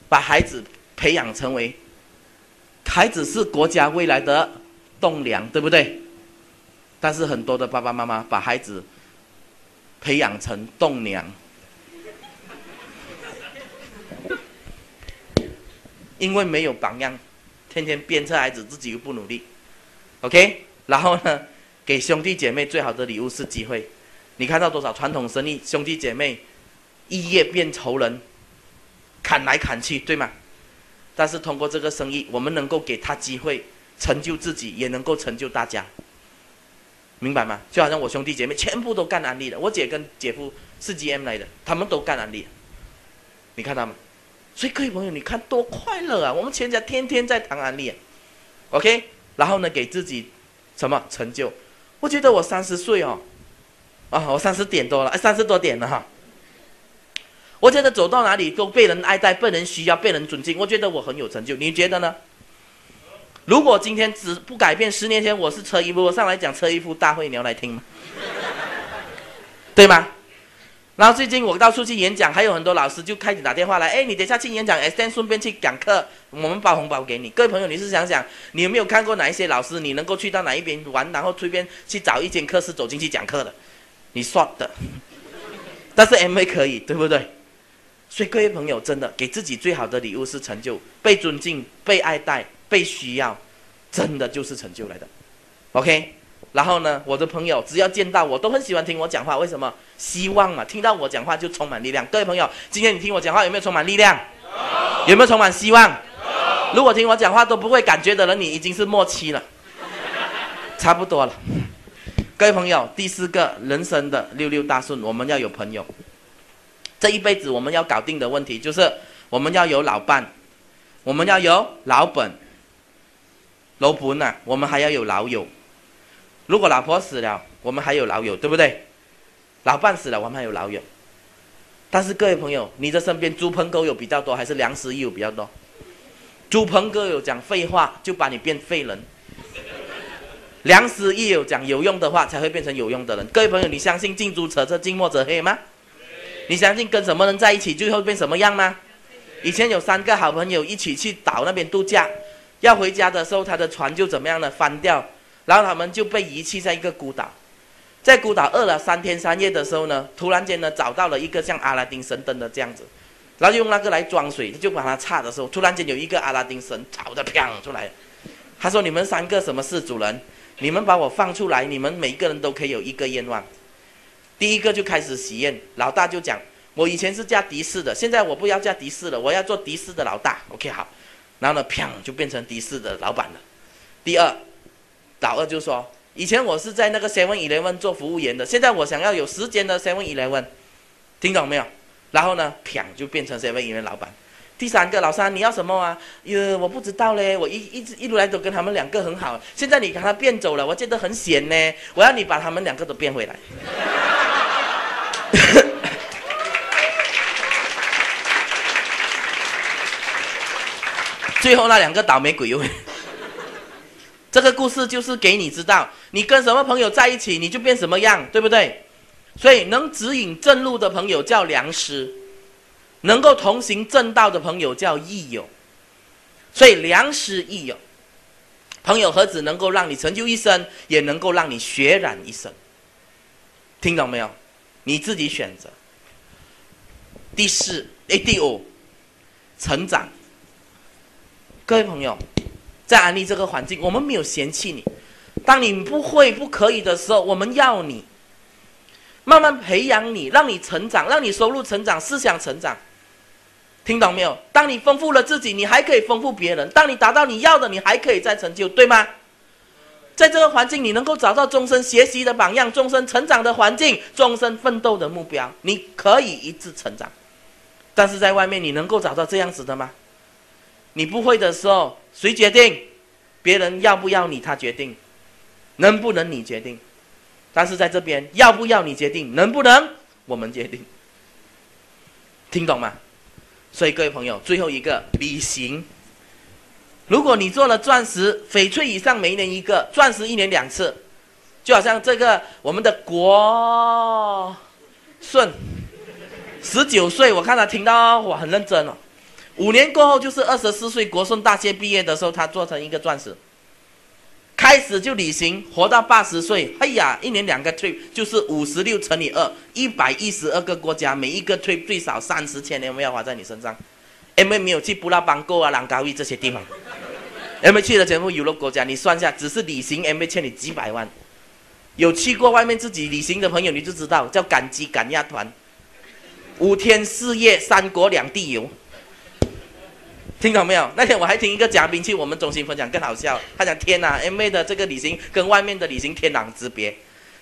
把孩子培养成为，孩子是国家未来的栋梁，对不对？但是很多的爸爸妈妈把孩子培养成栋梁，因为没有榜样，天天鞭策孩子，自己又不努力，OK？然后呢，给兄弟姐妹最好的礼物是机会。你看到多少传统生意，兄弟姐妹一夜变仇人，砍来砍去，对吗？但是通过这个生意，我们能够给他机会，成就自己，也能够成就大家。明白吗？就好像我兄弟姐妹全部都干安利的，我姐跟姐夫是 GM 来的，他们都干安利。你看他们，所以各位朋友，你看多快乐啊！我们全家天天在谈安利，OK。然后呢，给自己什么成就？我觉得我三十岁哦，啊，我三十点多了，三十多点了哈。我觉得走到哪里都被人爱戴，被人需要，被人尊敬，我觉得我很有成就。你觉得呢？如果今天只不改变，十年前我是车衣服，我上来讲车衣服大会，你要来听吗？对吗？然后最近我到处去演讲，还有很多老师就开始打电话来，哎，你等下去演讲，S N 顺便去讲课，我们包红包给你。各位朋友，你是想想，你有没有看过哪一些老师，你能够去到哪一边玩，然后随便去找一间课室走进去讲课的？你说的。但是 M A 可以，对不对？所以各位朋友，真的给自己最好的礼物是成就，被尊敬，被爱戴。被需要，真的就是成就来的，OK。然后呢，我的朋友只要见到我，都很喜欢听我讲话。为什么？希望嘛，听到我讲话就充满力量。各位朋友，今天你听我讲话有没有充满力量？有。没有充满希望？如果听我讲话都不会感觉的人，你已经是末期了，差不多了。各位朋友，第四个人生的六六大顺，我们要有朋友。这一辈子我们要搞定的问题就是，我们要有老伴，我们要有老本。老婆呢？我们还要有老友。如果老婆死了，我们还有老友，对不对？老伴死了，我们还有老友。但是各位朋友，你的身边猪朋狗友比较多，还是良师益友比较多？猪朋狗友讲废话，就把你变废人；良师益友讲有用的话，才会变成有用的人。各位朋友，你相信近朱者赤，近墨者黑吗？你相信跟什么人在一起，最后变什么样吗？以前有三个好朋友一起去岛那边度假。要回家的时候，他的船就怎么样呢？翻掉，然后他们就被遗弃在一个孤岛，在孤岛饿了三天三夜的时候呢，突然间呢找到了一个像阿拉丁神灯的这样子，然后用那个来装水，就把它插的时候，突然间有一个阿拉丁神朝着砰出来，他说：“你们三个什么事？主人，你们把我放出来，你们每一个人都可以有一个愿望。第一个就开始许愿，老大就讲：我以前是驾的士的，现在我不要驾的士了，我要做的士的老大。OK，好。”然后呢，砰，就变成的士的老板了。第二，老二就说：“以前我是在那个 Seven Eleven 做服务员的，现在我想要有时间的 Seven Eleven，听懂没有？”然后呢，啪就变成 Seven Eleven 老板。第三个老三，你要什么啊？呃，我不知道嘞，我一一直一路来都跟他们两个很好，现在你把他变走了，我觉得很闲呢。我要你把他们两个都变回来。最后那两个倒霉鬼又。这个故事就是给你知道，你跟什么朋友在一起，你就变什么样，对不对？所以能指引正路的朋友叫良师，能够同行正道的朋友叫益友。所以良师益友，朋友何止能够让你成就一生，也能够让你血染一生。听懂没有？你自己选择。第四，哎，第五，成长。各位朋友，在安利这个环境，我们没有嫌弃你。当你不会、不可以的时候，我们要你。慢慢培养你，让你成长，让你收入成长，思想成长，听懂没有？当你丰富了自己，你还可以丰富别人。当你达到你要的，你还可以再成就，对吗？在这个环境，你能够找到终身学习的榜样，终身成长的环境，终身奋斗的目标，你可以一直成长。但是在外面，你能够找到这样子的吗？你不会的时候，谁决定？别人要不要你，他决定；能不能你决定？但是在这边，要不要你决定，能不能我们决定？听懂吗？所以各位朋友，最后一个旅行。如果你做了钻石、翡翠以上，每一年一个钻石，一年两次，就好像这个我们的国顺，十九岁，我看他听到哇，很认真哦。五年过后，就是二十四岁，国顺大学毕业的时候，他做成一个钻石。开始就旅行，活到八十岁，哎呀，一年两个 trip 就是五十六乘以二，一百一十二个国家，每一个 trip 最少三十千年，没有花在你身上。有没有没有去布拉邦哥啊、兰高伊这些地方？有没有去的全部游乐国家？你算一下，只是旅行有没有欠你几百万？有去过外面自己旅行的朋友，你就知道，叫赶鸡赶鸭团，五天四夜，三国两地游。听懂没有？那天我还听一个嘉宾去我们中心分享，更好笑。他讲：“天哪，M A 的这个旅行跟外面的旅行天壤之别。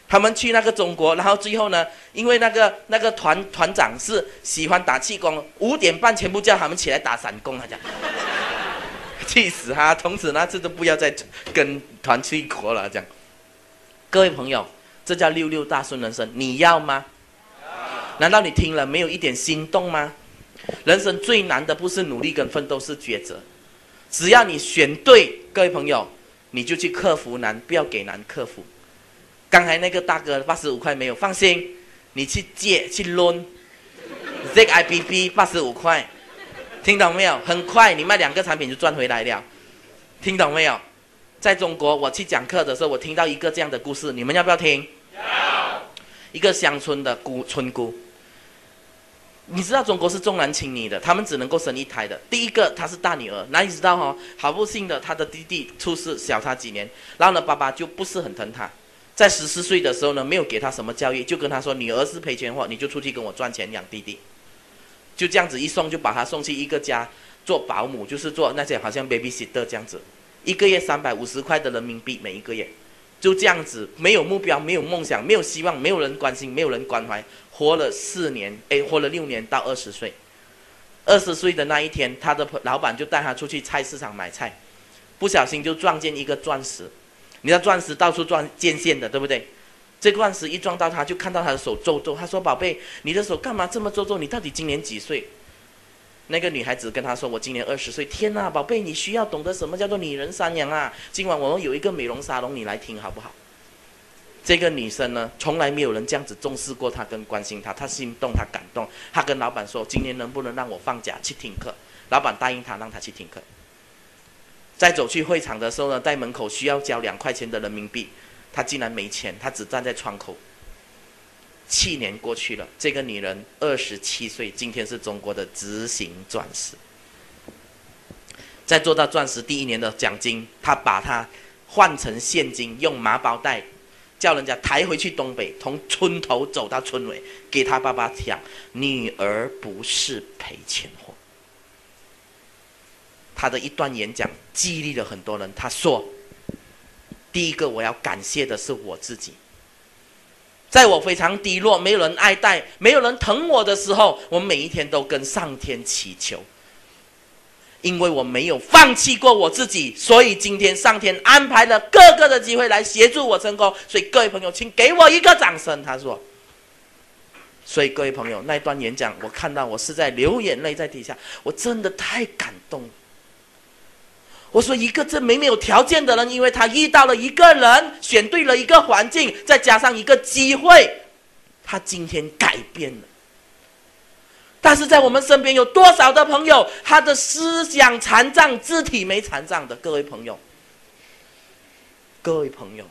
他们去那个中国，然后最后呢，因为那个那个团团长是喜欢打气功，五点半全部叫他们起来打散功。他讲，气死他！从此那次都不要再跟团去国了。讲，各位朋友，这叫六六大顺人生，你要吗？难道你听了没有一点心动吗？”人生最难的不是努力跟奋斗，是抉择。只要你选对，各位朋友，你就去克服难，不要给难克服。刚才那个大哥八十五块没有，放心，你去借去 loan，ZIBB 八十五块，听懂没有？很快你卖两个产品就赚回来了，听懂没有？在中国，我去讲课的时候，我听到一个这样的故事，你们要不要听？要。一个乡村的姑村姑。你知道中国是重男轻女的，他们只能够生一胎的。第一个她是大女儿，哪里知道哈？好不幸的，她的弟弟出世小她几年，然后呢，爸爸就不是很疼她。在十四岁的时候呢，没有给她什么教育，就跟她说：“女儿是赔钱货，你就出去跟我赚钱养弟弟。”就这样子一送，就把她送去一个家做保姆，就是做那些好像 baby sitter 这样子，一个月三百五十块的人民币每一个月，就这样子，没有目标，没有梦想，没有希望，没有人关心，没有人关怀。活了四年，哎，活了六年到二十岁。二十岁的那一天，他的老板就带他出去菜市场买菜，不小心就撞见一个钻石。你知道钻石到处撞见线的，对不对？这钻石一撞到他，就看到他的手皱皱。他说：“宝贝，你的手干嘛这么皱皱？你到底今年几岁？”那个女孩子跟他说：“我今年二十岁。”天哪，宝贝，你需要懂得什么叫做女人三娘啊！今晚我们有一个美容沙龙，你来听好不好？这个女生呢，从来没有人这样子重视过她跟关心她，她心动，她感动，她跟老板说：“今年能不能让我放假去听课？”老板答应她，让她去听课。在走去会场的时候呢，在门口需要交两块钱的人民币，她竟然没钱，她只站在窗口。七年过去了，这个女人二十七岁，今天是中国的执行钻石。在做到钻石第一年的奖金，她把它换成现金，用麻包袋。叫人家抬回去东北，从村头走到村尾，给他爸爸讲：“女儿不是赔钱货。”他的一段演讲激励了很多人。他说：“第一个我要感谢的是我自己，在我非常低落、没有人爱戴、没有人疼我的时候，我每一天都跟上天祈求。”因为我没有放弃过我自己，所以今天上天安排了各个的机会来协助我成功。所以各位朋友，请给我一个掌声。他说：“所以各位朋友，那段演讲我看到，我是在流眼泪在底下，我真的太感动了。我说一个这没没有条件的人，因为他遇到了一个人，选对了一个环境，再加上一个机会，他今天改变了。但是在我们身边有多少的朋友，他的思想残障，肢体没残障的？各位朋友，各位朋友，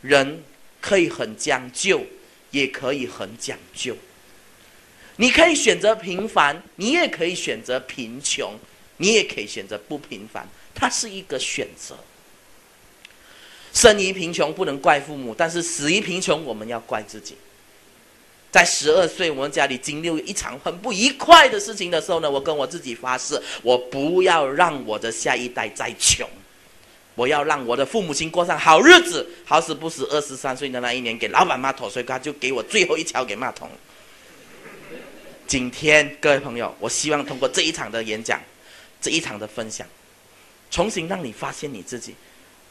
人可以很将就，也可以很讲究。你可以选择平凡，你也可以选择贫穷，你也可以选择不平凡。它是一个选择。生于贫穷不能怪父母，但是死于贫穷我们要怪自己。在十二岁，我们家里经历一场很不愉快的事情的时候呢，我跟我自己发誓，我不要让我的下一代再穷，我要让我的父母亲过上好日子。好死不死，二十三岁的那一年给老板骂妥，所以他就给我最后一条给骂通。今天各位朋友，我希望通过这一场的演讲，这一场的分享。重新让你发现你自己，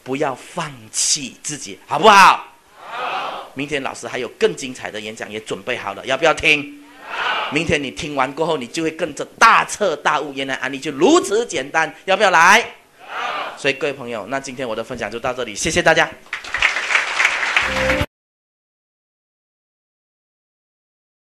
不要放弃自己，好不好？好。明天老师还有更精彩的演讲也准备好了，要不要听？明天你听完过后，你就会跟着大彻大悟，原来案例就如此简单，要不要来？所以各位朋友，那今天我的分享就到这里，谢谢大家。